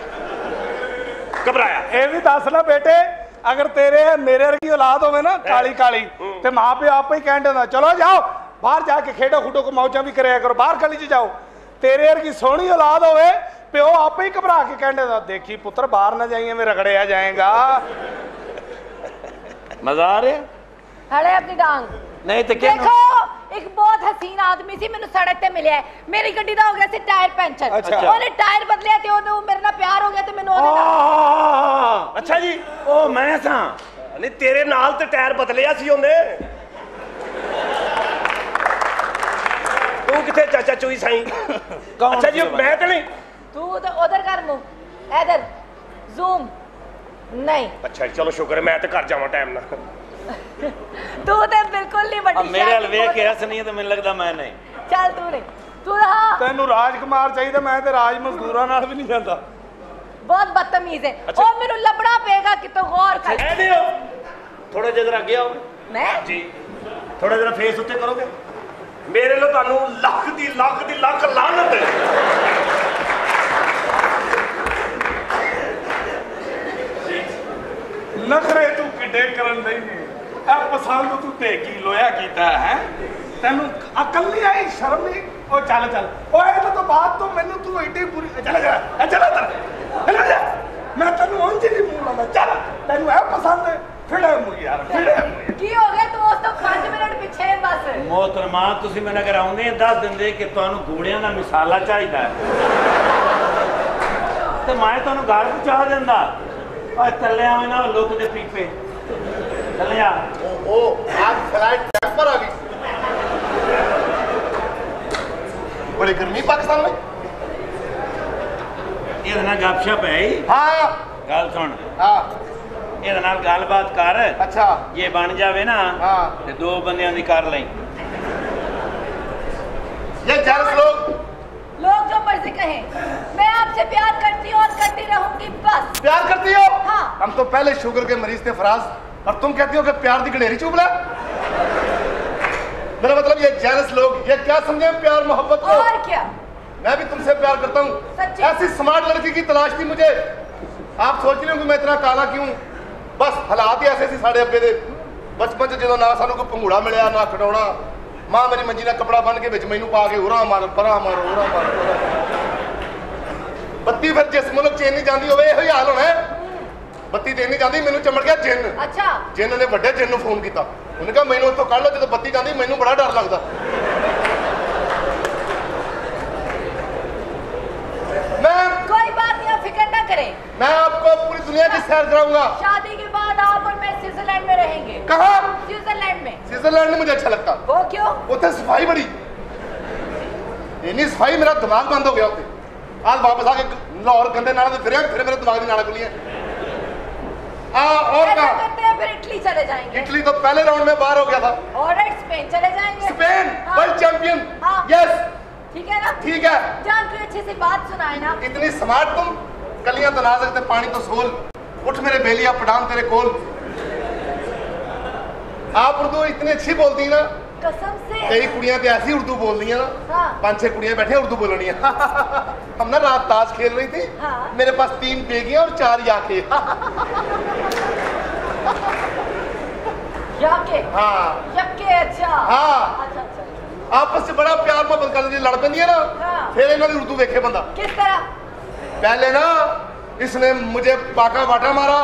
ਘਬਰਾਇਆ। ਇਹ ਵੀ ਦੱਸ ਲੈ ਬੇਟੇ ਅਗਰ ਤੇਰੇ ਮੇਰੇ ਵਰਗੀ ਔਲਾਦ ਹੋਵੇ ਨਾ ਕਾਲੀ ਕਾਲੀ ਤੇ ਮਾਂ ਪਿਓ ਆਪੇ ਹੀ ਕਹਿਣ ਦਿੰਦਾ ਚਲੋ ਜਾਓ ਬਾਹਰ ਜਾ ਕੇ ਖੇਡੋ ਖੁੱਡੋ ਕੋ ਮੌਜਾਂ ਵੀ ਕਰਿਆ ਕਰੋ ਬਾਹਰ ਗਲੀ 'ਚ ਜਾਓ। ਤੇਰੇ ਵਰਗੀ ਸੋਹਣੀ ਔਲਾਦ ਹੋਵੇ ਪਿਓ ਆਪੇ ਹੀ ਘਬਰਾ ਕੇ ਕਹਿਣ ਦਿੰਦਾ ਦੇਖੀ ਪੁੱਤਰ ਬਾਹਰ ਨਾ ਜਾਈਏ ਮੈਂ ਰਗੜਿਆ ਜਾਏਗਾ। ਮਜ਼ਾ ਆ ਰਿਹਾ? ਹੜੇ ਆਪਣੀ ਡਾਂਗ। ਨਹੀਂ ਤੇ ਕਿਹਨੂੰ? ਦੇਖੋ ਇੱਕ ਬਹੁਤ ਹਸੀਨ ਆਦਮੀ ਸੀ ਮੈਨੂੰ ਸੜਕ ਤੇ ਮਿਲਿਆ ਹੈ। ਮੇਰੀ ਗੱਡੀ ਦਾ ਹੋ ਗਿਆ ਸੀ ਟਾਇਰ ਪੈਂਚਰ। ਅੱਛਾ। ਉਹਨੇ ਟਾਇਰ ਬਦਲਿਆ ਤੇ ਉਹਨੂੰ ਮੇਰੇ ਨਾਲ ਪਿਆਰ ਹੋ ਗਿਆ ਤੇ ਮੈਨੂੰ ਉਹਦੇ ਨਾਲ ਆਹ, ਅੱਛਾ ਜੀ ਉਹ ਮੈਂ ਸਾਂ। ਨਹੀਂ ਤੇਰੇ ਨਾਲ ਤੇ ਟਾਇਰ ਬਦਲਿਆ ਸੀ ਉਹਨੇ। ਤੂੰ ਕਿੱਥੇ ਚਾਚਾ ਚੋਈ ਸਾਈ? ਕੌਣ ਅੱਛਾ ਜੀ ਸੀ ਉਹ ਮੈਂ ਤੇ ਨਹੀਂ। ਤੂੰ ਤਾਂ ਉਧਰ ਕਰ ਮੂੰਹ। ਇਧਰ। ਜ਼ੂਮ ਨਹੀਂ। ਅੱਛਾ ਜੀ, ਚਲੋ ਸ਼ੁਕਰ ਹੈ ਮੈਂ ਤੇ ਘਰ ਜਾਵਾਂ ਟਾਈਮ ਨਾਲ। ਤੂੰ ਤੇ ਬਿਲਕੁਲ ਨਹੀਂ ਵੱਡੀ ਮੇਰੇ ਸ਼ਾਇਦ ਹਲ ਵੇਖ ਕੇ ਹੱਸ ਨਹੀਂ ਤੇ ਮੈਨੂੰ ਲੱਗਦਾ ਮੈਂ ਨਹੀਂ। ਚੱਲ ਤੂੰ ਨਹੀਂ ਤੂੰ ਰਹਾ। ਤੈਨੂੰ ਰਾਜਕੁਮਾਰ ਚਾਹੀਦਾ ਮੈਂ ਤੇ ਰਾਜ ਮਜ਼ਦੂਰਾਂ ਨਾਲ ਵੀ ਨਹੀਂ ਜਾਂਦਾ। ਬਹੁਤ ਬਦਤਮੀਜ਼ ਹੈ। ਉਹ ਮੈਨੂੰ ਲੱਭਣਾ ਪਏਗਾ ਕਿਤੋਂ ਗੌਰ ਕਰ। ਐ ਦਿਓ ਥੋੜਾ ਜਿਹਾ ਜਰਾ ਅੱਗੇ ਆਓ। ਮੈਂ? ਜੀ। ਥੋੜਾ ਜਿਹਾ ਫੇਸ ਉੱਤੇ ਕਰੋਗੇ? ਮੇਰੇ ਲਈ ਤੁਹਾਨੂੰ ਲੱਖ ਦੀ ਲੱਖ ਦੀ ਲੱਖ ਲਾਨਤ ਹੈ। ਨਖਰੇ ਤੂੰ ਕਿੱਡੇ ਕਰਨ ਦੇ ਨੇ ਇਹ ਪਸੰਦ ਤੂੰ ਤੇ ਕੀ ਲੋਇਆ ਕੀਤਾ ਹੈ? ਤੈਨੂੰ ਅਕਲ ਨਹੀਂ ਆਈ ਸ਼ਰਮ ਨਹੀਂ? ਉਹ ਚੱਲ ਚੱਲ। ਓਏ ਇਹ ਤੋਂ ਬਾਅਦ ਤੋਂ ਮੈਨੂੰ ਤੂੰ ਐਡੀ ਬੁਰੀ ਚੱਲ ਜਾ ਇਹ ਚੱਲ ਇੱਧਰ। ਚੱਲ ਜਾ ਮੈਂ ਤੈਨੂੰ ਉਂਝ ਨਹੀਂ ਮੂੰਹ ਲਾਉਂਦਾ। ਚੱਲ। ਤੈਨੂੰ ਇਹ ਪਸੰਦ ਹੈ? ਫਿੜੇ ਮੂੰਹ ਯਾਰ ਫਿੜੇ ਮੂੰਹ ਕੀ ਹੋ ਗਿਆ ਤੂੰ ਉਸ ਤੋਂ 5 ਮਿੰਟ ਪਿੱਛੇ ਬਸ? ਮੋਹਤਰਮਾ ਤੁਸੀਂ ਮੈਨੂੰ ਅਗਰ ਆਉਂਦੇ ਦੱਸ ਦਿੰਦੇ ਕਿ ਤੁਹਾਨੂੰ ਗੂੜਿਆਂ ਦਾ ਮਿਸਾਲਾ ਚਾਹੀਦਾ ਹੈ। ਤੇ ਮੈਂ ਤੁਹਾਨੂੰ ਘਰ ਪਹੁੰਚਾ ਦਿੰਦਾ। ਓਏ ਥੱਲੇ ਆਵੇਂ ਨਾ ਲੋਕ ਦੇ ਪੀਪੇ। ਥੱਲੇ ਆ ਉਹ आज फ्लाइट टेम्पर आ गई बड़ी गर्मी पाकिस्तान में ਇਹਦੇ ਨਾਲ ਗੱਪਸ਼ਪ ਹੈ ਹੀ हाँ ਗੱਲ ਸੁਣ हाँ ਇਹਦੇ ਨਾਲ ਗੱਲਬਾਤ ਕਰ अच्छा ਜੇ ਬਣ ਜਾਵੇ ਨਾ हाँ ਤੇ ਦੋ ਬੰਦਿਆਂ ਦੀ ਕਰ ਲਈ ये जेलस लोग लोग जो मर्जी कहें मैं आपसे प्यार करती हूँ और करती रहूंगी बस प्यार करती हो हाँ। हम तो पहले शुगर के मरीज थे फराज और तुम कहती हो कि प्यार की गलेरी चुप मेरा मतलब ये जेलस लोग ये क्या समझे प्यार मोहब्बत को? और क्या? मैं भी तुमसे प्यार करता हूँ। ऐसी स्मार्ट लड़की की तलाश थी मुझे। आप सोच रहे हो कि मैं इतना काला क्यों? बस हालात ही ऐसे सी साढ़े अब्बे के बचपन जो ना सू कोई पंगूड़ा मिले ना खडौना माँ मेरी मंजी ने कपड़ा बन के बिच मैनू पा के उरा मार परा मारो उरा मारो बत्ती फिर जिस मुल्क चेन नहीं जाती हो हाल होना है। ਬੱਤੀ ਤੇ ਨਹੀਂ ਜਾਂਦੀ ਮੈਨੂੰ ਚਮੜ ਗਿਆ ਜਿੰਨ अच्छा ਜਿੰਨ ਨੇ ਵੱਡੇ ਜਿੰਨ ਨੂੰ ਫੋਨ ਕੀਤਾ ਉਹਨੇ ਕਿਹਾ ਮੈਨੂੰ ਉੱਥੋਂ ਕੱਢ ਲਓ ਜਦੋਂ ਬੱਤੀ ਜਾਂਦੀ ਮੈਨੂੰ ਬੜਾ ਡਰ ਲੱਗਦਾ मैं कोई बात नहीं आप फिक्र ना करें मैं आपको पूरी दुनिया की सैर कराऊंगा शादी के बाद आप और मैं स्विट्जरलैंड में रहेंगे कहा स्विट्जरलैंड में स्विट्जरलैंड में मुझे अच्छा लगता वो क्यों ਉੱਥੇ ਸਫਾਈ ਬੜੀ ਇੰਨੀ ਸਫਾਈ ਮੇਰਾ ਦਿਮਾਗ ਬੰਦ ਹੋ ਗਿਆ ਉੱਥੇ आज वापस आके लाहौर गंदे नाले से फिर फिर मेरे दिमाग की नाला खुली है आ और ऐसा कहा करते हैं? फिर इटली चले जाएँगे। इटली तो पहले राउंड में बाहर हो गया था। और स्पेन चले जाएँगे। स्पेन हाँ। वर्ल्ड चैंपियन हाँ। यस ठीक है ना? ठीक है। जान के अच्छे से बात सुनाए ना। इतनी स्मार्ट तुम। कलियाँ तो ना सकते पानी तो सोल। उठ मेरे बेलिया पटान तेरे कोल। आप उर्दू इतनी अच्छी बोलती हैं ना कसम से। उर्दू बोल रही हाँ। पाँच छह बैठे उर्दू बोलनी हम ना रात ताश खेल रही थी हाँ। मेरे पास तीन बेगियाँ और चार याके। याके? हाँ। अच्छा। हाँ। अच्छा अच्छा, अच्छा। आपस से बड़ा प्यार मोहब्बत कर लड़ पा ना हाँ। फिर इन्होंने उर्दू देखे बंदा। किस तरह? पहले ना इसने मुझे पाका वाटा मारा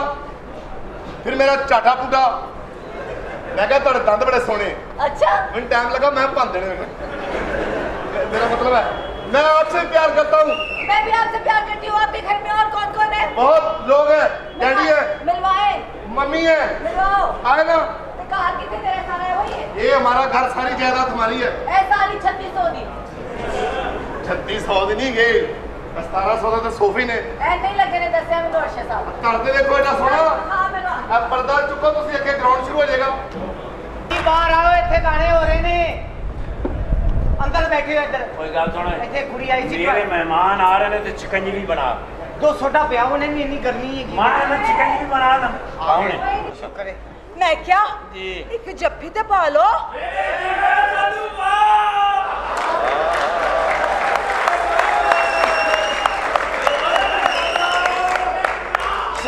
फिर मेरा चाटा पुटा मैं कहा ਤੁਹਾਡੇ ਦੰਦ ਬੜੇ ਸੋਹਣੇ अच्छा ਮੈਨੂੰ ਟਾਈਮ लगा मैं भन देने में मेरा मतलब है मैं आपसे प्यार करता हूँ मैं भी आपसे प्यार करती हूँ आपके घर में और कौन कौन है बहुत लोग हैं डैडी है मिलवाए मम्मी है मिलवाओ आए ना तो कहा कि थे तेरा सारा है वही है ये हमारा घर सारी जायदाद हमारी है ऐसा वाली छत्तीस सौ दी 3600 ਦੇ ਨਹੀਂ ਗਏ 1700 ਦੇ ਤਾਂ ਸੋਫੇ ਨੇ। ਐ ਨਹੀਂ ਲੱਗੇ ਨੇ ਦੱਸਿਆ ਮੈਨੂੰ ਅਰਸ਼ਾ ਸਾਹਿਬ ਕਰਦੇ ਦੇਖੋ ਇਹਦਾ ਸੋਹਣਾ। ਹਾਂ ਮੈਨੂੰ ਆ। ਪਰਦਾ ਚੁੱਕੋ ਤੁਸੀਂ ਅੱਗੇ ਗਰਾਊਂਡ ਸ਼ੁਰੂ ਹੋ ਜਾਏਗਾ। ਜੀ ਬਾਹਰ ਆਓ ਇੱਥੇ ਗਾਣੇ ਹੋ ਰਹੇ ਨੇ। ਅੰਦਰ ਬੈਠੇ ਹੋ ਇੱਧਰ। ਕੋਈ ਗੱਲ ਸੁਣ। ਇੱਥੇ ਕੁੜੀ ਆਈ ਸੀ। ਮੇਰੇ ਮਹਿਮਾਨ ਆ ਰਹੇ ਨੇ ਤੇ ਚਿਕੰਜਵੀ ਬਣਾ। ਦੋ ਸੋਡਾ ਪਿਆ ਉਹਨੇ ਵੀ ਇੰਨੀ ਗਰਮੀ ਹੈਗੀ। ਮੈਂ ਇਹਨਾਂ ਚਿਕੰਜਵੀ ਬਣਾ ਦਾਂ। ਆਉਣੇ ਸ਼ੁਕਰ ਹੈ। ਮੈਂ ਕਿਹਾ ਜੀ। ਇੱਕ ਜੱਫੀ ਤੇ ਪਾ ਲਓ।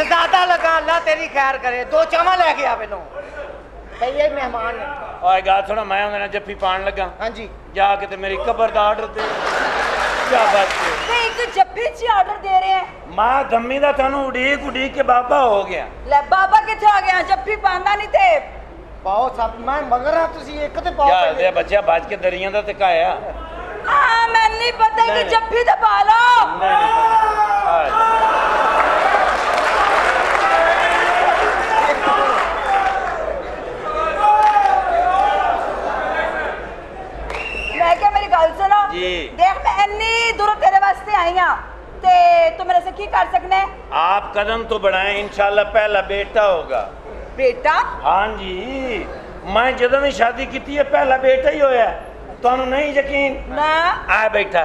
ਸ਼ਹਜ਼ਾਦਾ ਲਗਾ ਅੱਲਾ ਤੇਰੀ ਖੈਰ ਕਰੇ। ਦੋ ਚਾਵਾਂ ਲੈ ਕੇ ਆ ਪਹਿਲੋਂ ਕਈ ਇਹ ਮਹਿਮਾਨ ਨੇ। ਓਏ ਗੱਲ ਸੁਣ ਮੈਂ ਉਹਨਾਂ ਨਾਲ ਜੱਫੀ ਪਾਣ ਲੱਗਾ। ਹਾਂਜੀ। ਜਾ ਕੇ ਤੇ ਮੇਰੀ ਕਬਰ ਦਾ ਆਰਡਰ ਦੇ। ਜਾ ਬਸ ਤੇ ਇੱਕ ਜੱਫੀ 'ਚ ਆਰਡਰ ਦੇ ਰਹੇ ਮਾਂ ਦੰਮੀ ਦਾ ਤੁਹਾਨੂੰ ਉਡੀਕ ਉਡੀਕ ਕੇ ਬਾਬਾ ਹੋ ਗਿਆ। ਲੈ ਬਾਬਾ ਕਿੱਥੇ ਆ ਗਿਆ? ਜੱਫੀ ਪਾਉਂਦਾ ਨਹੀਂ ਤੇ। ਪਾਓ ਸਭ ਮੈਂ ਮਗਰ ਆ ਤੁਸੀਂ ਇੱਕ ਤੇ ਪਾਓ ਪਹਿਲੇ। ਦੇ ਬੱਚਾ ਬਚ ਕੇ ਦਰੀਆਂ ਦਾ ਟਿਕਾਇਆ ਆ। ਮੈਨੂੰ ਨਹੀਂ ਪਤਾ ਕਿ। ਜੱਫੀ ਤੇ ਪਾ ਲਓ। ਨਹੀਂ ਨਹੀਂ ਆ ਜਾ। ਮੈਂ ਕਿਹਾ ਮੇਰੀ ਗੱਲ ਸੁਣੋ ਜੀ। ਦੇਖ ਮੈਂ ਇੰਨੀ ਦੂਰੋਂ ਤੇਰੇ ਵਾਸਤੇ ਆਈ ਆ ਤੇ ਤੂੰ ਮੇਰੇ ਸੇ ਕੀ ਕਰ ਸਕਨੇ आप कदम तो बढ़ाएं इंशाल्लाह पहला बेटा होगा ਬੇਟਾ हाँ जी मैं ਜਦੋਂ ਵੀ ਸ਼ਾਦੀ ਕੀਤੀ ਹੈ ਪਹਿਲਾ ਬੇਟਾ ਹੀ ਹੋਇਆ ਤੁਹਾਨੂੰ ਨਹੀਂ ਯਕੀਨ ਨਾ ਆ ਬੈਠਾ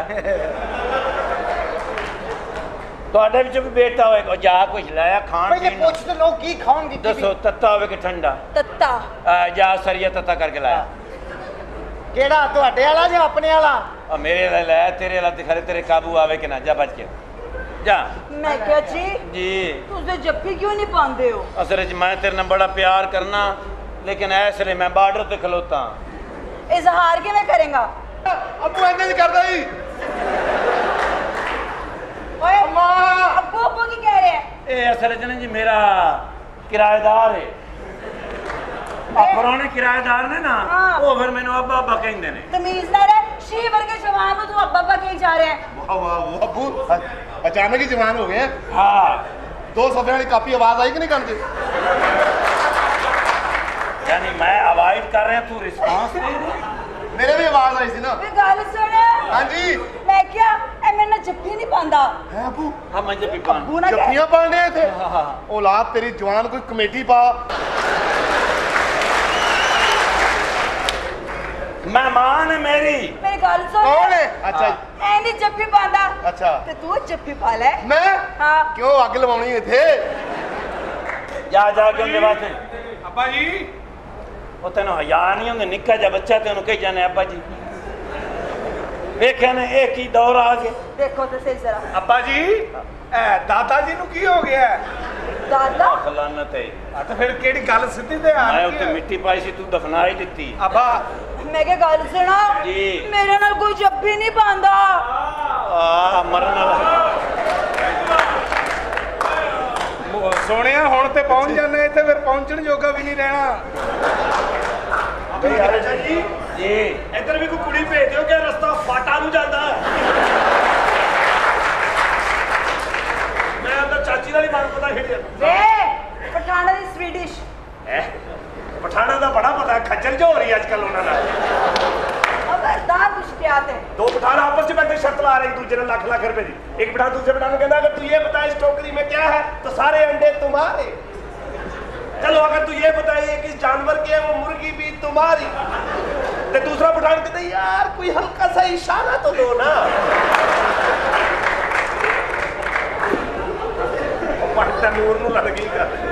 ਤੁਹਾਡੇ ਵਿੱਚ ਵੀ ਬੇਟਾ ਹੋਏਗਾ ਜਾ ਕੁਝ ਲਾਇਆ ਖਾਣ ਪਹਿਲੇ ਪੀਣ ਨੂੰ। ਪੁੱਛ ਤੇ ਲੋ ਕੀ ਖਾਣਗੇ ਦੱਸੋ ਤੱਤਾ ਹੋਵੇ ਕਿ ਠੰਡਾ ਤੱਤਾ ਆ, ਜਾ ਸਰੀਆ ਤੱਤਾ ਕਰਕੇ ਲਾਇਆ ਕਿਹੜਾ ਤੁਹਾਡੇ ਵਾਲਾ ਜਾਂ ਆਪਣੇ ਵਾਲਾ ਆ ਮੇਰੇ ਵਾਲਾ ਲਾਇਆ ਤੇਰੇ ਵਾਲਾ ਤੇ ਖਰੇ ਤੇਰੇ ਕਾਬੂ ਆਵੇ ਕਿ ਨਾ ਜਾ ਬਚ ਕੇ ਜਾ। ਮੈਂ ਕਿਹਾ ਜੀ ਜੀ। ਤੁਸੀਂ ਜੱਫੀ ਕਿਉਂ ਨਹੀਂ ਪਾਉਂਦੇ ਹੋ? ਅਸਲ ਵਿੱਚ ਮੈਂ ਤੇਰੇ ਨਾਲ ਬੜਾ ਪਿਆਰ ਕਰਨਾ ਲੇਕਿਨ ਇਸ ਲਈ ਮੈਂ ਬਾਰਡਰ ਤੇ ਖਲੋਤਾ। ਇਜ਼ਹਾਰ ਕਿਵੇਂ ਕਰੇਗਾ? ਅੱਬੂ ਇੰਜ ਨਹੀਂ ਕਰਦਾ ਜੀ। ਓਏ ਅੱਬੂ ਅੱਬੂ ਕੀ ਕਹਿ ਰਿਹਾ? ਇਹ ਅਸਲ ਵਿੱਚ ਨਾ ਜੀ ਮੇਰਾ ਕਿਰਾਏਦਾਰ ਹੈ ਪੁਰਾਣੇ ਕਿਰਾਏਦਾਰ ਨੇ ਨਾ ਹਾਂ। ਉਹ ਫਿਰ ਮੈਨੂੰ ਅੱਬਾ ਅੱਬਾ ਕਹਿੰਦੇ ਨੇ। ਤਮੀਜ਼ ਨਾ ਰਹਿ ਸ਼ੀ ਵਰਗੇ ਜਵਾਨ ਨੂੰ ਤੂੰ ਅੱਬਾ ਅੱਬਾ ਕਹੀ ਜਾ ਰਿਹਾ ਹੈ। ਵਾਹ ਵਾਹ ਵਾਹ ਅੱਬੂ ਅ- ਅਚਾਨਕ ਹੀ ਜਵਾਨ ਹੋ ਗਏ ਆ। ਹਾਂ। ਦੋ ਸਫਿਆਂ ਵਾਲੀ ਕਾਪੀ ਆਵਾਜ਼ ਆਈ ਕਿ ਨਹੀਂ ਕੰਨ 'ਚ ਯਾਨੀ ਮੈਂ ਅਵਾਇਡ ਕਰ ਰਿਹਾ ਤੂੰ ਰਿਸਪਾਂਸ ਦੇ। ਰਿਹਾ ਮੇਰੇ ਵੀ ਆਵਾਜ਼ ਆਈ ਸੀ ਨਾ। ਵੇ ਗੱਲ ਸੁਣ। ਹਾਂਜੀ। ਮੈਂ ਕਿਹਾ ਇਹ ਮੇਰੇ ਨਾਲ ਜੱਫੀ ਨਹੀਂ ਪਾਉਂਦਾ। ਹੈ ਅੱਬੂ? ਹਾਂ ਮੈਂ ਜੱਪੀ ਪਾਣ ਅੱਬੂ ਨਾ ਕਹਿ ਜੱਫੀਆਂ ਪਾਉਂਦੇ ਇੱਥੇ? ਹਾਂ ਹਾਂ ਔਲਾਦ ਤੇਰੀ ਜਵਾਨ ਕੋਈ ਕਮੇਟੀ ਪਾ। ਮਹਿਮਾਨ ਹੈ ਮੇਰੀ। ਮੇਰੀ ਗੱਲ ਸੁਣ। ਕੌਣ ਹੈ? ਅੱਛਾ ਜੀ, ਐ ਨਹੀਂ ਜੱਫੀ ਪਾਉਂਦਾ। ਅੱਛਾ। ਤੇ ਤੂੰ ਜੱਫੀ ਪਾ ਲੈ। ਮੈਂ? ਹਾਂ। ਕਿਉਂ ਅੱਗ ਲਵਾਉਣੀ ਇੱਥੇ? ਜਾ ਜਾ ਕੇ ਉਹਦੇ ਵਾਸਤੇ। ਅੱਬਾ ਜੀ। ਉਹ ਤੈਨੂੰ ਹਯਾ ਨਹੀਂ ਹੁੰਦੇ ਨਿੱਕਾ ਜਿਹਾ ਬੱਚਾ ਤੇ ਉਹਨੂੰ ਕਹੀ ਜਾਂਦੇ ਅੱਬਾ ਜੀ। ਵੇਖਿਆ ਨੇ ਇਹ ਕੀ ਦੌਰ ਆ ਗਿਆ। ਦੇਖੋ ਤੇ ਸਹੀ ਜ਼ਰਾ। ਅੱਬਾ ਜੀ ਇਹ ਦਾਦਾ ਜੀ ਨੂੰ ਕੀ ਹੋ ਗਿਆ? ਦਾਦਾ? ਖਲਾਨਤ ਹੈ ਆ ਤਾਂ ਫਿਰ ਕਿਹੜੀ ਗੱਲ ਸਿੱਧੀ ਤੇ ਆ ਮੈਂ ਉੱਤੇ। ਮਿੱਟੀ ਪਾਈ ਸੀ ਤੂੰ ਦਫਨਾ ਹੀ ਦਿੱਤੀ। ਅੱਬਾ ਮੈਂ ਕਿਹਾ ਗੱਲ ਸੁਣੋ। ਜੀ। ਮੇਰੇ ਨਾਲ ਕੋਈ ਜੱਫੀ ਨਹੀਂ ਪਾਉਂਦਾ। ਆ ਮਰਨ ਵਾਲਾ। ਸੋਹਣਿਆ ਹੁਣ ਤੇ ਪਹੁੰਚ ਜਾਂਦੇ ਇੱਥੇ ਫਿਰ ਪਹੁੰਚਣ ਜੋਗਾ ਵੀ ਨਹੀਂ ਰਹਿਣਾ। ਜੀ। ਜੀ। ਇੱਧਰ ਵੀ ਕੋਈ ਕੁੜੀ ਭੇਜ ਦਿਓ ਕਿ ਰਸਤਾ ਫਾਟਾ ਨੂੰ ਜਾਂਦਾ ਮੈਂ ਅੰਦਰ ਚਾਚੀ ਨਾਲ ਹੀ ਮਨ ਪਤਾ ਖੇਡਿਆ। ਵੇ ਪਠਾਣਾ ਦੀ ਸਵੀਡਿਸ਼। ਪਠਾਣਾ ਦਾ ਬੜਾ ਪਤਾ ਹੈ, ਖੱਜਲ ਜੋ ਹੋ ਰਹੀ ਅੱਜ ਕੱਲ ਉਹਨਾਂ ਨਾਲ ਖਬਰਦਾਰ ਕੁਛ ਕਿਹਾ ਤੇ दो पठान आपस में बैठे शर्त ला रहे एक दूसरे ने लाख लाख रुपए दी एक पठान दूसरे पठान को कहता अगर तू ये बता इस टोकरी में क्या है तो सारे अंडे तुम्हारे चलो अगर तू ये बताइए किस जानवर के है वो मुर्गी भी तुम्हारी तो दूसरा पठान कहता यार कोई हल्का सा इशारा तो दो ना तैमूर ਨੂੰ ਲੜ ਗਈ ਗੱਲ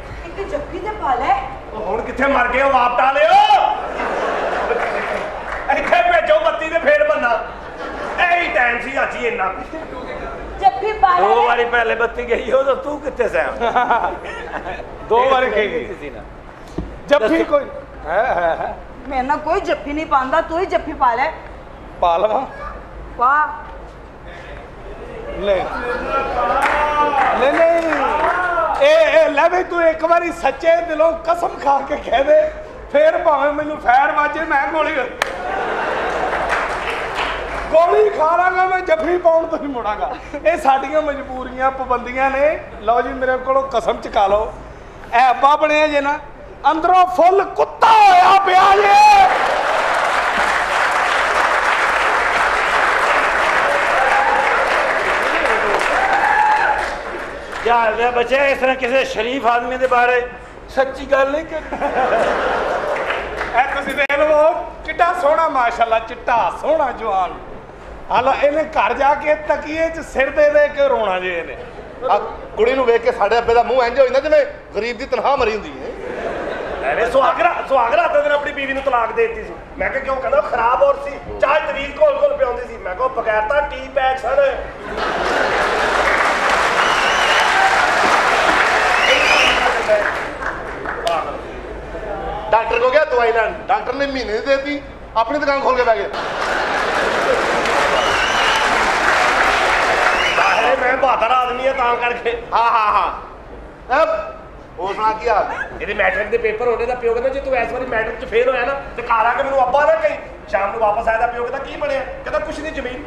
ਤੇ ਜੱਫੀ ਤੇ ਪਾ ਲੈ। ਉਹ ਹੁਣ ਕਿੱਥੇ ਮਰ ਗਏ ਉਹ ਆਪ ਟਾ ਲਿਓ। ਇੱਥੇ ਭੇਜੋ ਬੱਤੀ ਤੇ ਫੇਰ ਬੰਨਾ। ਐਹੀ ਟਾਈਮ ਸੀ ਅੱਜ ਇੰਨਾ ਜੱਫੀ ਪਾ ਲੈ। ਦੋ ਵਾਰੀ ਪਹਿਲੇ ਬੱਤੀ ਗਈ ਉਹ ਤਾਂ ਤੂੰ ਕਿੱਥੇ ਸੈਂ ਦੋ ਵਾਰੀ ਗਈ। ਜੱਫੀ ਕੋਈ? ਹੈ ਹੈ ਮੈਂ ਨਾ ਕੋਈ ਜੱਫੀ ਨਹੀਂ ਪਾਉਂਦਾ ਤੂੰ ਹੀ ਜੱਫੀ ਪਾ ਲੈ। ਪਾ ਲਵਾ? ਪਾ। ਲੈ। ਲੈ ਨਹੀਂ। ਇਹ ਇਹ ਲੈ ਵੀ ਤੂੰ ਇੱਕ ਵਾਰੀ ਸੱਚੇ ਦਿਲੋਂ ਕਸਮ ਖਾ ਕੇ ਕਹਿ ਦੇ, ਫੇਰ ਭਾਵੇਂ ਮੈਨੂੰ ਫੈਰ ਵਾਜੇ, ਮੈਂ ਗੋਲੀ ਗੋਲੀ ਖਾ ਲਾਂਗਾ, ਮੈਂ ਜੱਫੀ ਪਾਉਣ ਤੋਂ ਨਹੀਂ ਮੁੜਾਂਗਾ। ਇਹ ਸਾਡੀਆਂ ਮਜਬੂਰੀਆਂ, ਪਾਬੰਦੀਆਂ ਨੇ। ਲਓ ਜੀ, ਮੇਰੇ ਕੋਲੋਂ ਕਸਮ ਚਕਾ ਲਓ। ਐ ਅੱਬਾ ਬਣਿਆ ਜੇ ਨਾ, ਅੰਦਰੋਂ ਫੁੱਲ ਕੁੱਤਾ ਹੋਇਆ ਪਿਆ ਜੇ। ਯਾਰ ਮੈਂ ਬੱਚੇ ਇਸ ਤਰ੍ਹਾਂ ਕਿਸੇ ਸ਼ਰੀਫ ਆਦਮੀ ਦੇ ਬਾਰੇ ਸੱਚੀ ਗੱਲ ਨਹੀਂ ਕਿ ਐ ਤੁਸੀਂ ਦੇਖ ਲਵੋ ਕਿੱਡਾ ਸੋਹਣਾ ਮਾਸ਼ਾਅੱਲਾ ਚਿੱਟਾ ਸੋਹਣਾ ਜਵਾਨ। ਹਾਲਾ ਇਹਨੇ ਘਰ ਜਾ ਕੇ ਤਕੀਏ 'ਚ ਸਿਰ ਦੇ ਦੇ ਕੇ ਰੋਣਾ ਜੇ ਇਹਨੇ। ਆ ਕੁੜੀ ਨੂੰ ਵੇਖ ਕੇ ਸਾਡੇ ਅੱਬੇ ਦਾ ਮੂੰਹ ਇੰਜ ਹੋ ਜਾਂਦਾ ਜਿਵੇਂ ਗਰੀਬ ਦੀ ਤਨਖਾਹ ਮਰੀ ਹੁੰਦੀ ਹੈ। ਐਵੇਂ ਸੁਹਾਗਰਾ ਸੁਹਾਗਰਾ ਤੇ ਦਿਨ ਆਪਣੀ ਬੀਵੀ ਨੂੰ ਤਲਾਕ ਦੇ ਦਿੱਤੀ ਸੀ। ਮੈਂ ਕਿਹਾ ਕਿਉਂ ਕਹਿੰਦਾ ਖਰਾਬ ਔਰ ਸੀ। ਚਾਹ ਤਵੀਜ਼ ਕੋਲ ਕੋਲ ਪਿਆਉਂਦੀ ਸੀ। ਮੈਂ ਕਿਹਾ ਬਗੈਰ ਤਾਂ ਟੀ ਪੈਕ ਸਨ ਡਾਕਟਰ ਕੋ ਗਿਆ ਦਵਾਈ ਲੈਣ। ਡਾਕਟਰ ਨੇ ਮਹੀਨੇ ਦੀ ਦੇਤੀ ਆਪਣੀ ਦੁਕਾਨ ਖੋਲ ਕੇ ਬਹਿ ਗਿਆ। ਜ਼ਾਹਿਰ ਹੈ ਮੈਂ ਬਹਾਦਰ ਆਦਮੀ ਆ ਤਾਂ ਕਰਕੇ। ਹਾਂ ਹਾਂ ਹਾਂ। ਹੋਰ ਸੁਣਾ ਕੀ ਹਾਲ? ਇਹਦੇ ਮੈਟ੍ਰਿਕ ਦੇ ਪੇਪਰ ਹੋਣੇ ਦਾ ਪਿਓ ਕਹਿੰਦਾ ਜੇ ਤੂੰ ਇਸ ਵਾਰੀ ਮੈਟ੍ਰਿਕ 'ਚ ਫੇਲ ਹੋਇਆ ਨਾ ਤੇ ਘਰ ਆ ਕੇ ਮੈਨੂੰ ਅੱਬਾ ਨਾ ਕਹੀ। ਸ਼ਾਮ ਨੂੰ ਵਾਪਸ ਆਇਆ ਤਾਂ ਪਿਓ ਕਹਿੰਦਾ ਕੀ ਬਣਿਆ? ਕਹਿੰਦਾ ਕੁਛ ਨਹੀਂ ਜ਼ਮੀਨ।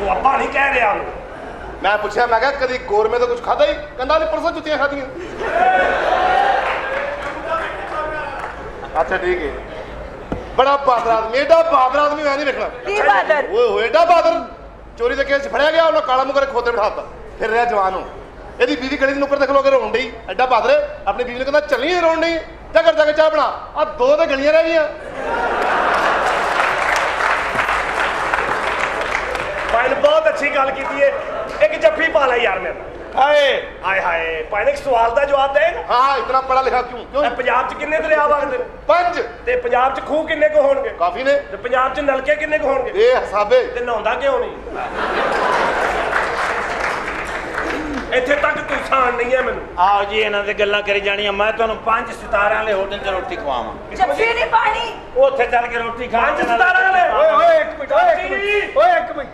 ਉਹ ਅੱਬਾ ਨਹੀਂ ਕਹਿ ਰਿਹਾ ਉਹਨੂੰ ਮੈਂ ਪੁੱਛਿਆ ਮੈਂ ਕਿਹਾ ਕਦੀ ਗੋਰਮੇ ਤੋਂ ਕੁਝ ਖਾਦਾ ਹੀ? ਕਹਿੰਦਾ ਨਹੀਂ ਪਰਸੋਂ ਜੁੱਤੀਆਂ ਖਾਧੀਆਂ। ਅੱਛਾ ਠੀਕ ਹੈ। ਬੜਾ ਬਹਾਦਰ ਆਦਮੀ ਏਡਾ ਬਹਾਦਰ ਆਦਮੀ ਮੈਂ ਨਹੀਂ ਵੇਖਣਾ। ਕੀ ਬਾਦਰ? ਓਏ ਹੋਏ ਏਡਾ ਬਹਾਦਰ ਚੋਰੀ ਦੇ ਕੇਸ 'ਚ ਫੜਿਆ ਗਿਆ ਉਹਨਾਂ ਕਾਲਾ ਮੁਕਰੇ ਖੋਤੇ ਬਿਠਾਤਾ। ਫਿਰ ਰਿਹਾ ਜਵਾਨ ਹੋ ਇਹਦੀ ਬੀਵੀ ਗਲੀ ਦੇ ਨੁੱਕਰ ਦੇਖ ਲੋ ਕੇ ਰੋਣ ਡਈ। ਐਡਾ ਬਹਾਦਰ ਆਪਣੀ ਬੀਵੀ ਨੂੰ ਕਹਿੰਦਾ ਚੱਲੀ ਰੋਣ ਡਈ। ਜਾ ਕਰ ਜਾ ਕੇ ਚਾਹ ਬਣਾ। ਆ ਦੋ ਤੇ ਗਲੀਆਂ ਰਹਿ ਗਈਆਂ। ਭਾਈ ਨੇ ਬਹੁਤ ਅੱਛੀ ਗੱਲ ਕੀਤੀ ਹੈ ਇੱਕ ਜੱਫੀ ਪਾ ਲੈ ਯਾਰ ਮੇਰੇ ਹਾਏ ਹਾਏ ਹਾਏ ਇੱਕ ਸਵਾਲ ਦਾ ਜਵਾਬ ਦੇਗਾ ਹਾਂ ਇਤਨਾ ਪੜਾ ਲਿਖਾ ਕਿਉਂ? ਕਿਉਂ? ਇਹ ਪੰਜਾਬ 'ਚ ਕਿੰਨੇ ਦਰਿਆ ਵਗਦੇ ਨੇ? ਪੰਜ। ਤੇ ਪੰਜਾਬ 'ਚ ਖੂਹ ਕਿੰਨੇ ਕੁ ਹੋਣਗੇ? ਕਾਫੀ ਨੇ। ਤੇ ਪੰਜਾਬ 'ਚ ਨਲਕੇ ਕਿੰਨੇ ਕੁ ਹੋਣਗੇ? ਇਹ ਹਸਾਬੇ। ਤੇ ਨਹਾਉਂਦਾ ਕਿਉਂ ਨਹੀਂ? ਇੱਥੇ ਤੱਕ ਤੂੰ ਸਾਣ ਨਹੀਂ ਹੈ ਮੈਨੂੰ। ਆਓ ਜੀ ਇਹਨਾਂ ਦੇ ਗੱਲਾਂ ਕਰੀ ਜਾਣੀਆਂ। ਮੈਂ ਤੁਹਾਨੂੰ ਪੰਜ ਸਿਤਾਰਿਆਂ ਵਾਲੇ ਹੋਟਲ 'ਚ ਰੋਟੀ ਖਵਾਵਾਂ। ਜੱਫੀ ਨਹੀਂ ਪਾਣੀ। ਉੱਥੇ ਚੱਲ ਕੇ ਰੋਟੀ ਖਾ ਪੰਜ ਸਿਤਾਰਿਆਂ ਵਾਲੇ ਓਏ ਓਏ ਇੱਕ ਮਿੰਟ ਓਏ ਇੱਕ ਮਿੰਟ ਓਏ ਇੱਕ ਮਿੰਟ।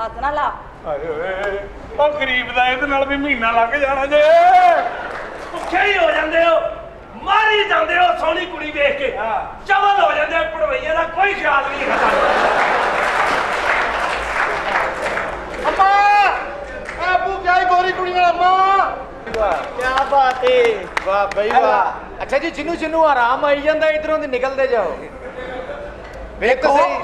ਹੱਥ ਨਾ ਲਾ। ਉਹ ਗਰੀਬ ਦਾ ਇਹਦੇ ਨਾਲ ਵੀ ਮਹੀਨਾ ਲੱਗ ਜਾਣਾ ਜੇ। ਭੁੱਖੇ ਹੀ ਹੋ ਜਾਂਦੇ ਹੋ ਮਾਰੀ ਜਾਂਦੇ ਹੋ ਸੋਹਣੀ ਕੁੜੀ ਵੇਖ ਕੇ। ਹਾਂ। ਚਵਲ ਹੋ ਜਾਂਦੇ ਹੋ ਪੜਵਈਆ ਦਾ ਕੋਈ ਖਿਆਲ ਨਹੀਂ ਹੈ ਅੰਮਾ ਆਬੂ ਕਿਆ ਗੋਰੀ ਕੁੜੀ ਨਾਲ ਅੰਮਾ? ਕੀ ਬਾਤ ਹੈ ਵਾਹ ਬਈ ਵਾਹ। ਅੱਛਾ ਜੀ ਜਿਹਨੂੰ ਜਿਹਨੂੰ ਆਰਾਮ ਆਈ ਜਾਂਦਾ ਇਧਰੋਂ ਦੀ ਨਿਕਲਦੇ ਜਾਓ। ਵੇਖ ਤਾਂ ਸਹੀ।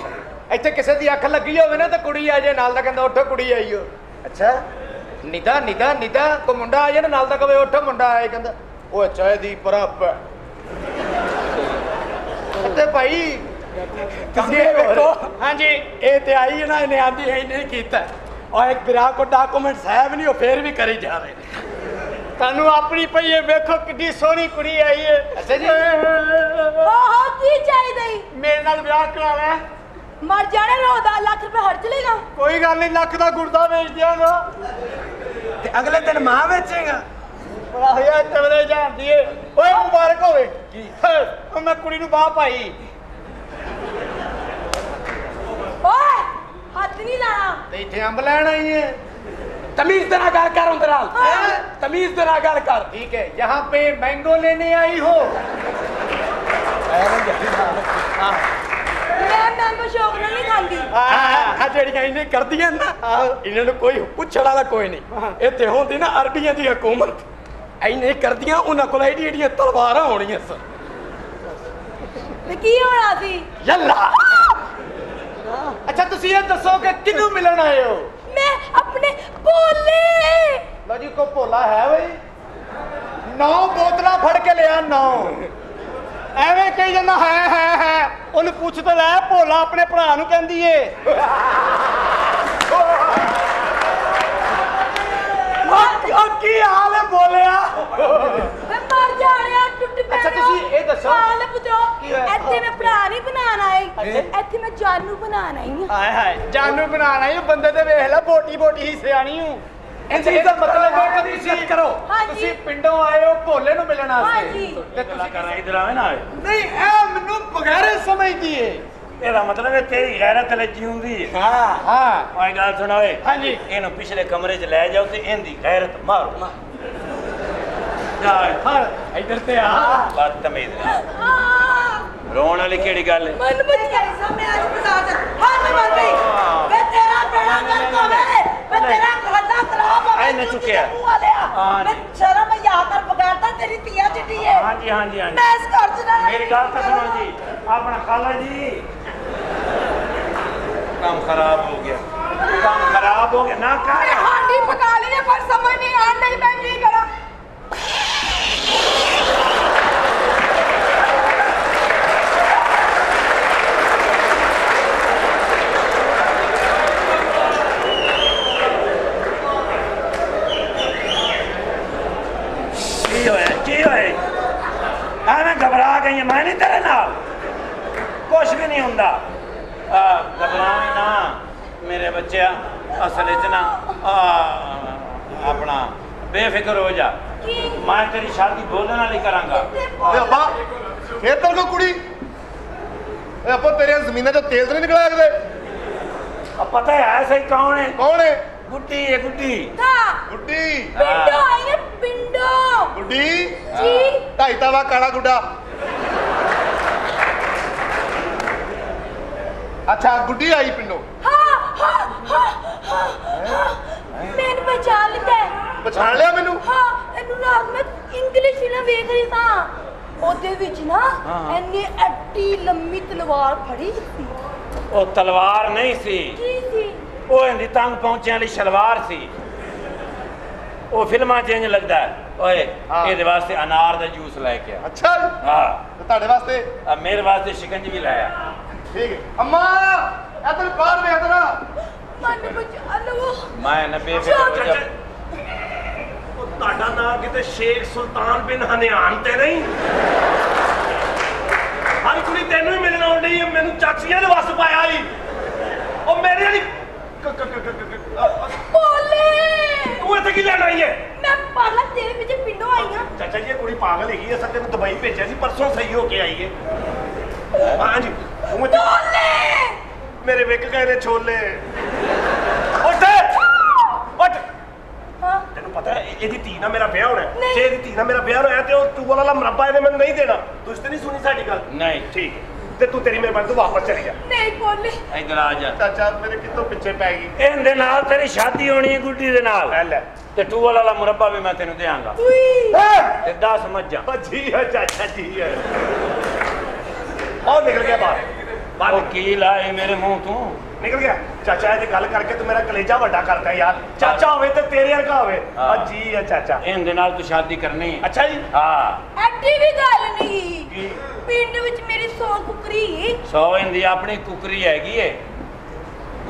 ਇੱਥੇ ਕਿਸੇ ਦੀ ਅੱਖ ਲੱਗੀ ਹੋਵੇ ਨਾ ਤਾਂ ਕੁੜੀ ਆ ਜਾਏ ਨਾਲ ਦਾ ਕਹਿੰਦਾ ਉੱਠੋ ਕੁੜੀ ਆਈ ਹੋ ਅੱਛਾ। ਨਿਦਾ ਨਿਦਾ ਨਿਦਾ ਕੋ ਮੁੰਡਾ ਆ ਨਾ ਨਾਲ ਦਾ ਕਵੇ ਉੱਠੋ ਮੁੰਡਾ ਆਏ ਕਹਿੰਦਾ ਉਹ ਚਾਹ ਦੀ ਪਰਬ ਤੇ ਭਾਈ ਤੁਸੀਂ ਇਹ ਵੇਖੋ ਹਾਂਜੀ। ਇਹ ਤੇ ਆਈ ਹੈ ਨਾ ਇਹਨੇ ਆਂਦੀ ਹੈ ਇਹਨੇ ਕੀਤਾ ਔਰ ਇੱਕ ਵਿਰਾਹ ਕੋ ਡਾਕੂਮੈਂਟਸ ਹੈ ਵੀ ਨਹੀਂ ਉਹ ਫੇਰ ਵੀ ਕਰੀ ਜਾ ਰਹੇ ਤੁਹਾਨੂੰ ਆਪਣੀ ਪਈ ਹੈ ਵੇਖੋ ਕਿੱਡੀ ਸੋਹਣੀ ਕੁੜੀ ਆਈ ਹੈ। ਅੱਛਾ ਜੀ। ਓਹੋ ਕੀ ਚਾਹੀਦਾ ਮੇਰੇ ਨਾਲ ਵਿਆਹ ਕਰਾ ਲੈ। ਮਰ ਜਾਣੇ ਰੋ 10 ਲੱਖ ਰੁਪਏ ਹੜ ਚਲੇਗਾ ਕੋਈ ਗੱਲ ਨਹੀਂ ਲੱਖ ਦਾ ਗੁਰਦਾ ਵੇਚ ਦਿਆਂਗਾ ਤੇ ਅਗਲੇ ਦਿਨ ਮਾਂ ਵੇਚੇਗਾ ਬੜਾ ਹੋਇਆ ਤਵਲੇ ਜਾਂਦੀ ਏ ਓਏ ਮੁਬਾਰਕ ਹੋਵੇ ਕੀ ਉਹ ਮੈਂ ਕੁੜੀ ਨੂੰ ਬਾਹ ਪਾਈ ਓਏ ਹੱਥ ਨਹੀਂ ਲਾਣਾ ਤੇ ਇੱਥੇ ਅੰਬ ਲੈਣ ਆਈ ਹੈ ਤਮੀਜ਼ ਦੇ ਨਾਲ ਗੱਲ ਕਰ ਉਹਦੇ ਨਾਲ ਤਮੀਜ਼ ਦੇ ਨਾਲ ਗੱਲ ਕਰ ठीक है यहाँ पे मैंगो लेने आई हो ਇਹਨੇ ਕਰਦੀਆਂ ਨਾ ਇਹਨਾਂ ਨੂੰ ਕੋਈ ਪੁੱਛਣ ਵਾਲਾ ਕੋਈ ਨਹੀਂ। ਇੱਥੇ ਹੁੰਦੀ ਨਾ ਅਰਬੀਆਂ ਦੀ ਹਕੂਮਤ। ਇਹਨੇ ਕਰਦੀਆਂ ਉਹਨਾਂ ਕੋਲ ਐਡੀ ਐਡੀਆਂ ਤਲਵਾਰਾਂ ਹੋਣੀਆਂ ਸਨ। ਤੇ ਕੀ ਹੋਣਾ ਸੀ? ਯੱਲਾ! ਅੱਛਾ ਤੁਸੀਂ ਇਹ ਦੱਸੋ ਕਿ ਕਿਹਨੂੰ ਮਿਲਣ ਆਏ ਹੋ? ਮੈਂ ਆਪਣੇ ਭੋਲੇ! ਲੋ ਜੀ ਕੋ ਭੋਲਾ ਹੈ ਬਈ। ਨੌ ਬੋਤਲਾਂ ਫੜ ਕੇ ਲਿਆ ਨੌ। ਐਵੇਂ ਕਹੀ ਜਾਂਦਾ ਹੈ ਹੈ ਹੈ। ਉਹਨੂੰ ਪੁੱਛ ਤਾਂ ਲੈ ਭੋਲਾ ਆਪਣੇ ਭਰਾ ਨੂੰ ਕਹਿੰਦੀ ਏ। ਉਹ ਕੀ ਹਾਲ ਹੈ ਬੋਲਿਆ? ਮੈਂ ਮਰ ਜਾਣਿਆ ਟੁੱਟ ਪੈਣਾ ਅੱਛਾ, ਤੁਸੀਂ ਇਹ ਦੱਸੋ। ਹਾਲ ਪੁੱਤੋ। ਕੀ ਹੋਇਆ? ਇੱਥੇ ਮੈਂ ਭਰਾ ਨਹੀਂ ਬਣਾਉਣ ਆਈ। ਇੱਥੇ ਮੈਂ ਜਾਨੂ ਬਣਾਉਣ ਆਈ ਹਾਂ। ਹਾਏ ਹਾਏ ਜਾਨੂ ਬਣਾਣਾ ਇਹ ਬੰਦੇ ਤੇ ਵੇਖ ਲੈ ਬੋਟੀ ਬੋਟੀ ਹੀ ਸਿਆਣੀ ਹੂੰ। ਇਸ ਦਾ ਮਤਲਬ ਹੈ ਕਿ ਤੁਸੀਂ ਕਰੋ। ਤੁਸੀਂ ਪਿੰਡੋਂ ਆਏ ਹੋ ਭੋਲੇ ਨੂੰ ਮਿਲਣ ਹਾਂਜੀ। ਵਾਸਤੇ ਤੇ ਤੁਸੀਂ ਕਰ ਇਧਰ ਆਵੇ ਨਾ ਆਏ। ਨਹੀਂ ਇਹ ਮੈਨੂੰ ਬਗੈਰ ਸਮਝਦੀ ਏ। ਇਹਦਾ ਮਤਲਬ ਹੈ ਤੇਰੀ ਗੈਰਤ ਲੈ ਜਿਉਂਦੀ ਹੈ ਹਾਂ ਹਾਂ। ਓਏ ਗੱਲ ਸੁਣ ਓਏ ਹਾਂਜੀ। ਇਹਨੂੰ ਪਿਛਲੇ ਕਮਰੇ 'ਚ ਲੈ ਜਾਓ ਤੇ ਇਹਦੀ ਗੈਰਤ ਮਾਰੋ। ਜਾ ਹਾਂ ਇੱਧਰ ਤੇ ਆ। ਬਦਤਮੀਜ਼ ਰੋਣ ਵਾਲੀ ਕਿਹੜੀ ਗੱਲ ਹੈ ਮਨ ਬਚਿਆ ਸਾ ਮੈਂ ਅੱਜ ਬਾਜ਼ਾਰ ਚ ਹਾਂ ਮਰ ਗਈ। ਵੇ ਤੇਰਾ ਬੇੜਾ ਗਰਕ ਹੋਵੇ ਵੇ ਤੇਰਾ ਖਾਦਾ ਖਰਾਬ ਹੋਵੇ ਐ ਨਾ ਚੁੱਕਿਆ। ਹਾਂ ਵੇ ਜੀ। ਸ਼ਰਮ ਯਾ ਕਰ ਬਗਾੜਦਾ ਤੇਰੀ ਧੀਆ ਚਿੱਟੀ ਹੈ ਹਾਂਜੀ ਹਾਂਜੀ ਹਾਂਜੀ ਮੈਂ ਇਸ ਘਰ ਚ ਨਾ ਮੇਰੀ ਗੱਲ ਤਾਂ ਸੁਣੋ ਜੀ। ਆਪਣਾ ਖਾਲਾ ਜੀ। ਕੰਮ ਖਰਾਬ ਹੋ ਗਿਆ। ਕੰਮ ਖਰਾਬ ਹੋ ਗਿਆ। ਨਾ ਕਰ। ਹਾਂਡੀ ਪਕਾ ਲਈ ਹੈ, ਪਰ ਸਮਝ ਨਹੀਂ ਆਣ ਨਹੀਂ ਮੈਂ ਕੀ ਕਰਾਂ ਕੀ ਹੋਇਆ ਕੀ ਹੋਇਆ ਐਵੇਂ ਘਬਰਾ ਗਈ ਹੈ, ਮੈਂ ਨਹੀਂ ਤੇਰੇ ਨਾਲ। ਕੁਛ ਵੀ ਨਹੀਂ ਹੁੰਦਾ। ਆ ਘਬਰਾਵੇਂ ਨਾ ਮੇਰੇ ਬੱਚਿਆ ਅਸਲ ਵਿੱਚ ਨਾ ਆ ਆਪਣਾ ਬੇਫਿਕਰ ਹੋ ਜਾ। ਮੈਂ ਤੇਰੀ ਸ਼ਾਦੀ ਬੋਲਣ ਵਾਲੀ ਕਰਾਂਗਾ। ਓਏ ਅੱਬਾ ਫੇਰ ਤੇਰੇ ਕੋ ਕੁੜੀ? ਓਏ ਅੱਬਾ ਤੇਰੀਆਂ ਜ਼ਮੀਨਾਂ 'ਚੋਂ ਤੇਲ ਤਾਂ ਨਹੀਂ ਨਿਕਲਿਆ ਕਿਤੇ? ਆ ਪਤਾ ਹੈ ਸਹੀ ਕੌਣ ਹੈ? ਕੌਣ ਹੈ? ਗੁੱਡੀ ਹੈ ਗੁੱਡੀ। ਤਾਂ। ਗੁੱਡੀ। ਪਿੰਡੋਂ ਆਈ ਹੈ ਪਿੰਡੋਂ। ਗੁੱਡੀ? ਜੀ। ਢਾਈ ਤਾਵਾ ਕਾਲਾ ਗੁੱਡਾ। ਅੱਛਾ ਗੁੱਡੀ ਆਈ ਪਿੰਡੋਂ। ਹਾਂ ਹਾਂ ਹਾਂ ਮੈਨੂੰ ਪਛਾਣ ਲਿੱਤਾ ਹੈ। ਪਛਾਣ ਲਿਆ ਮੈਨੂੰ? ਹਾਂ ਇਹਨੂੰ ਰਾਤ ਮੈਂ ਇੰਗਲਿਸ਼ ਫਿਲਮ ਵੇਖ ਰਹੀ ਸਾਂ। ਉਹਦੇ ਵਿੱਚ ਨਾ। ਐਨੀ ਐਡੀ ਲੰਮੀ ਤਲਵਾਰ ਫੜੀ ਸੀ। ਉਹ ਤਲਵਾਰ ਨਹੀਂ ਸੀ। ਕੀ ਸੀ? ਉਹ ਇਹਦੀ ਤੰਗ ਪਹੁੰਚਿਆਂ ਵਾਲੀ ਸ਼ਲਵਾਰ ਸੀ। ਉਹ ਫਿਲਮਾਂ 'ਚ ਇੰਜ ਲੱਗਦਾ। ਓਏ। ਇਹਦੇ ਵਾਸਤੇ ਅਨਾਰ ਦਾ ਜੂਸ ਲੈ ਕੇ ਆ। ਅੱਛਾ ਹਾਂ। ਤੁਹਾਡੇ ਵਾਸਤੇ? ਮੇਰੇ ਵਾਸਤੇ ਸ਼ਿਕੰਜਵੀ ਲਾਇਆ ਠੀਕ ਹੈ। ਅੰਮਾ ਇੱਧਰ ਬਾਹਰ ਵੇਖ ਤਰਾ ਮਨ ਪਛਾਣ ਲਵੋ ਮੈਂ ਨਾ ਬੇਫਿਕਰ ਹੋ ਜਾ। ਉਹ ਤੁਹਾਡਾ ਨਾਮ ਕਿਤੇ ਸ਼ੇਖ ਸੁਲਤਾਨ ਬਿਨ ਹਨਿਆਨ ਤੇ ਨਹੀਂ? ਹਰ ਕੁੜੀ ਤੈਨੂੰ ਹੀ ਮਿਲਣ ਆਉਣ ਡਈ ਹੈ ਮੈਨੂੰ ਚਾਚੀਆਂ ਨੇ ਵਸ ਪਾਇਆ ਈ। ਉਹ ਮੇਰੇ ਵਾਲੀ ਬੋਲੇ ਤੂੰ ਇੱਥੇ ਕੀ ਲੈਣ ਆਈ ਹੈ ਮੈਂ ਪਾਗਲ ਤੇਰੇ ਪਿੱਛੇ ਪਿੰਡੋਂ ਆਈ ਹਾਂ ਚਾਚਾ ਜੀ ਇਹ ਕੁੜੀ ਪਾਗਲ ਹੈਗੀ ਹੈ ਸੱਤੇ ਨੂੰ ਦੁਬਈ ਭੇਜਿਆ ਸੀ ਪਰਸੋਂ ਸਹੀ ਹੋ ਕੇ ਆਈ ਹੈ ਹਾਂਜੀ। ਇੱਥੇ- ਬੋਲੇ ਮੇਰੇ ਵਿਕ ਗਏ ਨੇ ਛੋਲੇ। ਉੱਠ! ਉੱਠ! ਹਾਂ। ਤੈਨੂੰ ਪਤਾ ਹੈ ਇਹ- ਇਹਦੀ ਧੀ ਨਾਲ ਮੇਰਾ ਵਿਆਹ ਹੋਣਾ ਹੈ। ਨਹੀਂ। ਜੇ ਇਹਦੀ ਧੀ ਨਾਲ ਮੇਰਾ ਵਿਆਹ ਹੋਇਆ ਤੇ ਉਹ ਟੂਬਲ ਵਾਲਾ ਮੁਰੱਬਾ ਇਹਨੇ ਮੈਨੂੰ ਨਹੀਂ ਦੇਣਾ। ਤੁਸੀਂ ਤੇ ਨਹੀਂ ਸੁਣੀ ਸਾਡੀ ਗੱਲ? ਨਹੀਂ। ਠੀਕ ਹੈ। ਤੇ ਤੂੰ ਤੇਰੀ ਮਿਹਰਬਾਨੀ ਤੂੰ ਵਾਪਸ ਚਲੀ ਜਾ। ਨਹੀਂ ਬੋਲੇ। ਇਧਰ ਆ ਜਾ। ਚਾਚਾ ਮੇਰੇ ਕਿੱਥੋਂ ਪਿੱਛੇ ਪੈ ਗਈ? ਇਹਦੇ ਨਾਲ ਤੇਰੀ ਸ਼ਾਦੀ ਹੋਣੀ ਹੈ ਗੁੱਡੀ ਦੇ ਨਾਲ। ਲੈ ਲੈ। ਤੇ ਟੂਵਲ ਵਾਲਾ ਮੁਰੱਬਾ ਵੀ ਮੈਂ ਤੈਨੂੰ ਦੇਵਾਂਗਾ। ਉਈ। ਤੇ 10 ਮੱਝਾਂ। ਉਹ ਜੀ ਹੈ ਚਾਚਾ ਜੀ ਹੈ। ਉਹ ਨਿਕਲ ਗਿਆ ਬਾਹਰ ਬਾਹਰ ਉਹ ਕੀ ਲਾਏ ਮੇਰੇ ਮੂੰਹ ਤੋਂ ਨਿਕਲ ਗਿਆ ਚਾਚਾ ਇਹ ਤੇ ਗੱਲ ਕਰਕੇ ਤੂੰ ਮੇਰਾ ਕਲੇਜਾ ਵੱਡਾ ਕਰਤਾ ਯਾਰ ਚਾਚਾ ਹੋਵੇ ਤੇ ਤੇਰੇ ਵਰਗਾ ਹੋਵੇ। ਆ ਜੀ ਹੈ ਚਾਚਾ ਇਹਦੇ ਨਾਲ ਤੂੰ ਸ਼ਾਦੀ ਕਰਨੀ ਹੈ ਅੱਛਾ ਜੀ ਹਾਂ ਐਡੀ ਵੀ ਗੱਲ ਨਹੀਂ ਪਿੰਡ ਵਿੱਚ ਮੇਰੀ ਸੌ ਕੁਕਰੀ ਸੌ ਇਹਦੀ ਆਪਣੀ ਕੁਕਰੀ ਹੈਗੀ ਏ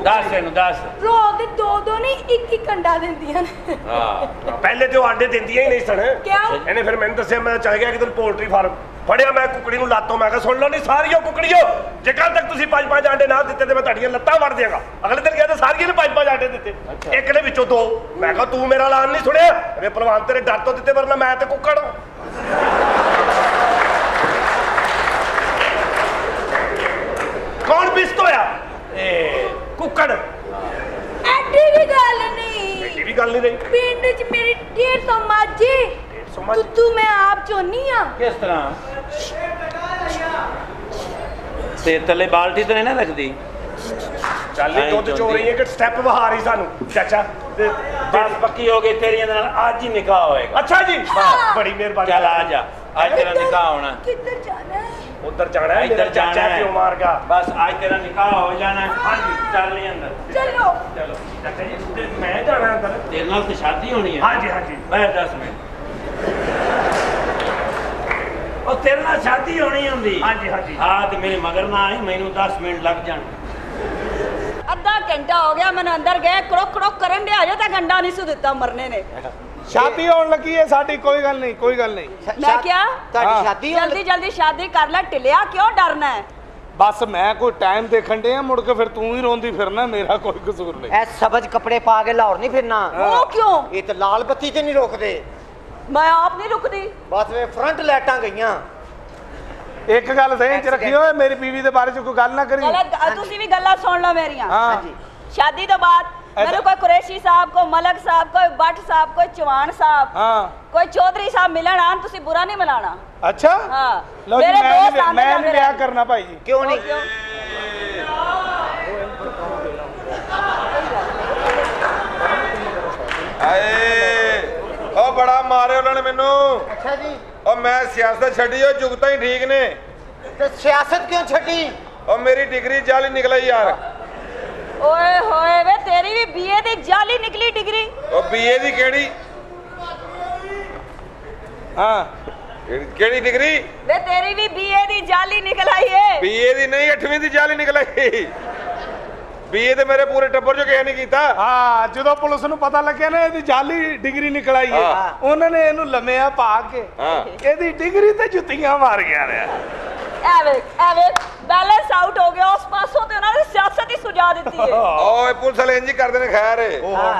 ਦੱਸ ਇਹਨੂੰ ਦੱਸ। ਰੋਜ਼ ਦੇ ਦੋ ਦੋ ਨਹੀਂ ਇੱਕ ਇੱਕ ਅੰਡਾ ਦਿੰਦੀਆਂ ਨੇ। ਹਾਂ। ਪਹਿਲੇ ਤੇ ਉਹ ਆਂਡੇ ਦਿੰਦੀਆਂ ਹੀ ਨਹੀਂ ਕਿਉਂ? ਇਹਨੇ ਫਿਰ ਮੈਨੂੰ ਦੱਸਿਆ ਮੈਂ ਚੱਲ ਗਿਆ ਕਿਤੇ ਪੋਲਟਰੀ ਫਾਰਮ। ਫੜਿਆ ਮੈਂ ਕੁਕੜੀ ਨੂੰ ਲਾਤੋਂ ਮੈਂ ਕਿਹਾ ਸੁਣ ਲਓ ਨਹੀਂ ਸਾਰੀਆਂ ਕੁਕੜੀਓ ਜੇ ਕੱਲ ਤੱਕ ਤੁਸੀਂ ਪੰਜ ਪੰਜ ਆਂਡੇ ਨਾ ਦਿੱਤੇ ਤੇ ਮੈਂ ਤੁਹਾਡੀਆਂ ਲੱਤਾਂ ਵੜ ਦਿਆਂਗਾ। ਅਗਲੇ ਦਿਨ ਗਿਆ ਤੇ ਸਾਰੀਆਂ ਨੇ ਪੰਜ ਪੰਜ ਆਂਡੇ ਦਿੱਤੇ। ਇੱਕ ਨੇ ਵਿੱਚੋਂ ਦੋ। ਮੈਂ ਕਿਹਾ ਤੂੰ ਮੇਰਾ ਐਲਾਨ ਨਹੀਂ ਸੁਣਿਆ? ਇਹਨੇ ਪਹਿਲਵਾਨ ਤੇਰੇ ਡਰ ਤੋਂ ਦਿੱਤੇ ਵਰਨਾ ਮੈਂ ਤੇ ਕੁੱਕੜ ਕੌਣ ਬਿਸਤ ਹੋਇਆ? ਇਹ ਕੁੱਕੜ। ਐਡੀ ਵੀ ਗੱਲ ਨਹੀਂ। ਵੀ ਗੱਲ ਨਹੀਂ ਰਹੀ। ਪਿੰਡ 'ਚ ਮੇਰੀ 150 ਮਾਝੀ। 150 ਮੱਝ? ਦੁੱਧੂ ਮੈਂ ਆਪ ਚੋਨੀ ਆ। ਕਿਸ ਤਰ੍ਹਾਂ? ਤੇ ਥੱਲੇ ਬਾਲਟੀ ਤਾਂ ਨਹੀਂ ਨਾ ਰੱਖਦੀ ਚੱਲ ਇਹ ਦੁੱਧ ਚੋ ਰਹੀ ਹੈ ਕਿ ਸਟੈਪ ਵਹਾ ਰਹੀ ਸਾਨੂੰ। ਚਾਚਾ ਤੇ ਬਸ ਪੱਕੀ ਹੋ ਗਈ ਤੇਰੀ ਇਹਦੇ ਨਾਲ। ਅੱਜ ਹੀ ਨਿਕਾਹ ਹੋਏਗਾ। ਅੱਛਾ ਜੀ। ਬੜੀ ਮਿਹਰਬਾਨੀ। ਚੱਲ ਆ ਜਾ। ਅੱਜ ਤੇਰਾ ਨਿਕਾਹ ਹੋਣਾ। ਕਿੱਧਰ ਜਾਣਾ ਹੈ? ਉਧਰ ਜਾਣਾ ਹੈ ਇੱਧਰ ਮੇਰਾ ਜਾਣਾ ਚਾਚਾ ਹੈ। ਕਿਉਂ ਮਾਰ ਗਿਆ ਬਸ ਅੱਜ ਤੇਰਾ ਨਿਕਾਹ ਹੋ ਜਾਣਾ ਹੈ। ਹਾਂਜੀ। ਚੱਲ ਨਹੀਂ ਅੰਦਰ। ਚਲੋ। ਚਲੋ। ਚਾਚਾ ਜੀ ਤੇ ਮੈਂ ਜਾਣਾ ਅੰਦਰ। ਤੇਰੇ ਨਾਲ ਤੇ ਸ਼ਾਦੀ ਹੋਣੀ ਹੈ। ਹਾਂਜੀ ਹਾਂਜੀ। ਮੈਂ 10 ਮਿੰਟ। ਉਹ ਤੇਰੇ ਨਾਲ ਸ਼ਾਦੀ ਹੋਣੀ ਹੁੰਦੀ। ਹਾਂਜੀ ਹਾਂਜੀ। ਹਾਂ ਤੇ ਮੇਰੇ ਮਗਰ ਨਾ ਆਈ ਮੈਨੂੰ 10 ਮਿੰਟ ਲੱਗ ਜਾਣ। ਅੱਧਾ ਘੰਟਾ ਹੋ ਗਿਆ ਮੈਨੂੰ ਅੰਦਰ ਗਏ। ਕਰੋਕ ਕਰੋਕ ਕਰਨ ਦੇ ਅਜੇ ਤੱਕ ਅੰਡਾ ਨਹੀਂ ਸੁ ਦਿੱਤਾ ਮਰਨੇ ਨੇ। ਸ਼ਾਦੀ ਹੋਣ ਲੱਗੀ ਹੈ ਸਾਡੀ ਕੋਈ ਗੱਲ ਨਹੀਂ ਕੋਈ ਗੱਲ ਨਹੀਂ। ਮੈਂ ਕਿਹਾ ਤੁਹਾਡੀ ਸ਼ਾਦੀ ਹੋਣ ਜਲਦੀ ਜਲਦੀ ਸ਼ਾਦੀ ਕਰ ਲੈ ਢਿਲਿਆ ਕਿਉਂ ਡਰਨਾ ਹੈ? ਬਸ ਮੈਂ ਕੋਈ ਟਾਈਮ ਦੇਖਣ ਦੇ ਆ ਮੁੜ ਕੇ ਫਿਰ ਤੂੰ ਹੀ ਰੋਂਦੀ ਫਿਰਨਾ ਮੇਰਾ ਕੋਈ ਕਸੂਰ ਨਹੀਂ। ਐ ਸਬਜ ਕੱਪੜੇ ਪਾ ਕੇ ਲਾਹੌਰ ਨਹੀਂ ਫਿਰਨਾ। ਉਹ ਕਿਉਂ? ਇਹ ਤਾਂ ਲਾਲ ਬੱਤੀ ਤੇ ਨਹੀਂ ਰੁਕਦੇ। ਮੈਂ ਆਪ ਨਹੀਂ ਰੁਕਦੀ। ਬਸ ਵੇ ਫਰੰਟ ਲਾਈਟਾਂ ਗਈਆਂ। ਇੱਕ ਗੱਲ ਸਹੀ ਚ ਰੱਖੀ ਓਏ ਮੇਰੀ ਬੀਵੀ ਦੇ ਬਾਰੇ ਚ ਕੋਈ ਗੱਲ ਨਾ ਕਰੀ। ਤੁਸੀਂ ਵੀ ਗੱਲਾਂ ਸੁਣ ਲਓ ਮੇਰੀਆਂ। ਹਾਂਜੀ। ਸ਼ਾਦੀ ਤੋਂ ਬਾਅਦ मेरे कोई कुरैशी साहब को मलक साहब कोई भट्ट साहब कोई चौहान साहब ਹਾਂ कोई चौधरी साहब मिलन आन तुसी बुरा नहीं मनाना ਅੱਛਾ हाँ ਲਓ ਜੀ मेरे ਮੈਂ दोस्त ਨਹੀਂ आंदे ਮੈਂ जांदे ਨਹੀਂ ਵਿਆਹ रहंदे। ਕਰਨਾ ਭਾਈ ਜੀ ਕਿਉਂ ਉਹ ਨਹੀਂ क्यों? ਆਏ ਉਹ ਬੜਾ ਮਾਰੇ ਉਹਨਾਂ ਨੇ ਮੈਨੂੰ ਅੱਛਾ ਜੀ ਉਹ ਮੈਂ ਸਿਆਸਤ ਛੱਡੀ ਉਹ ਜੁਗਤਾਂ ਹੀ ਠੀਕ ਨੇ ਤੇ ਸਿਆਸਤ ਕਿਉਂ ਛੱਡੀ ਉਹ ਮੇਰੀ ਡਿਗਰੀ ਜਾਲੀ ਨਿਕਲੀ ਯਾਰ ओए होए वे ਤੇਰੀ ਵੀ ਬੀਏ ਦੀ ਜਾਲੀ ਨਿਕਲੀ ਡਿਗਰੀ। ਉਹ ਬੀਏ ਦੀ ਕਿਹੜੀ? ਹਾਂ। ਕਿਹੜੀ ਡਿਗਰੀ? ਵੇ ਤੇਰੀ ਵੀ ਬੀਏ ਦੀ ਜਾਲੀ ਨਿਕਲ ਆਈ ਏ ਬੀਏ ਦੀ ਨਹੀਂ 8ਵੀਂ ਦੀ ਜਾਲੀ ਨਿਕਲ ਆਈ ਬੀਏ ਤੇ ਮੇਰੇ ਪੂਰੇ ਟੱਬਰ ਚੋਂ ਕਿਸੇ ਨਹੀਂ ਕੀਤਾ। ਹਾਂ ਜਦੋਂ ਪੁਲਿਸ ਨੂੰ ਪਤਾ ਲੱਗਿਆ ਨਾ ਇਹਦੀ ਜਾਲੀ ਡਿਗਰੀ ਨਿਕਲ ਆਈ ਏ ਉਹਨਾਂ ਨੇ ਇਹਨੂੰ ਲੰਮਿਆ ਪਾ ਕੇ ਇਹਦੀ ਡਿਗਰੀ ਤੇ ਜੁੱਤੀਆਂ ਮਾਰ ਗਿਆ ਰਿਆ ਐਵੇਂ ਐਵੇਂ ਬੈਲੈਂਸ ਆਊਟ ਹੋ ਗਿਆ ਉਸ ਪਾਸੋਂ ਤੇ ਉਹਨਾਂ ਨੇ ਸਿਆਸਤ ਹੀ ਸੁਝਾ ਦਿੱਤੀ ਹੈ। ਓਏ ਪੁਲਿਸ ਵਾਲੇ ਇੰਜ ਹੀ ਕਰਦੇ ਨੇ ਖੈਰ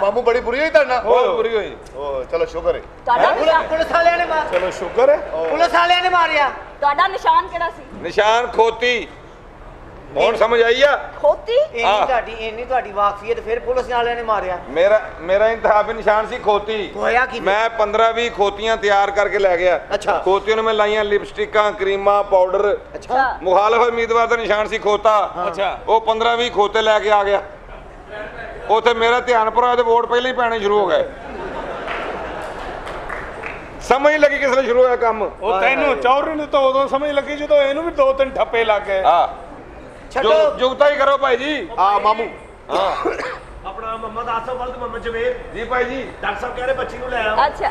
ਮਾਮੂ ਬੜੀ ਬੁਰੀ ਹੋਈ ਤੁਹਾਡੇ ਨਾਲ? ਬਹੁਤ ਬੁਰੀ ਹੋਈ। ਉਹ ਚਲੋ ਸ਼ੁਕਰ ਹੈ? ਤੁਹਾਡਾ ਪੁਲਿਸ ਵਾਲਿਆਂ ਨੇ ਮਾਰ ਚਲੋ ਸ਼ੁਕਰ ਹੈ ਪੁਲਿਸ ਵਾਲਿਆਂ ਨੇ ਮਾਰਿਆ। ਤੁਹਾਡਾ ਨਿਸ਼ਾਨ ਕਿਹੜਾ ਸੀ? ਨਿਸ਼ਾਨ ਖੋਤੀ। ਹੁਣ ਸਮਝ ਆਈ ਆ? ਖੋਤੀ? ਇੰਨੀ ਹਾਂ। ਤੁਹਾਡੀ ਇੰਨੀ ਤੁਹਾਡੀ ਵਾਕਫੀਅਤ ਫਿਰ ਪੁਲਿਸ ਵਾਲਿਆਂ ਨੇ ਮਾਰਿਆ। ਮੇਰਾ ਮੇਰਾ ਇੰਤਖਾਬੀ ਨਿਸ਼ਾਨ ਸੀ ਖੋਤੀ। ਹੋਇਆ ਕੀ ਮੈਂ 15 20 ਖੋਤੀਆਂ ਤਿਆਰ ਕਰਕੇ ਲੈ ਗਿਆ। ਅੱਛਾ। ਖੋਤੀਆਂ ਨੂੰ ਮੈਂ ਲਾਈਆਂ ਲਿਪਸਟਿਕਾਂ ਕਰੀਮਾਂ ਪਾਊਡਰ। ਅੱਛਾ। ਮੁਖਾਲਫ ਉਮੀਦਵਾਰ ਦਾ ਨਿਸ਼ਾਨ ਸੀ ਖੋਤਾ। ਅੱਛਾ। ਉਹ 15 20 ਖੋਤੇ ਲੈ ਕੇ ਆ ਗਿਆ। ਉਥੇ ਮੇਰਾ ਧਿਆਨ ਭਰਾ ਤੇ ਵੋਟ ਪਹਿਲਾਂ ਹੀ ਪੈਣੇ ਸ਼ੁਰੂ ਹੋ ਗਏ। ਸਮਝ ਨਹੀਂ ਲੱਗੀ ਕਿਸ ਲਈ ਸ਼ੁਰੂ ਹੋਇਆ ਕੰਮ। ਉਹ ਤੈਨੂੰ ਚੌਰੀ ਨੂੰ ਤਾਂ ਉਦੋਂ ਸਮਝ ਲੱਗੀ ਜਦੋਂ ਇਹਨੂੰ ਵੀ ਦੋ ਤਿੰਨ ਠੱਪੇ ਲੱਗ ਗਏ। ਆ ਛੱਡੋ। ਜੁਗਤਾ ਹੀ ਕਰੋ ਭਾਈ ਜੀ। ਆ ਮਾਮੂ। ਹਾਂ। ਆਪਣਾ ਮੁਹੰਮਦ ਆਸਫ ਵਲਦ ਮੁਹੰਮਦ ਜਵੇਦ ਜੀ ਭਾਈ ਜੀ। ਡਾਕਟਰ ਸਾਹਿਬ ਕਹਿ ਰਹੇ ਬੱਚੀ ਨੂੰ ਲੈ ਆਓ। ਅੱਛਾ।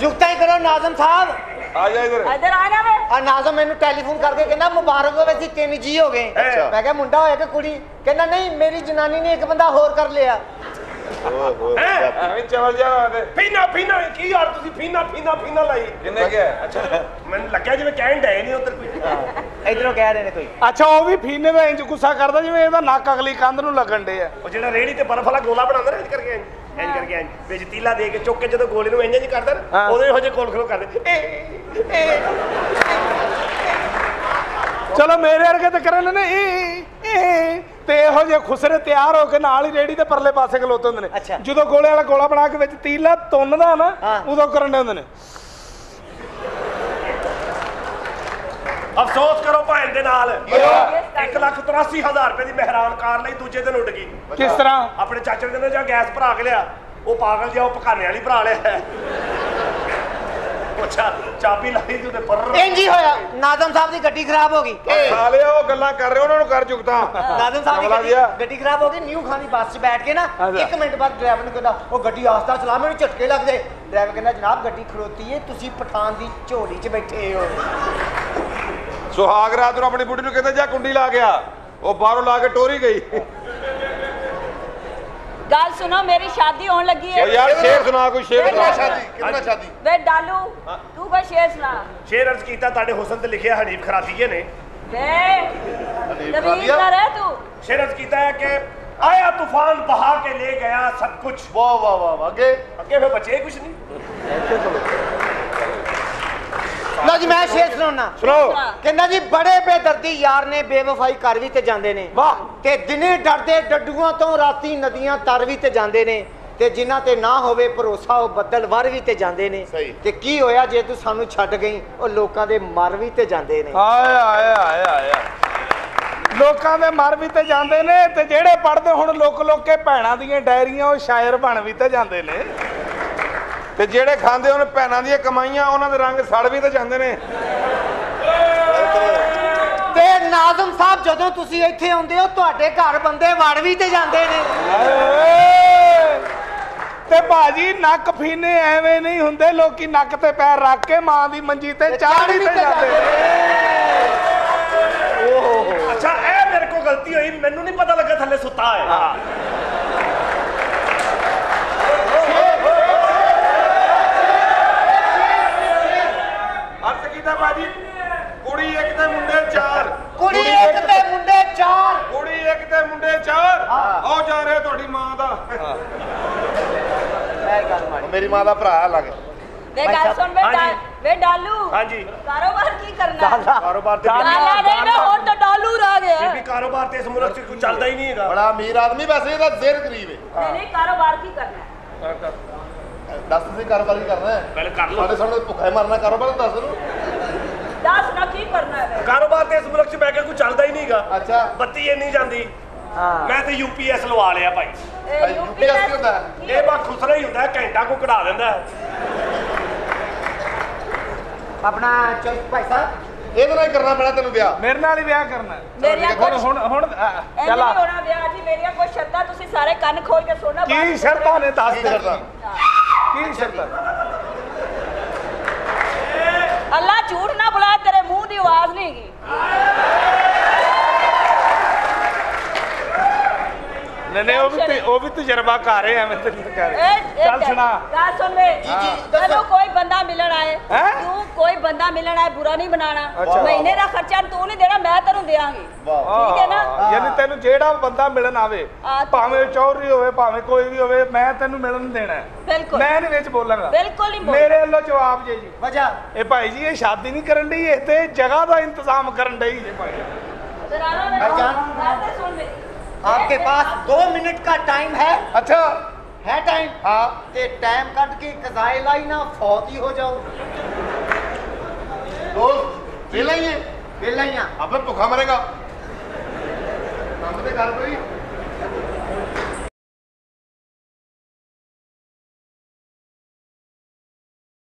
ਜੁਗਤਾ ਹੀ ਕਰੋ ਨਾਜ਼ਮ ਸਾਹਿਬ। ਆ ਜਾ ਇਧਰ। ਇਧਰ ਆ ਜਾ ਵੇ ਆ ਨਾਜ਼ਮ ਮੈਨੂੰ ਟੈਲੀਫੋਨ ਕਰਕੇ ਕਹਿੰਦਾ ਮੁਬਾਰਕ ਹੋਵੇ ਸੀ ਤਿੰਨ ਜੀ ਹੋ ਗਏ। ਮੈਂ ਕਿਹਾ ਮੁੰਡਾ ਹੋਇਆ ਕਿ ਕੁੜੀ? ਕਹਿੰਦਾ ਨਹੀਂ ਮੇਰੀ ਜਨਾਨੀ ਨੇ ਇੱਕ ਬੰਦਾ ਹੋਰ ਕਰ ਲਿਆ। ਐਵੇਂ ਚਵਲ ਜਾ ਰਹਾ ਤੇ ਫੀਨਾ ਫੀਨਾ ਕੀ ਯਾਰ ਤੁਸੀਂ? ਫੀਨਾ ਫੀਨਾ ਫੀਨਾ ਲਾਈ। ਕਿੰਨੇ ਗਿਆ ਅੱਛਾ। ਮੈਨੂੰ ਲੱਗਿਆ ਜਿਵੇਂ ਕਹਿਣ ਡਏ ਨਹੀਂ ਉਧਰ ਕੋਈ। ਇਧਰੋਂ ਕਹਿ ਰਹੇ ਨੇ ਕੋਈ। ਅੱਛਾ ਉਹ ਵੀ ਫੀਨੇ ਦਾ ਇੰਜ ਗੁੱਸਾ ਕਰਦਾ ਜਿਵੇਂ ਇਹਦਾ ਨੱਕ ਅਗਲੀ ਕੰਧ ਨੂੰ ਲੱਗਣ ਡੇ ਆ। ਉਹ ਜਿਹੜਾ ਰੇੜੀ ਤੇ ਬਰਫ ਵਾਲਾ ਗੋਲਾ ਬਣਾਉਂਦਾ ਨਾ ਇੰਜ ਕਰਕੇ ਇੰਜ ਇੰਜ ਕਰਕੇ ਇੰਜ ਵਿੱਚ ਤੀਲਾ ਦੇ ਕੇ ਚੁੱਕ ਕੇ ਜਦੋਂ ਗੋਲੇ ਨੂੰ ਇੰਜ ਇੰਜ ਕਰਦਾ ਨਾ ਹਾਂ। ਉਹਦੇ ਇਹੋ ਜਿਹੇ ਕੋਲ ਖਲੋ ਕਰਦੇ। ਏ ਏ ਚਲੋ ਮੇਰੇ ਵਰਗੇ ਤੇ ਕਰਨ ਨੇ ਤੇ ਇਹੋ ਜਿਹੇ ਖੁਸਰੇ ਤਿਆਰ ਹੋ ਕੇ ਨਾਲ ਹੀ ਰੇੜੀ ਦੇ ਪਰਲੇ ਪਾਸੇ ਖਲੋਤੇ ਹੁੰਦੇ। ਨੇ। ਜਦੋਂ ਗੋਲੇ ਵਾਲਾ ਗੋਲਾ ਬਣਾ ਕੇ ਵਿੱਚ ਤੀਲਾ ਤੁੰਨਦਾ ਨਾ। ਉਦੋਂ ਕਰਨ ਦੇ ਹੁੰਦੇ ਨੇ। ਅਫਸੋਸ ਕਰੋ ਭੈਣ ਦੇ ਨਾਲ। 183000 ਰੁਪਏ ਦੀ ਮਹਿਰਾਨ ਕਾਰ ਲਈ ਦੂਜੇ ਦਿਨ ਉੱਡ ਗਈ। ਕਿਸ ਤਰ੍ਹਾਂ? ਆਪਣੇ ਚਾਚੇ ਨੇ ਕਹਿੰਦਾ ਜਾਂ ਗੈਸ ਭਰਾ ਕੇ ਲਿਆ। ਉਹ ਪਾਗਲ ਜਿਹਾ ਉਹ ਪਕਾਨੇ ਵਾਲੀ ਭਰਾ ਲਿਆ। ਪੁੱਛਾ ਚਾਬੀ ਲਾਈ ਤੇ ਉਹਦੇ ਪਰ ਇੰਜ ਹੀ ਹੋਇਆ? ਨਾਜ਼ਮ ਸਾਹਿਬ ਦੀ ਗੱਡੀ ਖਰਾਬ ਹੋ ਗਈ। ਖਾ ਲਿਆ ਉਹ ਗੱਲਾਂ ਕਰ ਰਹੇ ਉਹਨਾਂ ਨੂੰ ਕਰ ਜੁਗਤਾ ਨਾਜ਼ਮ ਸਾਹਿਬ ਦੀ ਗੱਡੀ। ਗੱਡੀ ਖਰਾਬ ਹੋ ਗਈ ਨਿਊ ਖਾਨ ਦੀ ਬੱਸ 'ਚ ਬੈਠ ਕੇ ਨਾ ਅੱਛਾ। ਇੱਕ ਮਿੰਟ ਬਾਅਦ ਡਰਾਈਵਰ ਨੂੰ ਕਹਿੰਦਾ ਉਹ ਗੱਡੀ ਆਸਤਾ ਚਲਾ ਮੈਨੂੰ ਝਟਕੇ ਲੱਗਦੇ। ਡਰਾਈਵਰ ਕਹਿੰਦਾ ਜਨਾਬ ਗੱਡੀ ਖਲੋਤੀ ਏ ਤੁਸੀਂ ਪਠਾਨ ਦੀ ਝੋਲੀ 'ਚ ਬੈਠੇ ਹੋ। ਸੁਹਾਗ ਰਾਤ ਨੂੰ ਆਪਣੀ ਬੁੱਢੀ ਨੂੰ ਕਹਿੰਦਾ ਜਾ ਕੁੰਡੀ ਲਾ ਗਿਆ ਉਹ ਬਾਹਰੋਂ ਲਾ ਕੇ ਟੋਰੀ ਗਈ। ਗੱਲ ਸੁਣੋ ਮੇਰੀ ਸ਼ਾਦੀ ਹੋਣ ਲੱਗੀ ਹੈ। ਯਾਰ ਸ਼ੇਰ ਸੁਣਾ ਕੋਈ ਸ਼ੇਰ ਕਿੰਨਾ ਸੁਣਾ। ਸ਼ਾਦੀ ਕਿੰਨਾ ਸ਼ਾਦੀ? ਵੇ ਡਾਲੂ ਤੂੰ ਕੋਈ ਸ਼ੇਰ ਸੁਣਾ। ਸ਼ੇਰ ਅਰਜ਼ ਕੀਤਾ ਤੁਹਾਡੇ ਹੁਸਨ ਤੇ ਲਿਖਿਆ ਹਨੀਫ ਖਰਾਤੀਏ ਨੇ। ਵੇ ਤਵੀਜ਼ ਨਾ ਰਹਿ ਤੂੰ? ਸ਼ੇਰ ਅਰਜ਼ ਕੀਤਾ ਹੈ ਕਿ ਆਇਆ ਤੂਫਾਨ ਬਹਾ ਕੇ ਲੈ ਗਿਆ ਸਭ ਕੁਝ ਵਾਹ ਵਾਹ ਵਾਹ ਅੱਗੇ? ਅੱਗੇ ਫਿਰ ਬਚੇ ਕੁਝ ਨਹੀਂ। ਲਓ ਜੀ ਮੈਂ ਸ਼ੇਰ ਸੁਣਾਉਣਾ ਸੁਣਾਓ। ਕਹਿੰਦਾ ਜੀ ਬੜੇ ਬੇਦਰਦੀ ਯਾਰ ਨੇ ਬੇਵਫਾਈ ਕਰ ਵੀ ਤੇ ਜਾਂਦੇ ਨੇ। ਵਾਹ। ਤੇ ਦਿਨੇ ਡਰਦੇ ਡੱਡੂਆਂ ਤੋਂ ਰਾਤੀ ਨਦੀਆਂ ਤਰ ਵੀ ਤੇ ਜਾਂਦੇ ਨੇ। ਤੇ ਜਿਨ੍ਹਾਂ ਤੇ ਨਾ ਹੋਵੇ ਭਰੋਸਾ ਉਹ ਬੱਦਲ ਵਰ ਵੀ ਤੇ ਜਾਂਦੇ ਨੇ। ਤੇ ਕੀ ਹੋਇਆ ਜੇ ਤੂੰ ਸਾਨੂੰ ਛੱਡ ਗਈ ਉਹ ਲੋਕਾਂ ਦੇ ਮਰ ਵੀ ਤੇ ਜਾਂਦੇ ਨੇ। ਆਏ ਆਏ ਆਏ ਆਏ। ਲੋਕਾਂ ਦੇ ਮਰ ਵੀ ਤੇ ਜਾਂਦੇ ਨੇ ਤੇ ਜਿਹੜੇ ਪੜਦੇ ਹੁਣ ਲੁੱਕ ਲੁੱਕ ਕੇ ਭੈਣਾਂ ਦੀਆਂ ਡਾਇਰੀਆਂ ਉਹ ਸ਼ਾਇਰ ਬਣ ਵੀ ਤੇ ਜਾਂਦੇ ਨੇ। ਤੇ ਜਿਹੜੇ ਖਾਂਦੇ ਉਹਨ ਭੈਣਾਂ ਦੀਆਂ ਕਮਾਈਆਂ ਉਹਨਾਂ ਦੇ ਰੰਗ ਸੜ ਵੀ ਤੇ ਜਾਂਦੇ ਨੇ। ਤੇ ਨਾਜ਼ਮ ਸਾਹਿਬ ਜਦੋਂ ਤੁਸੀਂ ਇੱਥੇ ਆਉਂਦੇ ਹੋ ਤੁਹਾਡੇ ਘਰ ਬੰਦੇ ਵੜ ਵੀ ਤੇ ਜਾਂਦੇ ਨੇ। ਤੇ ਬਾਜੀ ਨੱਕ ਫੀਨੇ ਐਵੇਂ ਨਹੀਂ ਹੁੰਦੇ ਲੋਕੀ ਨੱਕ ਤੇ ਪੈਰ ਰੱਖ ਕੇ ਮਾਂ ਦੀ ਮੰਜੀ ਤੇ ਚਾੜ ਵੀ ਤੇ ਜਾਂਦੇ ਨੇ। ਅੱਛਾ ਇਹ ਮੇਰੇ ਕੋਲ ਗਲਤੀ ਹੋਈ ਮੈਨੂੰ ਨਹੀਂ ਪਤਾ ਲੱਗਾ ਥੱਲੇ ਸੁੱਤਾ ਹੈ। ਅਰਥ ਕੀਤਾ ਬਾਜੀ ਮਾਂ ਦਾ ਇਹ ਗੱਲ ਮਾੜੀ ਮੇਰੀ ਮਾਂ ਦਾ ਭਰਾ ਹੈ ਲੱਗ ਵੇ ਗੱਲ ਸੁਣ ਵੇ ਹਾਂਜੀ। ਡਾ- ਵੇ ਡਾਲੂ। ਹਾਂਜੀ। ਕਾਰੋਬਾਰ ਕੀ ਕਰਨਾ? ਹੈ? ਕਾਰੋਬਾਰ ਤੇ ਡਾਲਾ ਨਹੀਂ ਵੇ ਹੁਣ ਤਾਂ ਡਾਲੂ ਰਹਿ ਗਿਆ। ਬੀਬੀ ਕਾਰੋਬਾਰ ਤੇ ਇਸ ਮੁਲਕ 'ਚ ਕੋਈ ਚੱਲਦਾ ਹੀ ਨਹੀਂ ਹੈਗਾ। ਬੜਾ ਅਮੀਰ ਆਦਮੀ ਵੈਸੇ ਇਹਦਾ ਜ਼ੇਰ ਗਰੀਬ ਹੈ। ਨਹੀਂ ਨਹੀਂ ਕਾਰੋਬਾਰ ਕੀ ਕਰਨਾ? ਹੈ? ਦੱਸ ਤੁਸੀਂ ਕਾਰੋਬਾਰ ਕੀ ਕਰਨਾ ਹੈ? ਪਹਿਲੇ ਕਰ ਲਓ। ਸਾਡੇ ਸਾਹਮਣੇ ਭੁੱਖਾ ਮਰਨਾ ਕਾਰੋਬਾਰ ਦੱਸ ਨੂੰ ਦੱਸ ਨਾ ਕੀ ਕਰਨਾ ਹੈ ਕਾਰੋਬਾਰ ਤੇ ਇਸ ਮੁਲਕ 'ਚ ਬੈ ਕੇ ਕੋਈ ਚੱਲਦਾ ਹੀ ਨਹੀਂਗਾ ਅੱਛਾ। ਬੱਤੀ ਇੰਨੀ ਜਾਂਦੀ। ਹਾਂ। ਮੈਂ ਤੇ ਯੂਪੀਐਸ ਲਵਾ ਲਿਆ ਭਾਈ। UPS ਕੀ ਹੁੰਦਾ? ਇਹ ਬਾ ਖੁਸਰਾ ਹੀ ਹੁੰਦਾ ਹੈ, ਘੰਟਾ ਕੋ ਕਢਾ ਦਿੰਦਾ ਹੈ। ਆਪਣਾ ਚੁੱਪ ਭਾਈ ਸਾਹਿਬ ਇਹਦੇ ਨਾਲ ਹੀ ਕਰਨਾ ਪੈਣਾ ਤੈਨੂੰ ਵਿਆਹ। ਮੇਰੇ ਨਾਲ ਹੀ ਵਿਆਹ ਕਰਨਾ। ਮੇਰੀਆਂ ਹੁਣ ਹੁਣ ਹੁਣ ਚੱਲ ਨਹੀਂ ਆ। ਹੋਣਾ ਵਿਆਹ ਜੀ ਮੇਰੀਆਂ ਕੋਈ ਸ਼ਰਤਾਂ ਤੁਸੀਂ ਸਾਰੇ ਕੰਨ ਖੋਲ ਕੇ ਸੁਣਨਾ ਕੀ ਸ਼ਰਤਾਂ ਨੇ ਦੱਸ ਦੇ ਕਰਦਾ ਕੀ ਸ਼ਰਤਾਂ? ਅੱਲਾ ਝੂਠ ਨਾ ਬੁਲਾ ਤੇਰੇ ਮੂੰਹ ਦੀ ਆਵਾਜ਼ ਨਹੀਂ ਗਈ ਨਹੀਂ ਨਹੀਂ ਉਹ ਵੀ ਤੇ ਉਹ ਵੀ ਤਜਰਬਾ ਕਰ ਰਹੇ ਐਵੇਂ ਤੇ ਕਰ ਰਹੇ। ਚੱਲ ਸੁਣਾ। ਗੱਲ ਸੁਣ ਵੇ ਜਦੋਂ ਕੋਈ ਬੰਦਾ ਮਿਲਣ ਆਏ ਤੂੰ ਕੋਈ ਬੰਦਾ ਮਿਲਣ ਆਏ ਬੁਰਾ ਨਹੀਂ ਬਣਾਣਾ ਮਹੀਨੇ ਦਾ ਖਰਚਾ ਤੂੰ ਨਹੀਂ ਦੇਣਾ ਮੈਂ ਤੈਨੂੰ ਦੇਵਾਂਗੀ। ਠੀਕ ਹੈ ਨਾ? ਯਾਨੀ ਤੈਨੂੰ ਜਿਹੜਾ ਬੰਦਾ ਮਿਲਣ ਆਵੇ ਭਾਵੇਂ ਚੌਰੀ ਹੋਵੇ ਭਾਵੇਂ ਕੋਈ ਵੀ ਹੋਵੇ ਮੈਂ ਤੈਨੂੰ ਮਿਲਣ ਦੇਣਾ। ਬਿਲਕੁਲ। ਮੈਂ ਨਹੀਂ ਵਿੱਚ ਬੋਲਾਂਗਾ ਬਿਲਕੁਲ ਨਹੀਂ ਮੇਰੇ ਵੱਲੋਂ ਜਵਾਬ ਜੇ ਜੀ। ਵਜਾ। ਇਹ ਭਾਈ ਜੀ ਇਹ ਸ਼ਾਦੀ ਨਹੀਂ ਕਰਨ ਲਈ ਇਹ ਤੇ ਜਗ੍ਹਾ ਦਾ ਇੰਤਜ਼ਾਮ ਕਰਨ ਲਈ ਜੇ ਭਾਈ। ਜਰਾ ਨਾ ਮੈਂ ਸੁਣ ਮੇ आपके पास दो मिनट का टाइम है। अच्छा। है टाइम? हाँ। ते टाइम कट के कजाए लाई ना फौत ही हो जाओ। दोस्त वेला अब तो भुखा मरेगा। काम तो कर